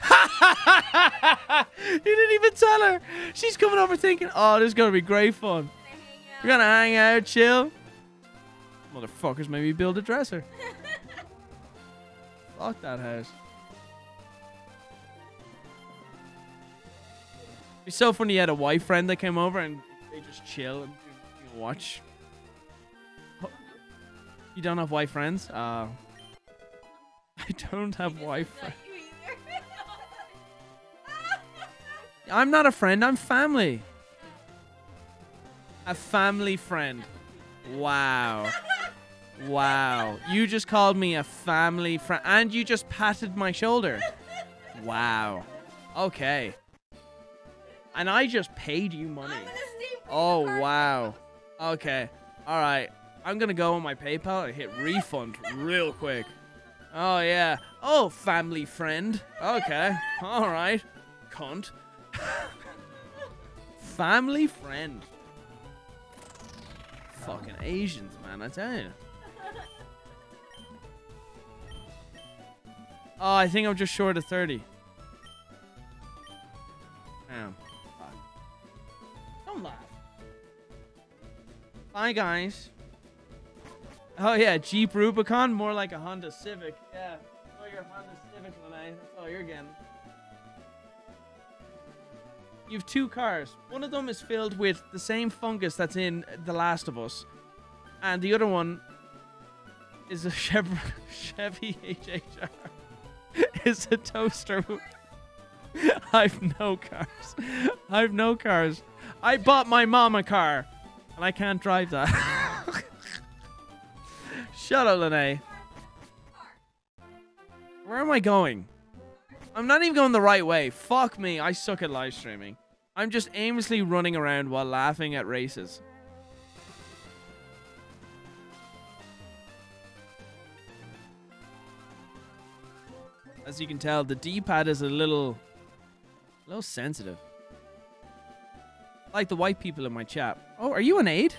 you didn't even tell her. She's coming over thinking, "Oh, this is gonna be great fun. We're gonna hang out, chill." Motherfuckers made me build a dresser. Fuck that house. It's so funny. You had a wife friend that came over and they just chill and you know, watch. You don't have wife friends? Uh, I don't have wife friends. I'm not a friend. I'm family. A family friend. Wow. Wow. You just called me a family friend. And you just patted my shoulder. Wow. Okay. And I just paid you money. Oh, wow. Okay. All right. I'm going to go on my PayPal and hit refund real quick. Oh, yeah. Oh, family friend. Okay. All right. Cunt. family friend. Fucking Asians, man, I tell you. Oh, I think I'm just short of 30. Damn. Don't. Bye, guys. Oh, yeah, Jeep Rubicon, more like a Honda Civic. Yeah, oh, your Honda Civic. That's all you're getting. You have two cars. One of them is filled with the same fungus that's in The Last of Us, and the other one is a Chevy HHR. it's a toaster. I've no cars. I've no cars. I bought my mom a car, and I can't drive that. Shut up, Lene. Where am I going? I'm not even going the right way. Fuck me. I suck at live streaming. I'm just aimlessly running around while laughing at races. As you can tell, the D-pad is a little, a little sensitive. Like the white people in my chat. Oh, are you an aide?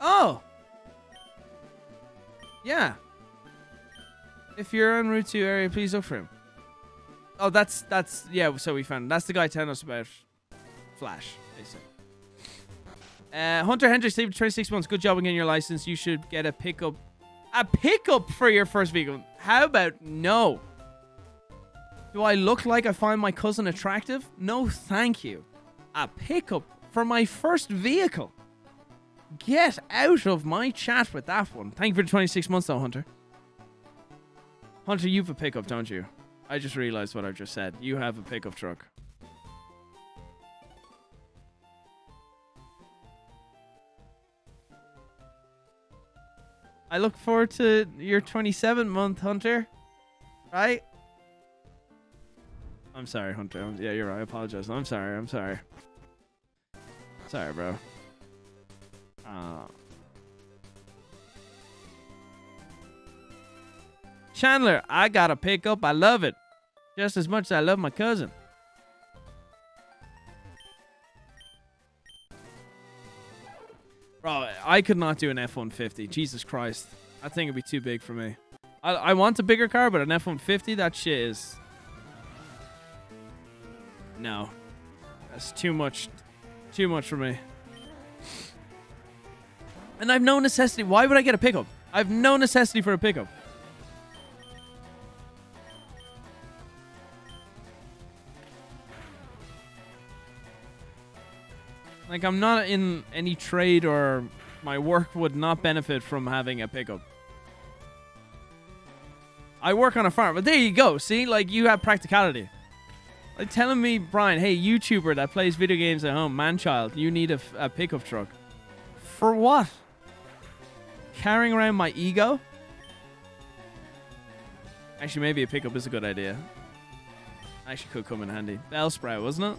Oh. Yeah. If you're en route to area, please look for him. Oh, that's that's yeah. So we found that's the guy telling us about Flash. Basically. Uh, Hunter Hendricks, saved 26 months. Good job on getting your license. You should get a pickup, a pickup for your first vehicle. How about no? Do I look like I find my cousin attractive? No, thank you. A pickup for my first vehicle. Get out of my chat with that one. Thank you for the 26 months, though, Hunter. Hunter, you have a pickup, don't you? I just realized what I just said. You have a pickup truck. I look forward to your 27 month, Hunter. Right? I'm sorry, Hunter. I'm- yeah, you're right. I apologize. I'm sorry. I'm sorry. Sorry, bro. Uh, Chandler, I got a pickup. I love it. Just as much as I love my cousin. Bro, I could not do an F-150. Jesus Christ. I think it'd be too big for me. I, I want a bigger car, but an F-150, that shit is... No. That's too much. Too much for me. And I've no necessity. Why would I get a pickup? I've no necessity for a pickup. Like, I'm not in any trade or my work would not benefit from having a pickup. I work on a farm, but there you go. See, like, you have practicality. Telling me, Brian, hey, YouTuber that plays video games at home, man child, you need a pickup truck. For what? Carrying around my ego? Actually, maybe a pickup is a good idea. Actually, could come in handy. Bellsprout, wasn't it?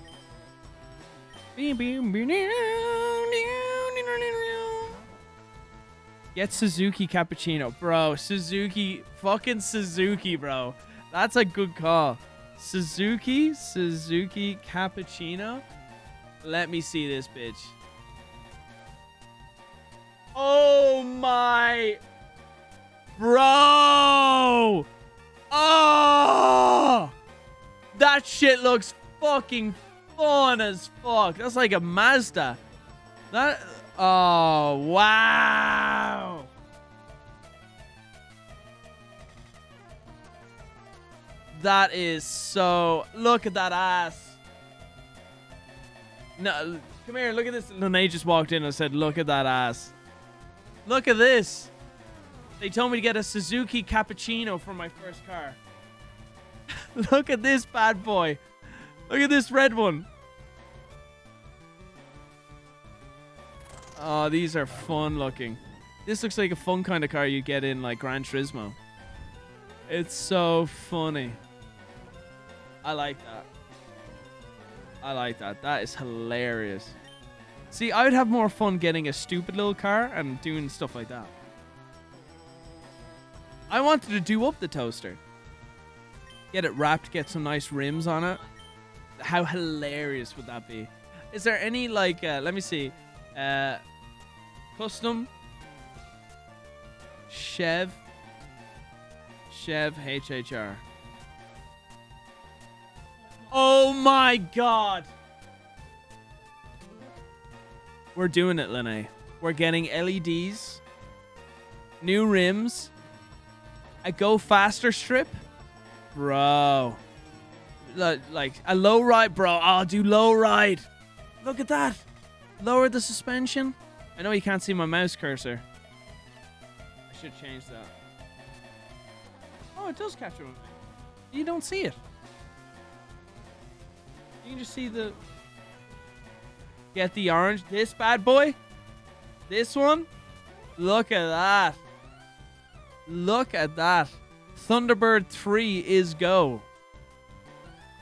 Get Suzuki Cappuccino. Bro, Suzuki. Fucking Suzuki, bro. That's a good call. Suzuki, Suzuki Cappuccino. Let me see this bitch. Oh my. Bro. Oh. That shit looks fucking fun as fuck. That's like a Mazda. That. Oh, wow. That is so. Look at that ass. No, come here. Look at this. Lene just walked in and said, "Look at that ass. Look at this." They told me to get a Suzuki Cappuccino for my first car. Look at this bad boy. Look at this red one. Oh, these are fun looking. This looks like a fun kind of car you get in like Gran Turismo. It's so funny. I like that. I like that. That is hilarious. See, I would have more fun getting a stupid little car and doing stuff like that. I wanted to do up the toaster. Get it wrapped, get some nice rims on it. How hilarious would that be? Is there any like uh, let me see. Uh custom Chev Chev HHR. Oh my god. We're doing it, Lene. We're getting LEDs, new rims, a go faster strip. Bro. Like, a low ride, bro. I'll do low ride. Look at that. Lower the suspension. I know you can't see my mouse cursor. I should change that. Oh, it does capture. You don't see it. You can just see the. Get the orange. This bad boy. This one. Look at that. Look at that. Thunderbird 3 is go.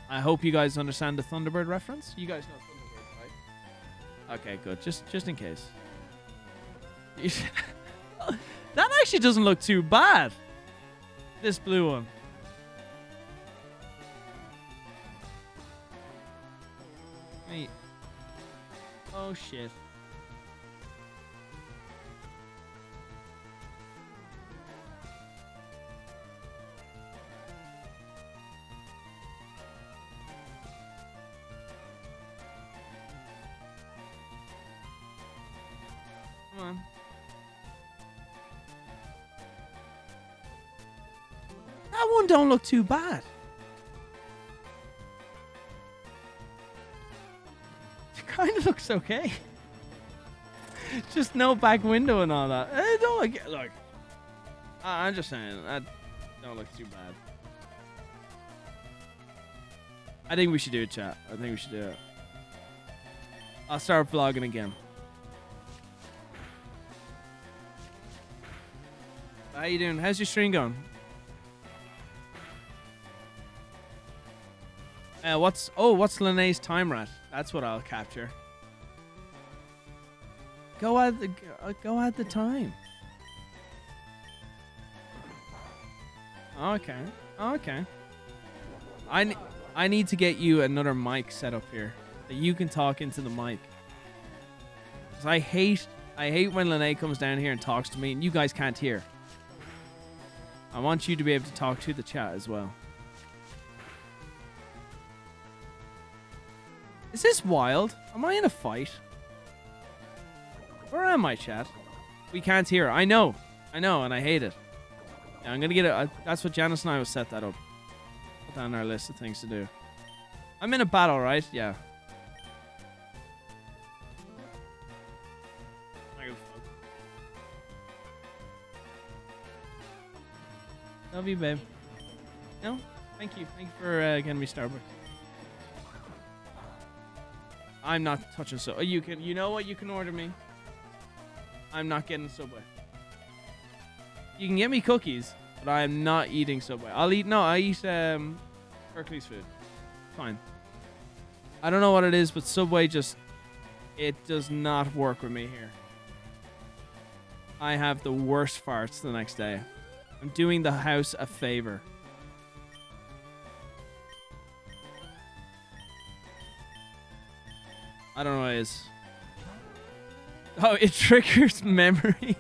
I hope you guys understand the Thunderbird reference. You guys know Thunderbird, right? Okay, good. Just just in case. that actually doesn't look too bad. This blue one. Oh shit. Come on. That one don't look too bad. Kind of looks okay. Just no back window and all that. Eh, don't look. Look. I- I'm just saying that don't look too bad. I think we should do it, chat. I think we should do it. I'll start vlogging again. How you doing? How's your stream going? Uh, what's oh, what's Lene's time rat? That's what I'll capture. Go at the go at the time. Okay, okay. I I need to get you another mic set up here that you can talk into the mic. 'Cause I hate I hate when Lene comes down here and talks to me and you guys can't hear. I want you to be able to talk to the chat as well. Is this wild? Am I in a fight? Where am I, chat? We can't hear. I know. I know, and I hate it. Yeah, I'm gonna get it. Uh, that's what Janice and I will set that up. Put that on our list of things to do. I'm in a battle, right? Yeah. Love you, babe. No, thank you. Thank you for uh, getting me Starbucks. I'm not touching so. You can. You know what? You can order me. I'm not getting Subway. You can get me cookies, but I am not eating Subway. I'll eat. No, I eat um, Berkeley's food. Fine. I don't know what it is, but Subway just it does not work with me here. I have the worst farts the next day. I'm doing the house a favor. I don't know what it is. Oh, it triggers memory.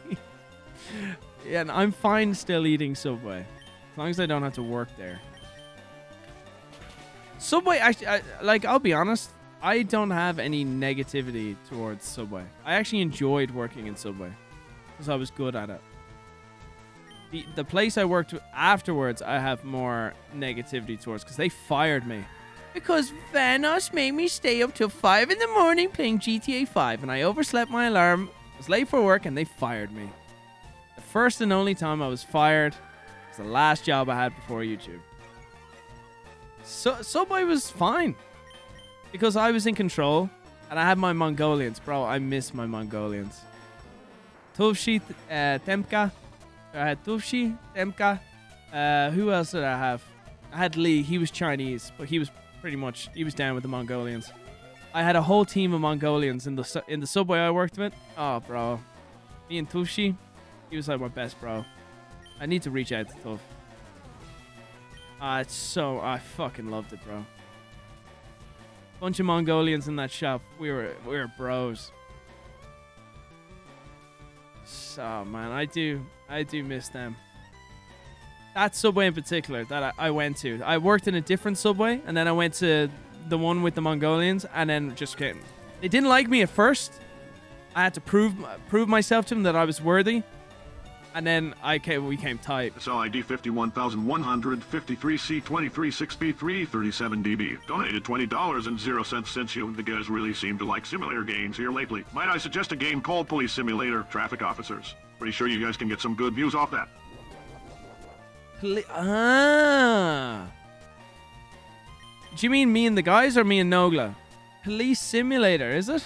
yeah, and I'm fine still eating Subway. As long as I don't have to work there. Subway, actually, I, like, I'll be honest. I don't have any negativity towards Subway. I actually enjoyed working in Subway. Because I was good at it. The, the place I worked afterwards, I have more negativity towards. Because they fired me. Because Vanoss made me stay up till 5 in the morning playing GTA 5 and I overslept my alarm, I was late for work, and they fired me. The first and only time I was fired was the last job I had before YouTube. So Subway was fine because I was in control and I had my Mongolians, bro. I miss my Mongolians. Tuvshi, uh, Temka, I had Tuvshi, Temka. Uh, who else did I have? I had Lee. He was Chinese, but he was pretty much he was down with the Mongolians. I had a whole team of Mongolians in the in the subway I worked with. Oh, bro, me and Tushi, he was like my best bro. I need to reach out to Tuf. Ah, it's so I fucking loved it, bro. Bunch of Mongolians in that shop. We were we were bros. So man, I do I do miss them that subway in particular that I, I, went to. I worked in a different subway, and then I went to the one with the Mongolians, and then just came. They didn't like me at first. I had to prove prove myself to them that I was worthy, and then I came, we came tight. So ID 51153C23 6B337DB. Donated $20 and 0 cents since you. The guys really seem to like simulator games here lately. Might I suggest a game called Police Simulator Traffic Officers? Pretty sure you guys can get some good views off that. Ah. Do you mean me and the guys or me and Nogla? Police simulator, is it?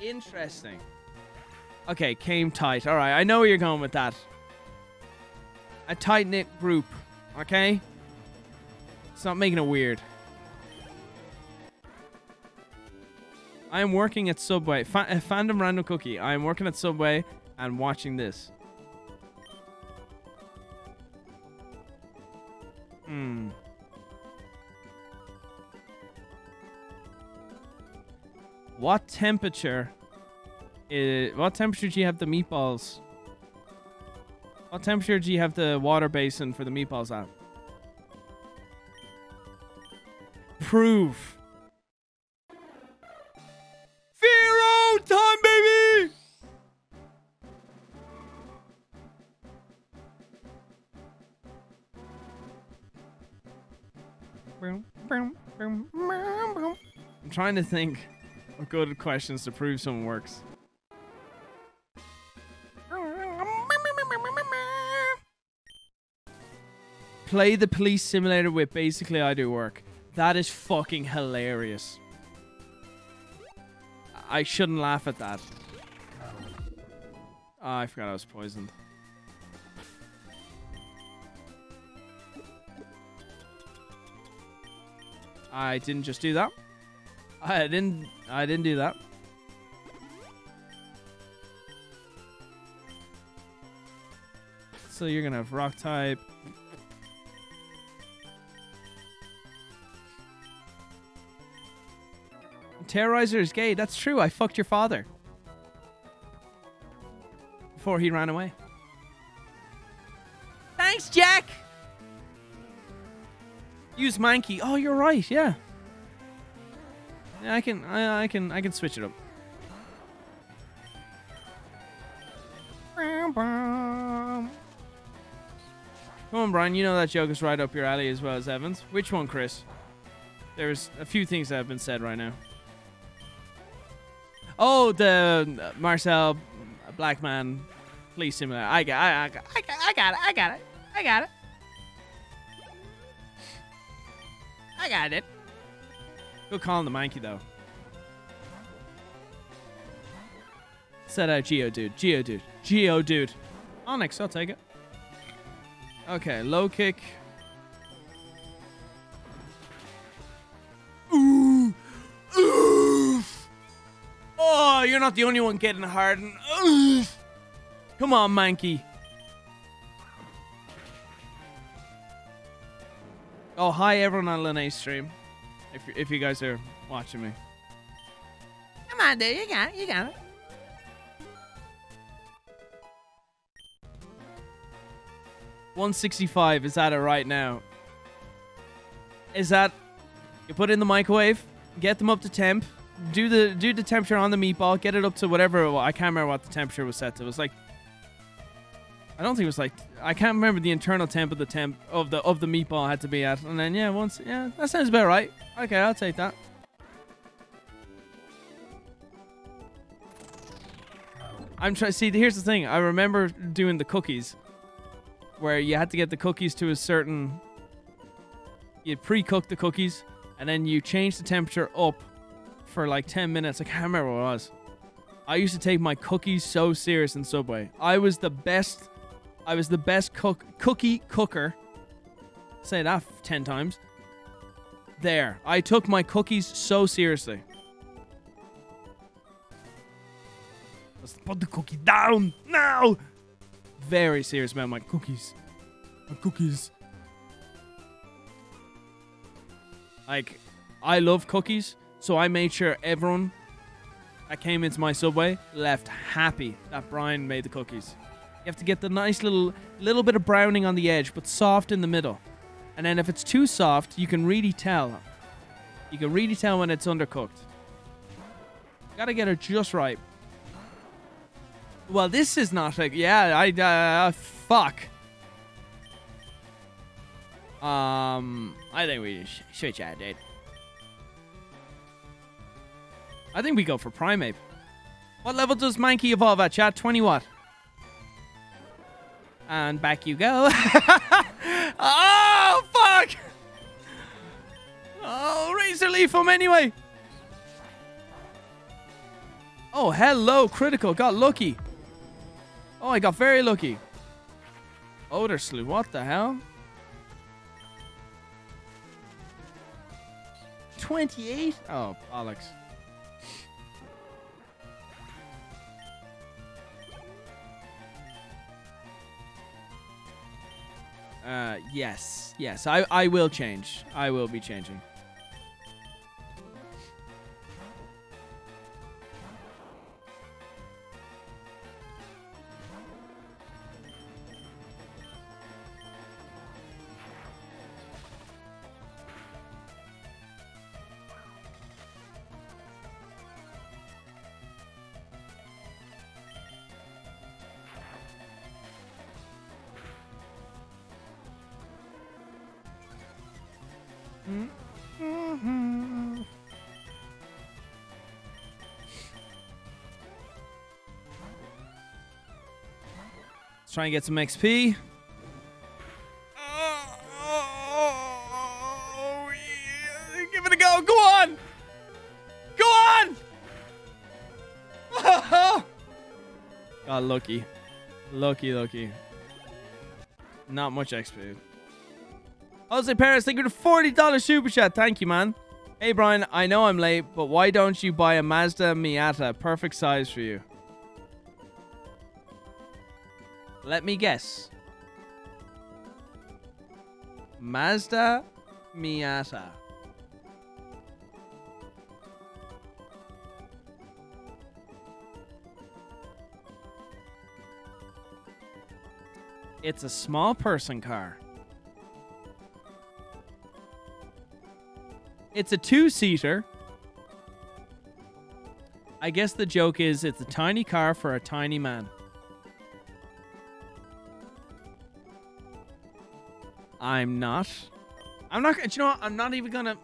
Interesting. Okay, came tight. All right, I know where you're going with that. A tight knit group, okay? It's not making it weird. I am working at Subway. Fa- fandom random cookie. I am working at Subway and watching this. Hmm. What temperature is what temperature do you have the meatballs? What temperature do you have the water basin for the meatballs at? Prove. Zero time, baby! I'm trying to think of good questions to prove someone works. Play the police simulator with basically I do work. That is fucking hilarious. I shouldn't laugh at that. Oh, I forgot I was poisoned. I didn't just do that. I didn't I didn't do that. So you're gonna have rock type. Terrorizer is gay. That's true. I fucked your father. Before he ran away. Thanks, Jack. Use Mankey. Oh, you're right. Yeah. Yeah, I can. I, I can. I can switch it up. Come on, Brian. You know that joke is right up your alley as well as Evans. Which one, Chris? There's a few things that have been said right now. Oh, the uh, Marcel Blackman police simulator. I got. I, I, got- I, I got it. I got it. I got it. I got it. Go call him the Mankey though. Set out Geodude. Geo dude. Geo dude. Onix, I'll take it. Okay, low kick. Ooh. Oof. Oh, you're not the only one getting hardened. Oof. Come on, Mankey. Oh, hi everyone on Lene's stream. If you, if you guys are watching me. Come on, dude. You got it. You got it. One sixty five is at it right now. Is that you put it in the microwave, get them up to temp, do the do the temperature on the meatball, get it up to whatever I can't remember what the temperature was set to. It was like I don't think it was like I can't remember the internal temp of the temp of the of the meatball had to be at. And then yeah, once yeah, that sounds about right. Okay, I'll take that. I'm trying. See, here's the thing. I remember doing the cookies, where you had to get the cookies to a certain. You pre-cook the cookies, and then you change the temperature up for like 10 minutes. I can't remember what it was. I used to take my cookies so serious in Subway. I was the best. I was the best cook cookie cooker. Say that 10 times. There. I took my cookies so seriously. Let's put the cookie down now. Very serious about my cookies. My cookies. Like, I love cookies, so I made sure everyone that came into my subway left happy that Brian made the cookies. You have to get the nice little little bit of browning on the edge, but soft in the middle. And then if it's too soft, you can really tell. You can really tell when it's undercooked. Gotta get it just right. Well, this is not like yeah. I uh, fuck. Um, I think we sh- switch out, dude. I think we go for Primeape. What level does Mankey evolve at, chat? 20 what? And back you go. oh, fuck! Oh, Razor Leaf him anyway. Oh, hello, critical. Got lucky. Oh, I got very lucky. Odor Sleuth, what the hell? 28? Oh, Alex. Uh, yes, yes, I, I will change. I will be changing. Try and get some XP. Oh, give it a go. Go on. Go on. Got ah, lucky. Lucky, lucky. Not much XP. Jose Perez, thank you for $40 super chat. Thank you, man. Hey, Brian, I know I'm late, but why don't you buy a Mazda Miata? Perfect size for you. Let me guess. Mazda Miata. It's a small person car. It's a two seater. I guess the joke is it's a tiny car for a tiny man. I'm not. I'm not. You know what? I'm not even gonna.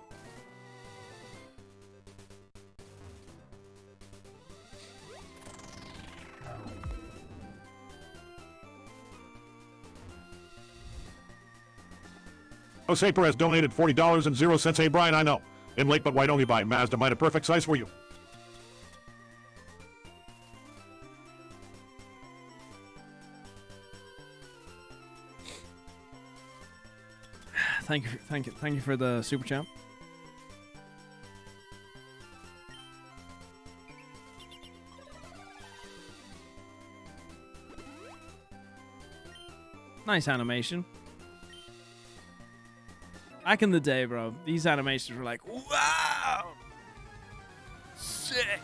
Jose Perez donated $40 and 0 cents. Hey, Brian, I know. In late but white only buy. Mazda might a perfect size for you. Thank you, thank you, thank you for the super chat. Nice animation. Back in the day, bro, these animations were like, wow, sick.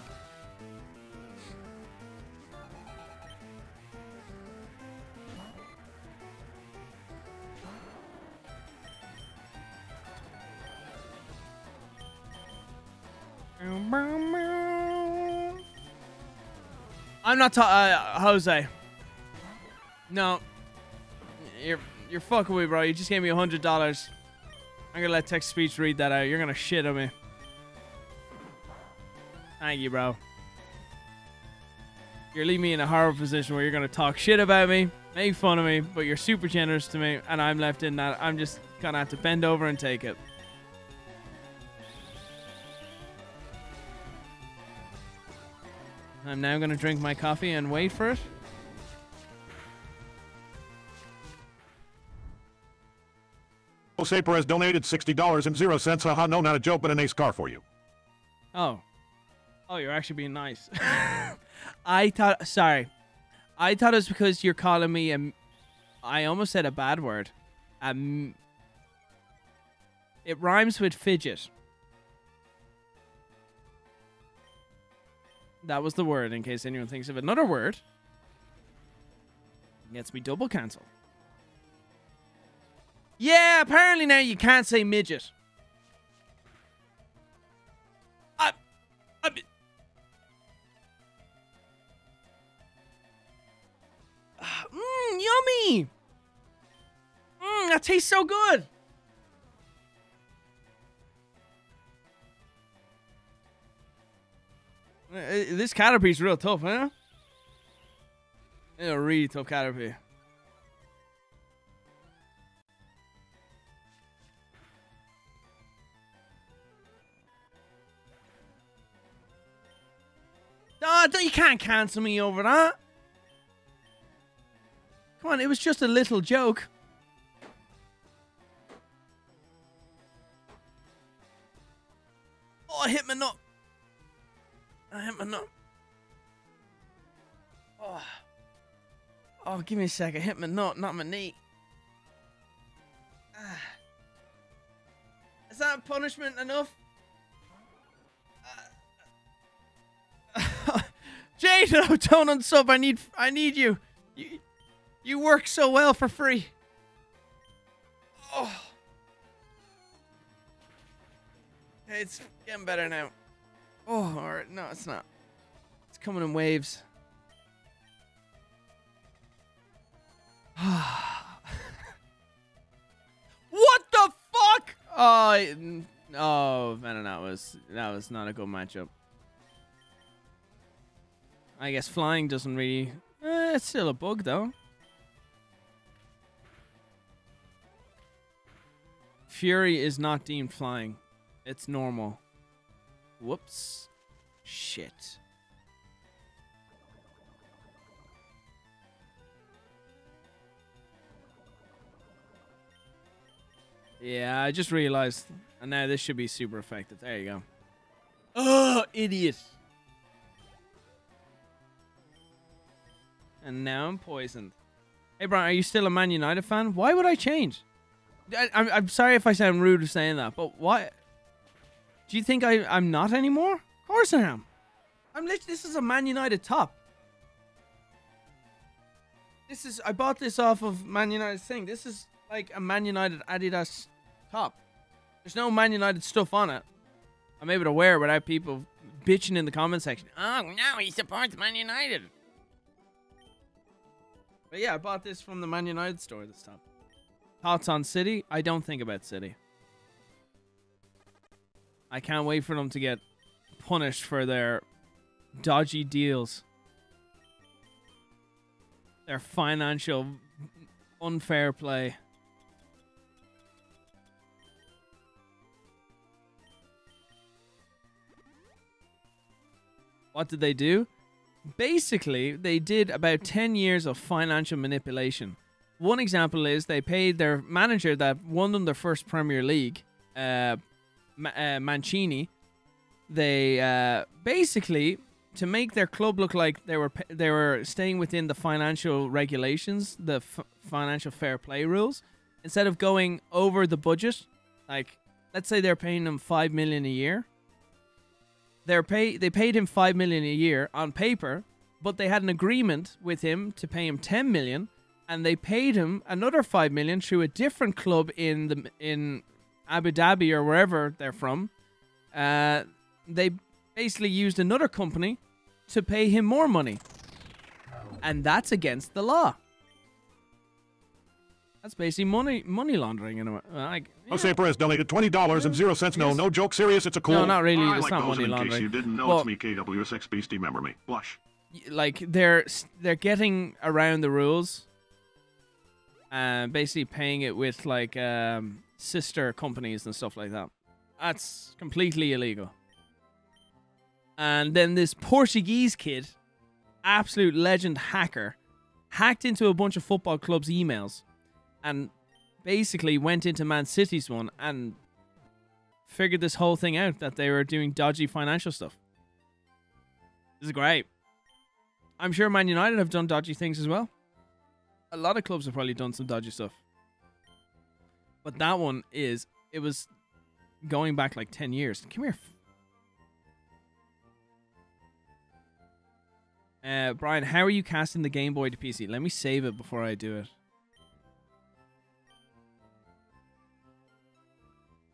I'm not ta- uh, Jose. No, you're you're fucking with me, bro. You just gave me a hundred dollars. I'm gonna let text speech read that out. You're gonna shit on me. Thank you, bro. You're leaving me in a horrible position where you're gonna talk shit about me, make fun of me, but you're super generous to me, and I'm left in that. I'm just gonna have to bend over and take it. I'm now gonna drink my coffee and wait for it. Jose Perez donated $60 and 0 cents. Haha, no, not a joke, but a nice car for you. Oh. Oh, you're actually being nice. I thought, sorry. I thought it was because you're calling me a. I almost said a bad word. Um. It rhymes with fidget. That was the word, in case anyone thinks of another word. Gets me double cancel. Yeah, apparently now you can't say midget. I, I, Mmm, yummy! Mmm, that tastes so good! This Caterpie's real tough, huh? Yeah, really tough Caterpie. Oh, you can't cancel me over that. Come on, it was just a little joke. Oh, I hit my nut. I hit my nut. Oh. Oh, give me a second. Hit my nut, not my knee. Ah. Is that punishment enough? Jade, no, don't unsub. I need, I need you. You, you work so well for free. Oh, it's getting better now. Oh, all right. No, it's not. It's coming in waves. what the fuck? Oh, I- oh, man, that was that was not a good matchup. I guess flying doesn't really. Eh, it's still a bug though. Fury is not deemed flying. It's normal. Whoops. Shit. Yeah, I just realized. Uh, and now this should be super effective. There you go. Oh, idiot. And now I'm poisoned. Hey, Brian, are you still a Man United fan? Why would I change? I, I'm, I'm sorry if I sound rude saying that, but why? Do you think I, I'm not anymore? Of course I am. I'm literally, this is a Man United top. This is I bought this off of Man United thing. This is like a Man United Adidas top. There's no Man United stuff on it. I'm able to wear it without people bitching in the comment section. Oh, no, he supports Man United. But yeah, I bought this from the Man United store this time. Thoughts on City? I don't think about City. I can't wait for them to get punished for their dodgy deals. Their financial unfair play. What did they do? Basically, they did about 10 years of financial manipulation. One example is they paid their manager that won them their first Premier League, uh, Uh, Mancini. They uh, basically to make their club look like they were they were staying within the financial regulations, the financial fair play rules, instead of going over the budget. Like, let's say they're paying him five million a year. They're pay they paid him five million a year on paper, but they had an agreement with him to pay him ten million, and they paid him another five million through a different club in the in Abu Dhabi or wherever they're from. Uh, they basically used another company to pay him more money, and that's against the law. That's basically money money laundering in a way. Like, Jose Perez donated twenty dollars and zero cents. No, no joke. Serious. It's a cool. no, not really. I It's like not money in laundering. case you didn't know, it's me, KWSX Beastie. Remember me. Blush. like they're they're getting around the rules and basically paying it with like um, sister companies and stuff like that. That's completely illegal. And then this Portuguese kid, absolute legend hacker, hacked into a bunch of football clubs' emails and basically went into Man City's one and figured this whole thing out that they were doing dodgy financial stuff. This is great. I'm sure Man United have done dodgy things as well. A lot of clubs have probably done some dodgy stuff. But that one is, it was going back like 10 years. Come here. Uh, Brian, how are you casting the Game Boy to PC? Let me save it before I do it.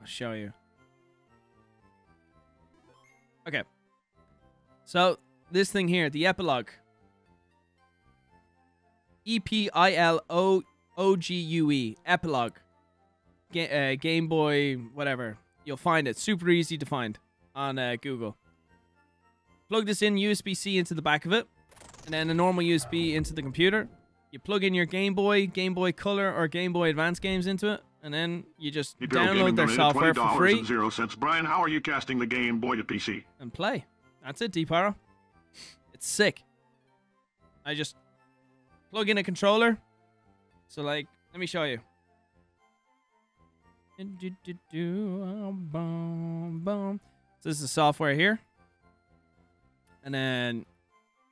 I'll show you. Okay. So, this thing here, the epilogue. E P I L O O G U E. Epilogue. Ga- uh, Game Boy, whatever. You'll find it. Super easy to find on uh, Google. Plug this in USB C into the back of it, and then a normal USB into the computer. You plug in your Game Boy, Game Boy Color, or Game Boy Advance games into it, and then you just download their software for free and zero cents. Brian, how are you casting the Game Boy to PC? and play. That's it, Deeparo. It's sick. I just plug in a controller. So, like, let me show you. So this is the software here. And then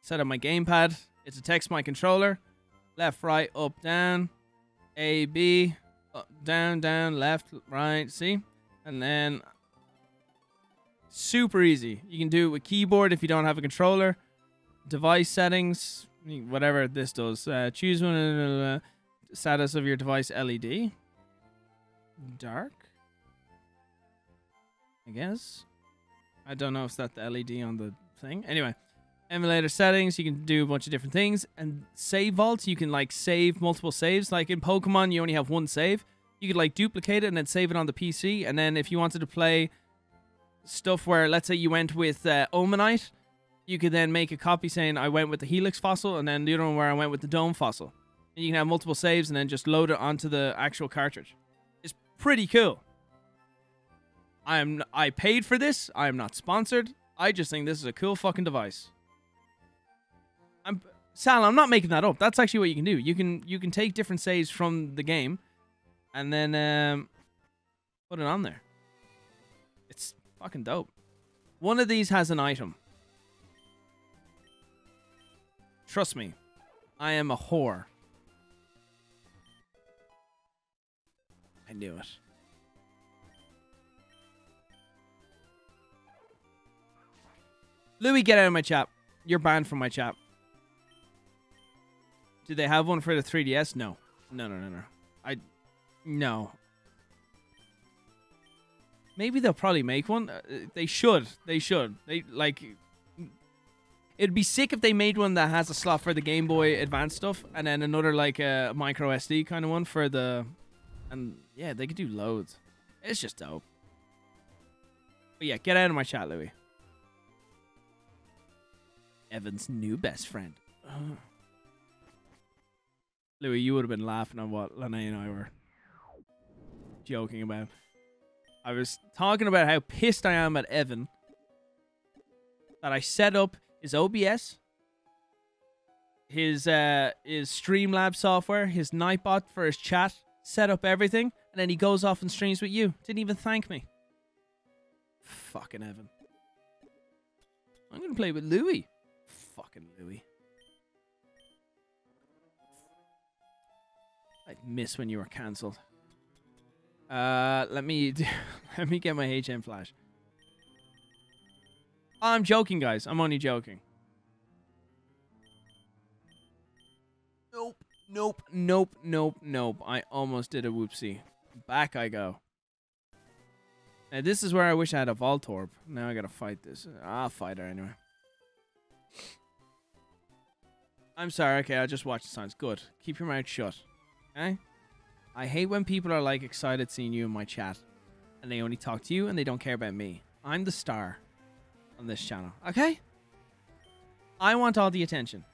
set up my gamepad. It detects my controller. Left, right, up, down. A, B. Up, down, down, left, right. See? And then super easy. You can do it with keyboard if you don't have a controller. Device settings, whatever this does. Uh, choose one. Uh, status of your device LED. Dark. I guess. I don't know if that's the LED on the thing. Anyway, emulator settings. You can do a bunch of different things. And save vaults. You can like save multiple saves. Like in Pokemon, you only have one save. You could like duplicate it and then save it on the PC. And then if you wanted to play stuff where, let's say, you went with uh, Omanite, you could then make a copy saying I went with the Helix fossil, and then the other one where I went with the Dome fossil. And you can have multiple saves and then just load it onto the actual cartridge. Pretty cool. I am I paid for this. I am not sponsored. I just think this is a cool fucking device. I'm Sal. I'm not making that up. That's actually what you can do. You can you can take different saves from the game, and then um, put it on there. It's fucking dope. One of these has an item. Trust me, I am a whore. I knew it. Louis, get out of my chat. You're banned from my chat. Do they have one for the 3DS? No. No, no, no, no. I no. Maybe they'll probably make one. Uh, they should. They should. They like It'd be sick if they made one that has a slot for the Game Boy Advance stuff and then another like a micro SD kind of one for the and yeah, they could do loads. It's just dope. But yeah, get out of my chat, Louis. Evan's new best friend. Louis, you would have been laughing at what Lene and I were joking about. I was talking about how pissed I am at Evan that I set up his OBS, his uh his Streamlab software, his Nightbot for his chat, set up everything, and then he goes off and streams with you. Didn't even thank me. Fucking Evan. I'm gonna play with Louis. Fucking Louis. I miss when you were cancelled. Uh, let me let me get my HM flash. I'm joking, guys. I'm only joking. Nope, nope, nope, nope, nope. I almost did a whoopsie. Back I go. Now, this is where I wish I had a Voltorb. Now I gotta fight this. I'll fight her anyway. I'm sorry, okay, I'll just watch the signs. Good. Keep your mouth shut. Okay? I hate when people are like excited seeing you in my chat and they only talk to you and they don't care about me. I'm the star on this channel. Okay? I want all the attention.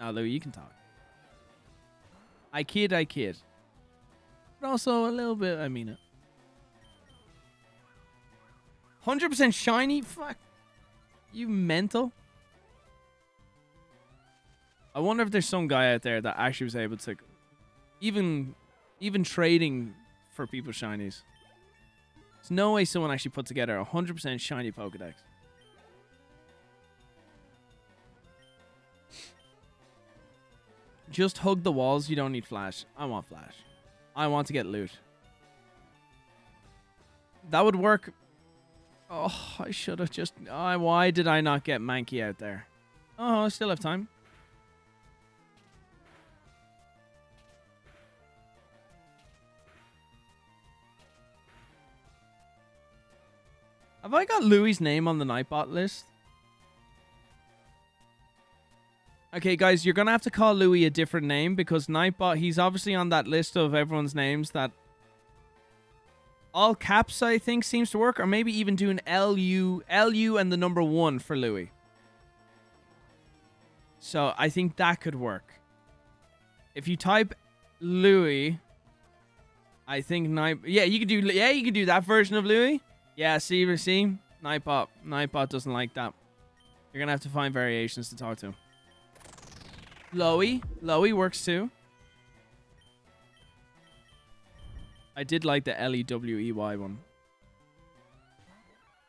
Now, Louis, you can talk. I kid, I kid. But also a little bit, I mean uh, it. 100% shiny? Fuck. You mental? I wonder if there's some guy out there that actually was able to even even trading for people shinies. There's no way someone actually put together a 100% shiny Pokedex. Just hug the walls. You don't need flash. I want flash. I want to get loot. That would work. Oh, I should have just... Oh, why did I not get Mankey out there? Oh, I still have time. Have I got Louis' name on the Nightbot list? Okay, guys, you're gonna have to call Louis a different name because Nightbot, he's obviously on that list of everyone's names that all caps, I think, seems to work, or maybe even doing LU, LU and the number one for Louis. So I think that could work. If you type Louis, I think Night, yeah, you could do, yeah, you could do that version of Louis. Yeah, see, see, Nightbot, Nightbot doesn't like that. You're gonna have to find variations to talk to him. Loey. Loey works too. I did like the L-E-W-E-Y one.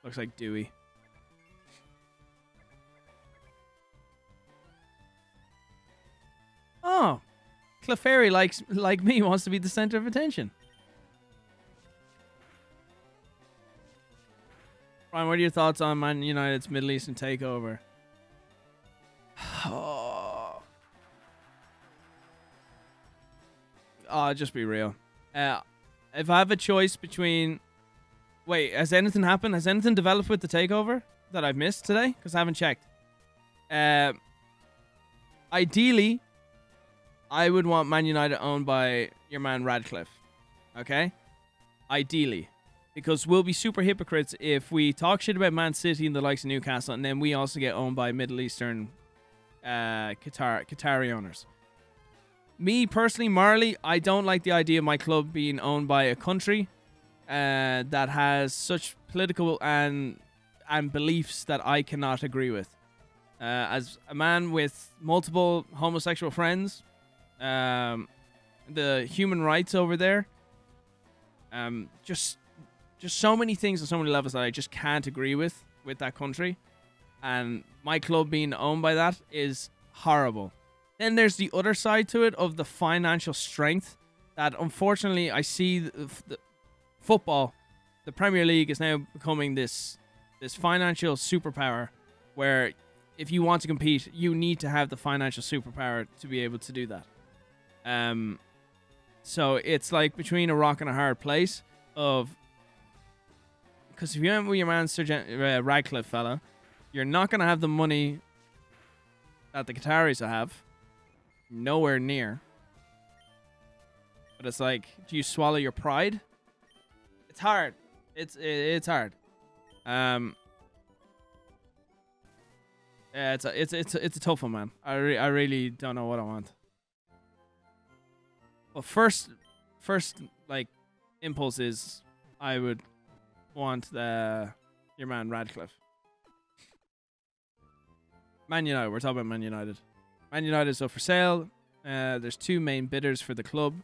Looks like Dewey. Oh. Clefairy likes like me wants to be the center of attention. Ryan, what are your thoughts on Man United's Middle Eastern takeover? Oh. Oh, just be real. Uh, if I have a choice between, wait, has anything happened? Has anything developed with the takeover that I've missed today? Because I haven't checked. Uh, ideally, I would want Man United owned by your man Ratcliffe. Okay, ideally, because we'll be super hypocrites if we talk shit about Man City and the likes of Newcastle, and then we also get owned by Middle Eastern uh, Qatar Qatari owners. Me personally, Marley, I don't like the idea of my club being owned by a country uh, that has such political and and beliefs that I cannot agree with. Uh, as a man with multiple homosexual friends, um, the human rights over there, um, just just so many things on so many levels that I just can't agree with with that country, and my club being owned by that is horrible. Then there's the other side to it of the financial strength that unfortunately I see the, football, the Premier League is now becoming this this financial superpower where if you want to compete, you need to have the financial superpower to be able to do that. Um, so it's like between a rock and a hard place of because if you with your man Sir Gen- uh, Ratcliffe fella, you're not gonna have the money that the Qataris have. Nowhere near. But it's like, do you swallow your pride? It's hard. It's it, it's hard. Um. Yeah, it's a, it's it's a, it's a tough one, man. I re- I really don't know what I want. Well, first, first like impulse is I would want the your man Ratcliffe. Man United. We're talking about Man United. Man United is up for sale. Uh, there's two main bidders for the club.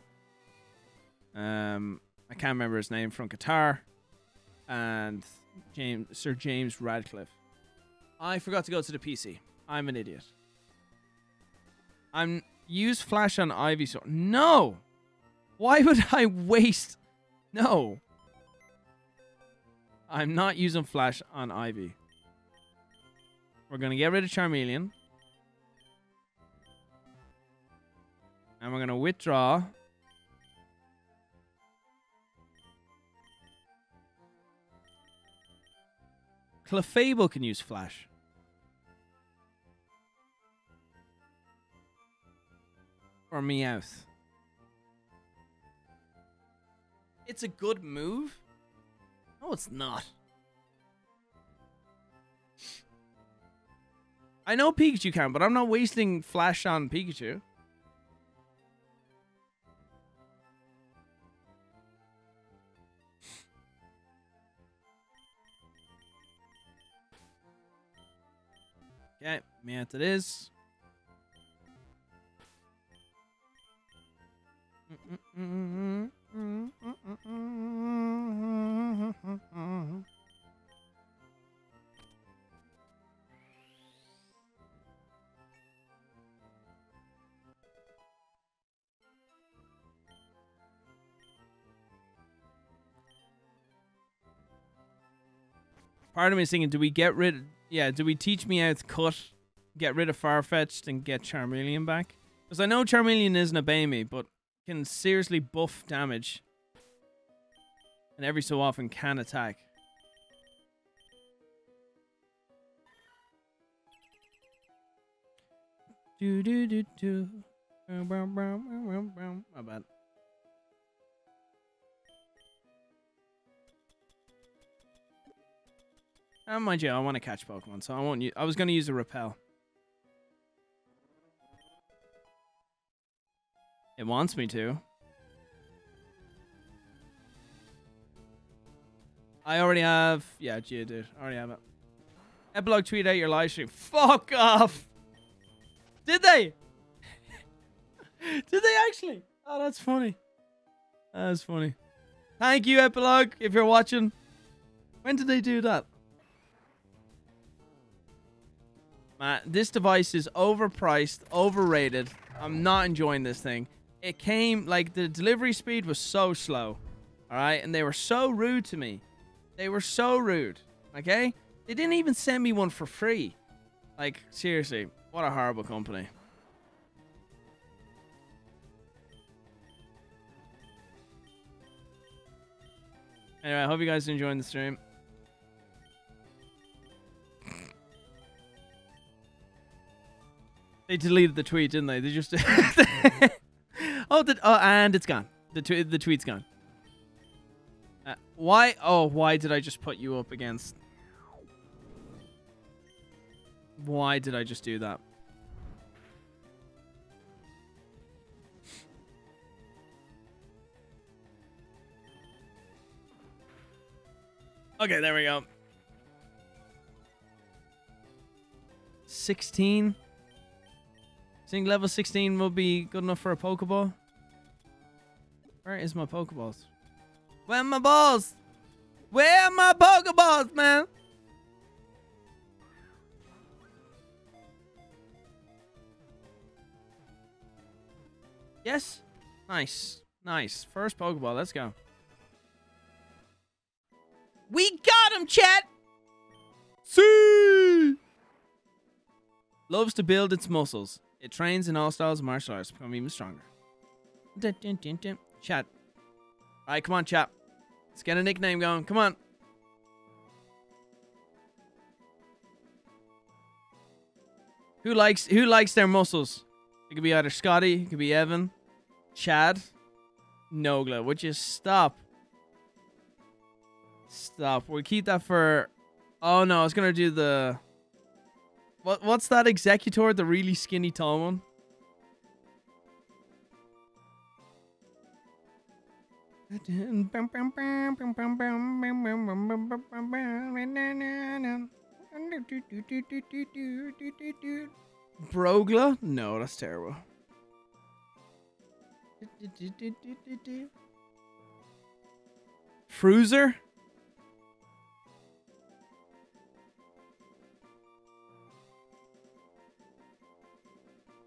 Um, I can't remember his name from Qatar, and James Sir James Ratcliffe. I forgot to go to the PC. I'm an idiot. I'm use flash on Ivy so no. Why would I waste? No. I'm not using flash on Ivy. We're gonna get rid of Charmeleon. And we're gonna withdraw. Clefable can use flash. Or Meowth. It's a good move. No, it's not. I know Pikachu can, but I'm not wasting flash on Pikachu. Okay, Meowth it is. Part of me is thinking, do we get rid? Yeah, do we teach me how to cut, get rid of Farfetch'd and get Charmeleon back? Because I know Charmeleon isn't obey me, but can seriously buff damage, and every so often can attack. Do do do do. My bad. And mind you, I want to catch Pokemon, so I won't. I was going to use a repel. It wants me to. I already have. Yeah, Geodude. I already have it. Epilogue tweet out your live stream. Fuck off. Did they? Did they actually? Oh, that's funny. That's funny. Thank you, Epilogue, if you're watching. When did they do that? This device is overpriced, overrated. I'm not enjoying this thing. It came like the delivery speed was so slow. All right, and they were so rude to me. They were so rude. Okay? They didn't even send me one for free. Like seriously, what a horrible company. Anyway, I hope you guys are enjoying the stream. They deleted the tweet, didn't they? They just oh, the, oh, and it's gone. The tw- the tweet's gone. Uh, why? Oh, why did I just put you up against? Why did I just do that? Okay, there we go. 16. Think level 16 will be good enough for a Pokeball? Where is my Pokeballs? Where are my balls? Where are my Pokeballs, man? Yes? Nice. Nice. First Pokeball. Let's go. We got him, chat. See! Loves to build its muscles. It trains in all styles of martial arts become even stronger. Chat. All right, come on, chat. Let's get a nickname going. Come on. Who likes who likes their muscles? It could be either Scotty, it could be Evan, Chad, Nogla. Would you stop? Stop. We'll keep that for. Oh no, I was gonna do the. What what's that executor? The really skinny tall one. Brogla? No, that's terrible. Fruiser?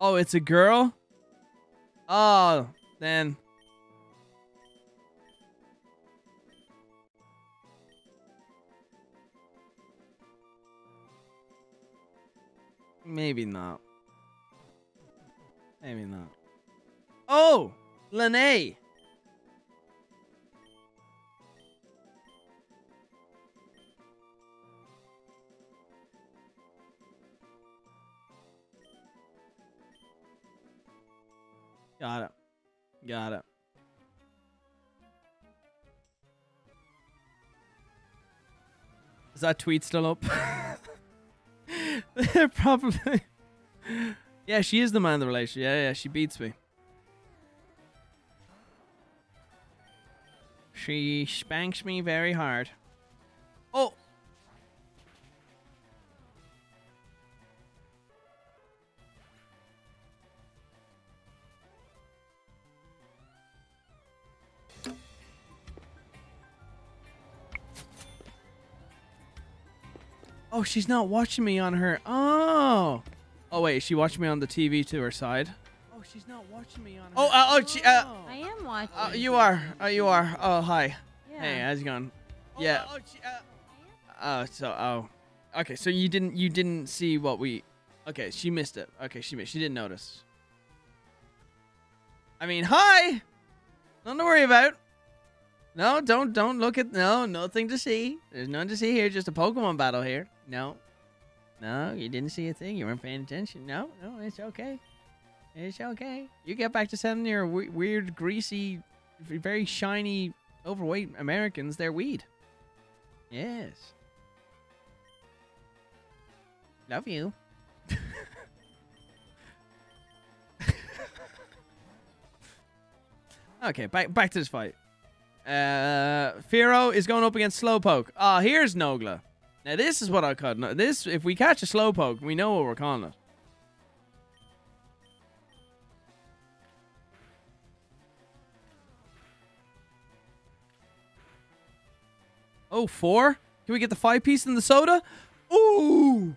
Oh, it's a girl? Oh, then. Maybe not. Maybe not. Oh, Lene. Got it. Got it. Is that tweet still up? Probably. Yeah, she is the man of the relationship. Yeah, yeah, she beats me. She spanks me very hard. Oh! Oh, she's not watching me on her. Oh. Oh wait, she watching me on the TV to her side? Oh, she's not watching me on. Her. Oh, uh, oh, she, uh, I am watching. uh, you are. Oh, you are. Oh, hi. Yeah. Hey, how's it going? yeah. Oh, she, uh, Oh, so oh, okay. So you didn't you didn't see what we? Okay, she missed it. Okay, she missed. She didn't notice. I mean, hi. Nothing to worry about. No, don't don't look at no nothing to see. There's nothing to see here. Just a Pokemon battle here. No, no, you didn't see a thing. You weren't paying attention. No, no, it's okay. It's okay. You get back to sending your we- weird, greasy, very shiny, overweight Americans their weed. Yes. Love you. okay, back back to this fight. Uh, Firo is going up against Slowpoke. Ah, here's Nogla. Now this is what I call this. If we catch a Slowpoke, we know what we're calling it. Oh, four? Can we get the five piece in the soda? Ooh!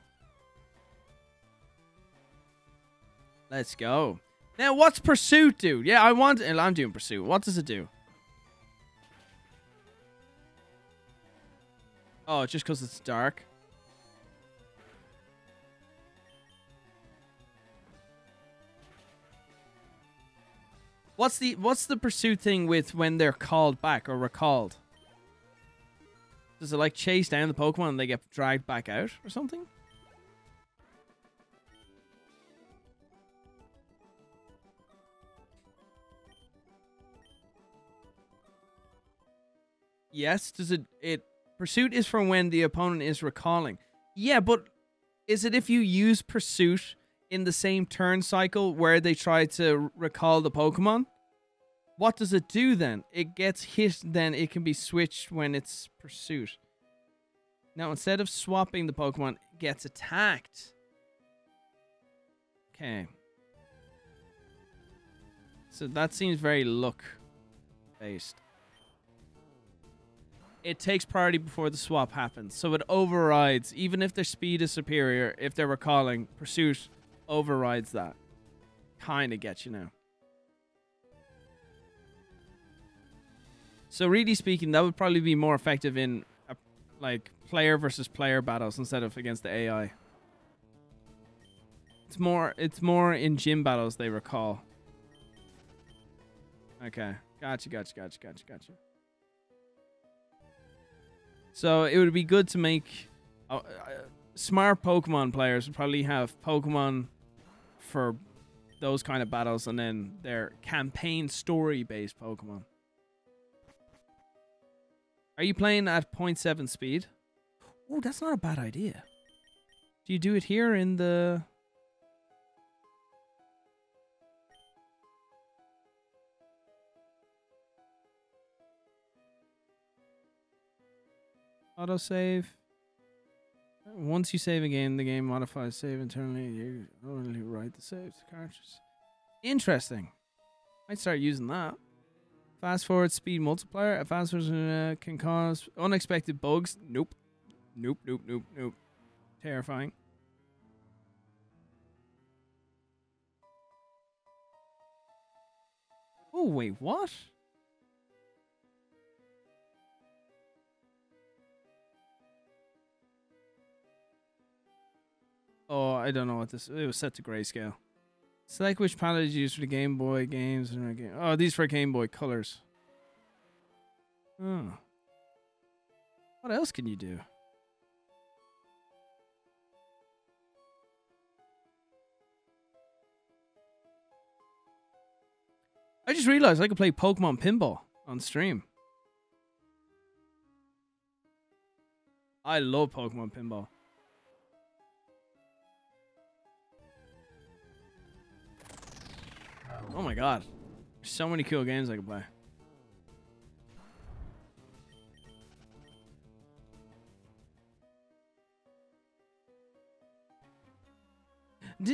Let's go. Now, what's Pursuit do? Yeah, I want... I'm doing Pursuit. What does it do? Oh, just because it's dark? What's the what's the pursuit thing with when they're called back or recalled? Does it like chase down the Pokemon and they get dragged back out or something? Yes, does it it pursuit is for when the opponent is recalling. Yeah, but is it if you use pursuit in the same turn cycle where they try to recall the Pokemon? What does it do then? It gets hit, then it can be switched when it's pursuit. Now, instead of swapping the Pokemon, gets attacked. Okay. So that seems very luck based. It takes priority before the swap happens. So it overrides, even if their speed is superior, if they're recalling, pursuit overrides that. Kind of gets you now. So really speaking, that would probably be more effective in a, like player versus player battles instead of against the AI. It's more it's more in gym battles they recall. Okay. Gotcha, gotcha, gotcha, gotcha, gotcha. So it would be good to make uh, uh, smart Pokemon players would probably have Pokemon for those kind of battles and then their campaign story based Pokemon. Are you playing at 0.7 speed? Oh, that's not a bad idea. Do you do it here in the autosave? Once you save a game, the game modifies save internally. You only write the saves to cartridges. Interesting. Might start using that. Fast forward speed multiplier. A fast forward uh, can cause unexpected bugs. Nope. Nope, nope, nope, nope. Terrifying. Oh, wait, what? Oh, I don't know what this. It was set to grayscale. Select which palette is used for the Game Boy games and game. Oh, these for Game Boy colors. Oh. What else can you do? I just realized I could play Pokemon Pinball on stream. I love Pokemon Pinball. Oh my god. There's so many cool games I could play. Does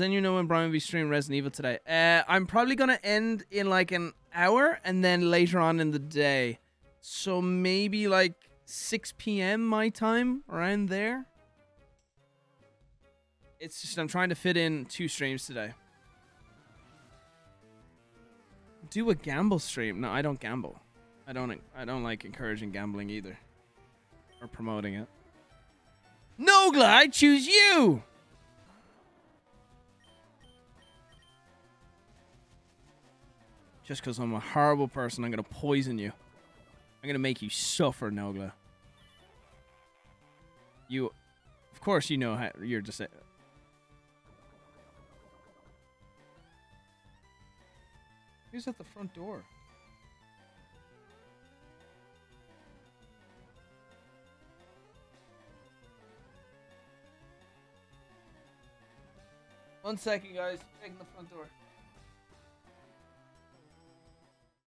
anyone know when Brian will be streaming Resident Evil today? Uh, I'm probably gonna end in like an hour and then later on in the day. So maybe like 6 p.m. my time, around there. It's just I'm trying to fit in two streams today. Do a gamble stream. No, I don't gamble. I don't I don't like encouraging gambling either. Or promoting it. Nogla, I choose you! Just because I'm a horrible person, I'm to poison you. I'm to make you suffer, Nogla. You, of course, you know how you're just. Who's at the front door? One second, guys. Checking the front door.